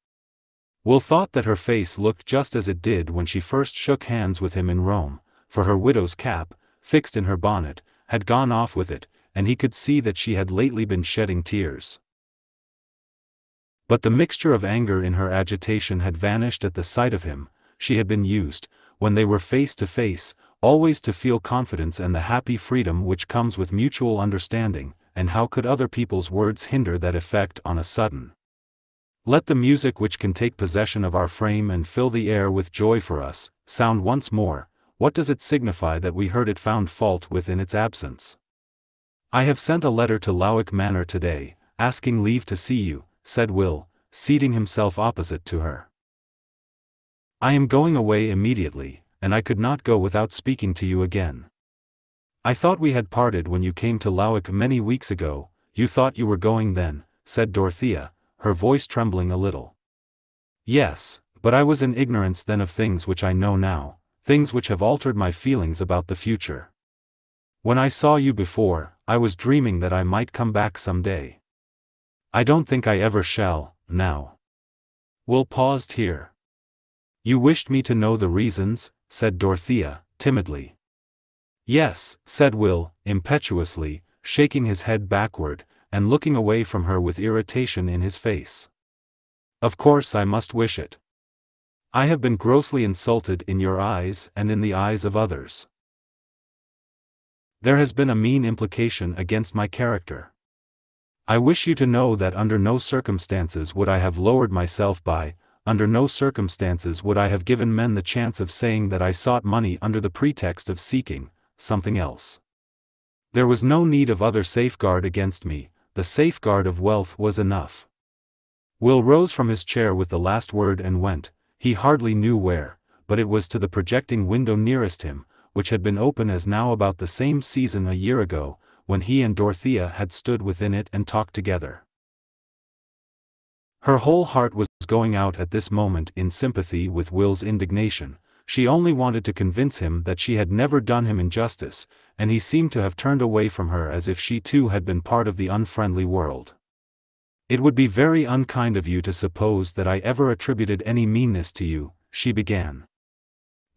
A: Will thought that her face looked just as it did when she first shook hands with him in Rome, for her widow's cap, fixed in her bonnet, had gone off with it, and he could see that she had lately been shedding tears. But the mixture of anger in her agitation had vanished at the sight of him, she had been used, when they were face to face, always to feel confidence and the happy freedom which comes with mutual understanding, and how could other people's words hinder that effect on a sudden? Let the music which can take possession of our frame and fill the air with joy for us, sound once more, what does it signify that we heard it found fault with in its absence? I have sent a letter to Lowick Manor today, asking leave to see you, said Will, seating himself opposite to her. I am going away immediately, and I could not go without speaking to you again. I thought we had parted when you came to Lowick many weeks ago, you thought you were going then, said Dorothea, her voice trembling a little. Yes, but I was in ignorance then of things which I know now, things which have altered my feelings about the future. When I saw you before, I was dreaming that I might come back some day. I don't think I ever shall, now. Will paused here. You wished me to know the reasons, said Dorothea, timidly. Yes, said Will, impetuously, shaking his head backward, and looking away from her with irritation in his face. Of course I must wish it. I have been grossly insulted in your eyes and in the eyes of others. There has been a mean implication against my character. I wish you to know that under no circumstances would I have lowered myself by, under no circumstances would I have given men the chance of saying that I sought money under the pretext of seeking something else. There was no need of other safeguard against me, the safeguard of wealth was enough. Will rose from his chair with the last word and went, he hardly knew where, but it was to the projecting window nearest him, which had been open as now about the same season a year ago, when he and Dorothea had stood within it and talked together. Her whole heart was going out at this moment in sympathy with Will's indignation, she only wanted to convince him that she had never done him injustice, and he seemed to have turned away from her as if she too had been part of the unfriendly world. It would be very unkind of you to suppose that I ever attributed any meanness to you, she began.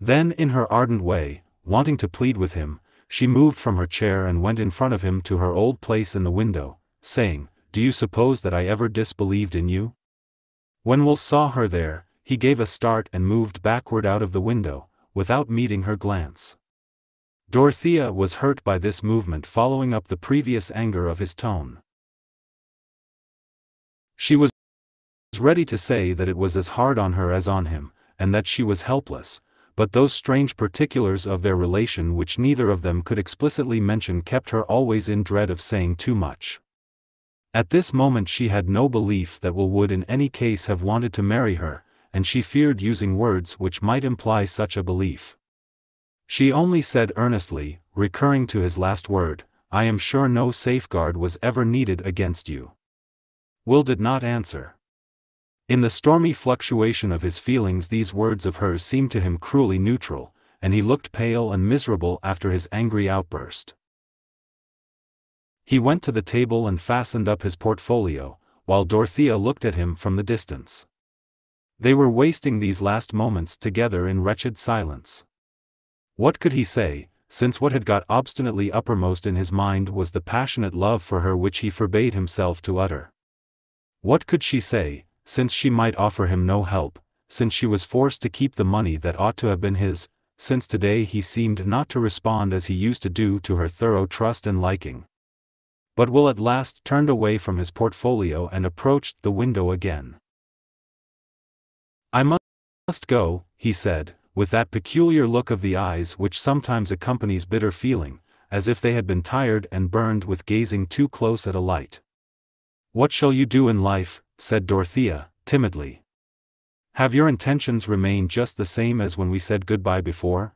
A: Then in her ardent way, wanting to plead with him, she moved from her chair and went in front of him to her old place in the window, saying, Do you suppose that I ever disbelieved in you? When Will saw her there, he gave a start and moved backward out of the window, without meeting her glance. Dorothea was hurt by this movement following up the previous anger of his tone. She was ready to say that it was as hard on her as on him, and that she was helpless, but those strange particulars of their relation which neither of them could explicitly mention kept her always in dread of saying too much. At this moment she had no belief that Will would in any case have wanted to marry her, and she feared using words which might imply such a belief. She only said earnestly, recurring to his last word, I am sure no safeguard was ever needed against you. Will did not answer. In the stormy fluctuation of his feelings these words of hers seemed to him cruelly neutral, and he looked pale and miserable after his angry outburst. He went to the table and fastened up his portfolio, while Dorothea looked at him from the distance. They were wasting these last moments together in wretched silence. What could he say, since what had got obstinately uppermost in his mind was the passionate love for her which he forbade himself to utter. What could she say, since she might offer him no help, since she was forced to keep the money that ought to have been his, since today he seemed not to respond as he used to do to her thorough trust and liking. But Will at last turned away from his portfolio and approached the window again. I must go, he said, with that peculiar look of the eyes which sometimes accompanies bitter feeling, as if they had been tired and burned with gazing too close at a light. What shall you do in life? said Dorothea, timidly. Have your intentions remained just the same as when we said goodbye before?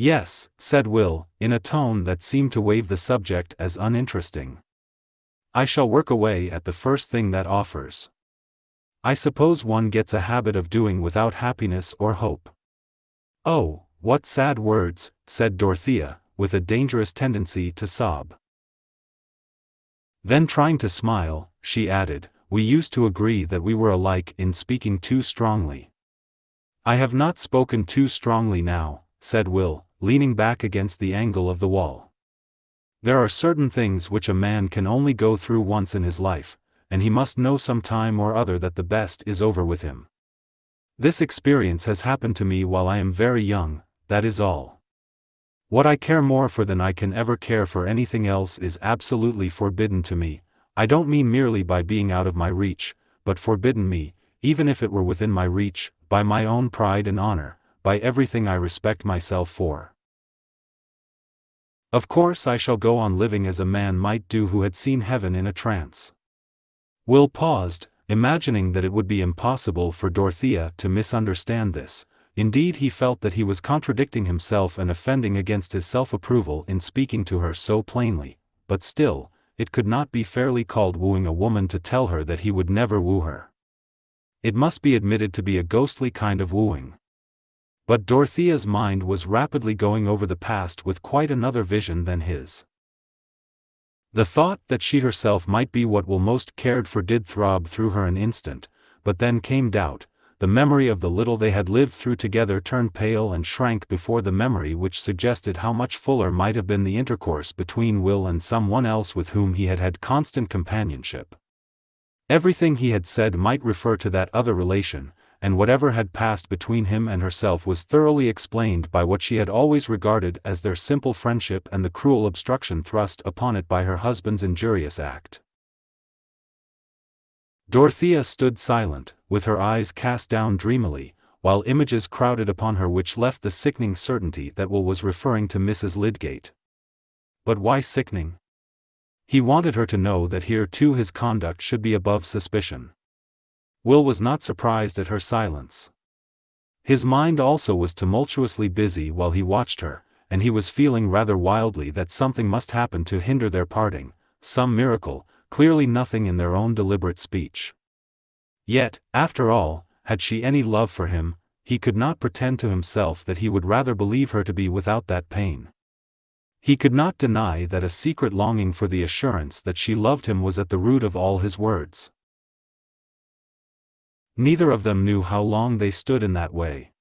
A: Yes, said Will, in a tone that seemed to waive the subject as uninteresting. I shall work away at the first thing that offers. I suppose one gets a habit of doing without happiness or hope. Oh, what sad words, said Dorothea, with a dangerous tendency to sob. Then trying to smile, she added, we used to agree that we were alike in speaking too strongly. I have not spoken too strongly now, said Will, leaning back against the angle of the wall. There are certain things which a man can only go through once in his life, and he must know some time or other that the best is over with him. This experience has happened to me while I am very young, that is all. What I care more for than I can ever care for anything else is absolutely forbidden to me, I don't mean merely by being out of my reach, but forbidden me, even if it were within my reach, by my own pride and honor, by everything I respect myself for. Of course I shall go on living as a man might do who had seen heaven in a trance. Will paused, imagining that it would be impossible for Dorothea to misunderstand this, indeed he felt that he was contradicting himself and offending against his self-approval in speaking to her so plainly, but still, it could not be fairly called wooing a woman to tell her that he would never woo her. It must be admitted to be a ghostly kind of wooing. But Dorothea's mind was rapidly going over the past with quite another vision than his. The thought that she herself might be what Will most cared for did throb through her an instant, but then came doubt, the memory of the little they had lived through together turned pale and shrank before the memory which suggested how much fuller might have been the intercourse between Will and some one else with whom he had had constant companionship. Everything he had said might refer to that other relation, and whatever had passed between him and herself was thoroughly explained by what she had always regarded as their simple friendship and the cruel obstruction thrust upon it by her husband's injurious act. Dorothea stood silent, with her eyes cast down dreamily, while images crowded upon her which left the sickening certainty that Will was referring to Mrs. Lydgate. But why sickening? He wanted her to know that here too his conduct should be above suspicion. Will was not surprised at her silence. His mind also was tumultuously busy while he watched her, and he was feeling rather wildly that something must happen to hinder their parting, some miracle, clearly nothing in their own deliberate speech. Yet, after all, had she any love for him, he could not pretend to himself that he would rather believe her to be without that pain. He could not deny that a secret longing for the assurance that she loved him was at the root of all his words. Neither of them knew how long they stood in that way.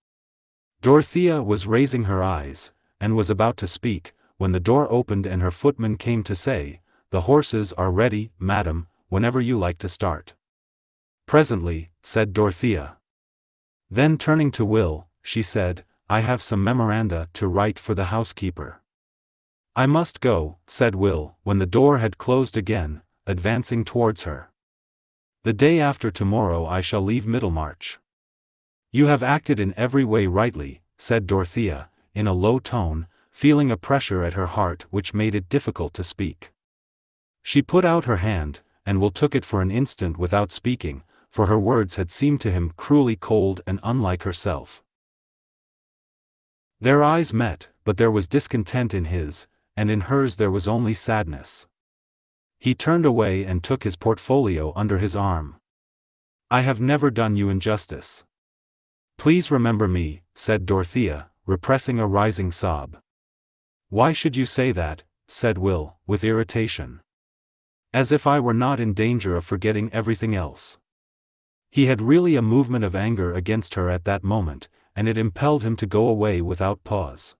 A: Dorothea was raising her eyes, and was about to speak, when the door opened and her footman came to say, the horses are ready, madam, whenever you like to start. Presently, said Dorothea. Then turning to Will, she said, I have some memoranda to write for the housekeeper. I must go, said Will, when the door had closed again, advancing towards her. The day after tomorrow I shall leave Middlemarch. You have acted in every way rightly, said Dorothea, in a low tone, feeling a pressure at her heart which made it difficult to speak. She put out her hand, and Will took it for an instant without speaking, for her words had seemed to him cruelly cold and unlike herself. Their eyes met, but there was discontent in his, and in hers there was only sadness. He turned away and took his portfolio under his arm. I have never done you injustice. Please remember me, said Dorothea, repressing a rising sob. Why should you say that? said Will, with irritation. As if I were not in danger of forgetting everything else. He had really a movement of anger against her at that moment, and it impelled him to go away without pause.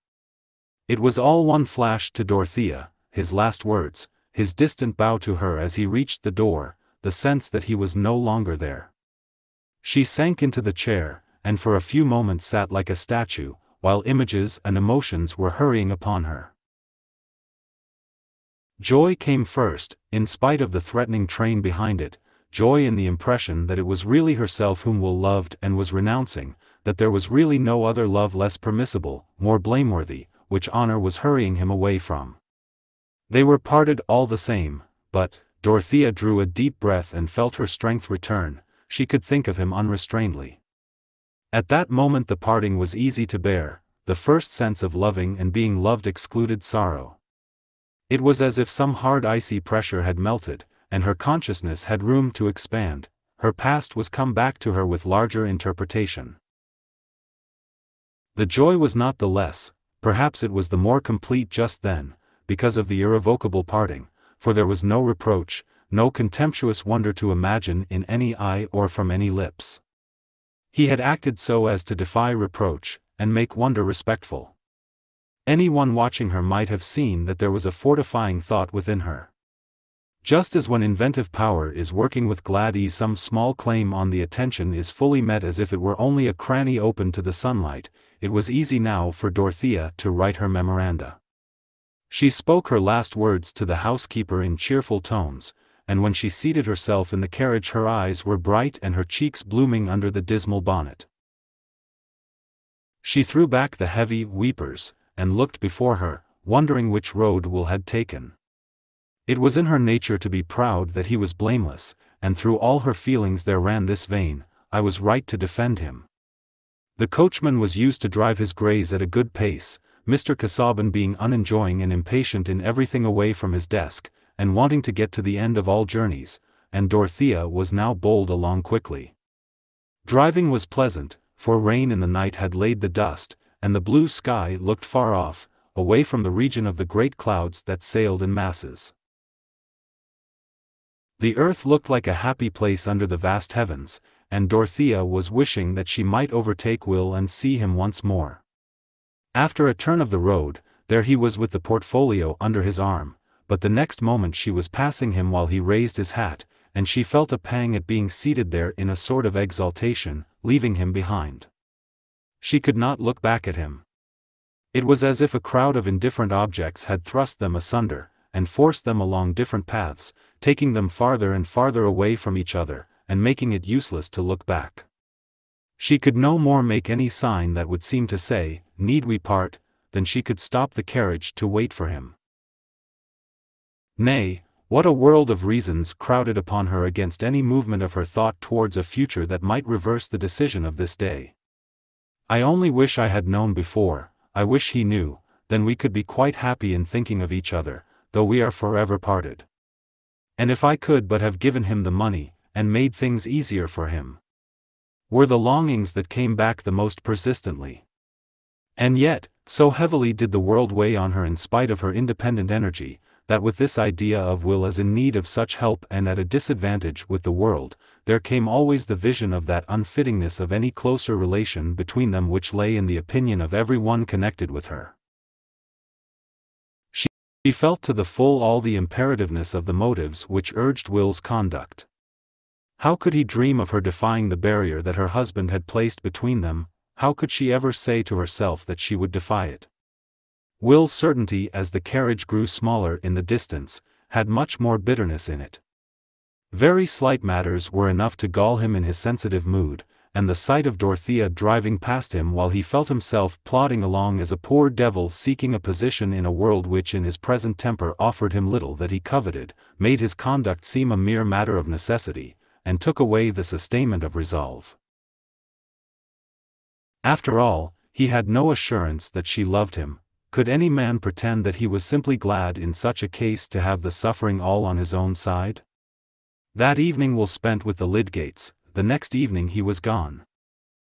A: It was all one flash to Dorothea, his last words, his distant bow to her as he reached the door, the sense that he was no longer there. She sank into the chair, and for a few moments sat like a statue, while images and emotions were hurrying upon her. Joy came first, in spite of the threatening train behind it, joy in the impression that it was really herself whom Will loved and was renouncing, that there was really no other love less permissible, more blameworthy, which honor was hurrying him away from. They were parted all the same, but, Dorothea drew a deep breath and felt her strength return, she could think of him unrestrainedly. At that moment the parting was easy to bear, the first sense of loving and being loved excluded sorrow. It was as if some hard icy pressure had melted, and her consciousness had room to expand, her past was come back to her with larger interpretation. The joy was not the less, perhaps it was the more complete just then, because of the irrevocable parting, for there was no reproach, no contemptuous wonder to imagine in any eye or from any lips. He had acted so as to defy reproach, and make wonder respectful. Anyone watching her might have seen that there was a fortifying thought within her. Just as when inventive power is working with glad ease some small claim on the attention is fully met as if it were only a cranny open to the sunlight, it was easy now for Dorothea to write her memoranda. She spoke her last words to the housekeeper in cheerful tones, and when she seated herself in the carriage her eyes were bright and her cheeks blooming under the dismal bonnet. She threw back the heavy weepers, and looked before her, wondering which road Will had taken. It was in her nature to be proud that he was blameless, and through all her feelings there ran this vein, I was right to defend him. The coachman was used to drive his greys at a good pace, Mr. Casaubon being unenjoying and impatient in everything away from his desk, and wanting to get to the end of all journeys, and Dorothea was now bowled along quickly. Driving was pleasant, for rain in the night had laid the dust, and the blue sky looked far off, away from the region of the great clouds that sailed in masses. The earth looked like a happy place under the vast heavens, and Dorothea was wishing that she might overtake Will and see him once more. After a turn of the road, there he was with the portfolio under his arm, but the next moment she was passing him while he raised his hat, and she felt a pang at being seated there in a sort of exaltation, leaving him behind. She could not look back at him. It was as if a crowd of indifferent objects had thrust them asunder, and forced them along different paths, taking them farther and farther away from each other, and making it useless to look back. She could no more make any sign that would seem to say, Need we part, than she could stop the carriage to wait for him. Nay, what a world of reasons crowded upon her against any movement of her thought towards a future that might reverse the decision of this day. I only wish I had known before, I wish he knew, then we could be quite happy in thinking of each other, though we are forever parted. And if I could but have given him the money, and made things easier for him were the longings that came back the most persistently. And yet, so heavily did the world weigh on her in spite of her independent energy, that with this idea of Will as in need of such help and at a disadvantage with the world, there came always the vision of that unfittingness of any closer relation between them which lay in the opinion of every one connected with her. She, felt to the full all the imperativeness of the motives which urged Will's conduct. How could he dream of her defying the barrier that her husband had placed between them, how could she ever say to herself that she would defy it? Will's certainty as the carriage grew smaller in the distance, had much more bitterness in it. Very slight matters were enough to gall him in his sensitive mood, and the sight of Dorothea driving past him while he felt himself plodding along as a poor devil seeking a position in a world which in his present temper offered him little that he coveted, made his conduct seem a mere matter of necessity, and took away the sustainment of resolve. After all, he had no assurance that she loved him, could any man pretend that he was simply glad in such a case to have the suffering all on his own side? That evening was spent with the Lydgates, the next evening he was gone.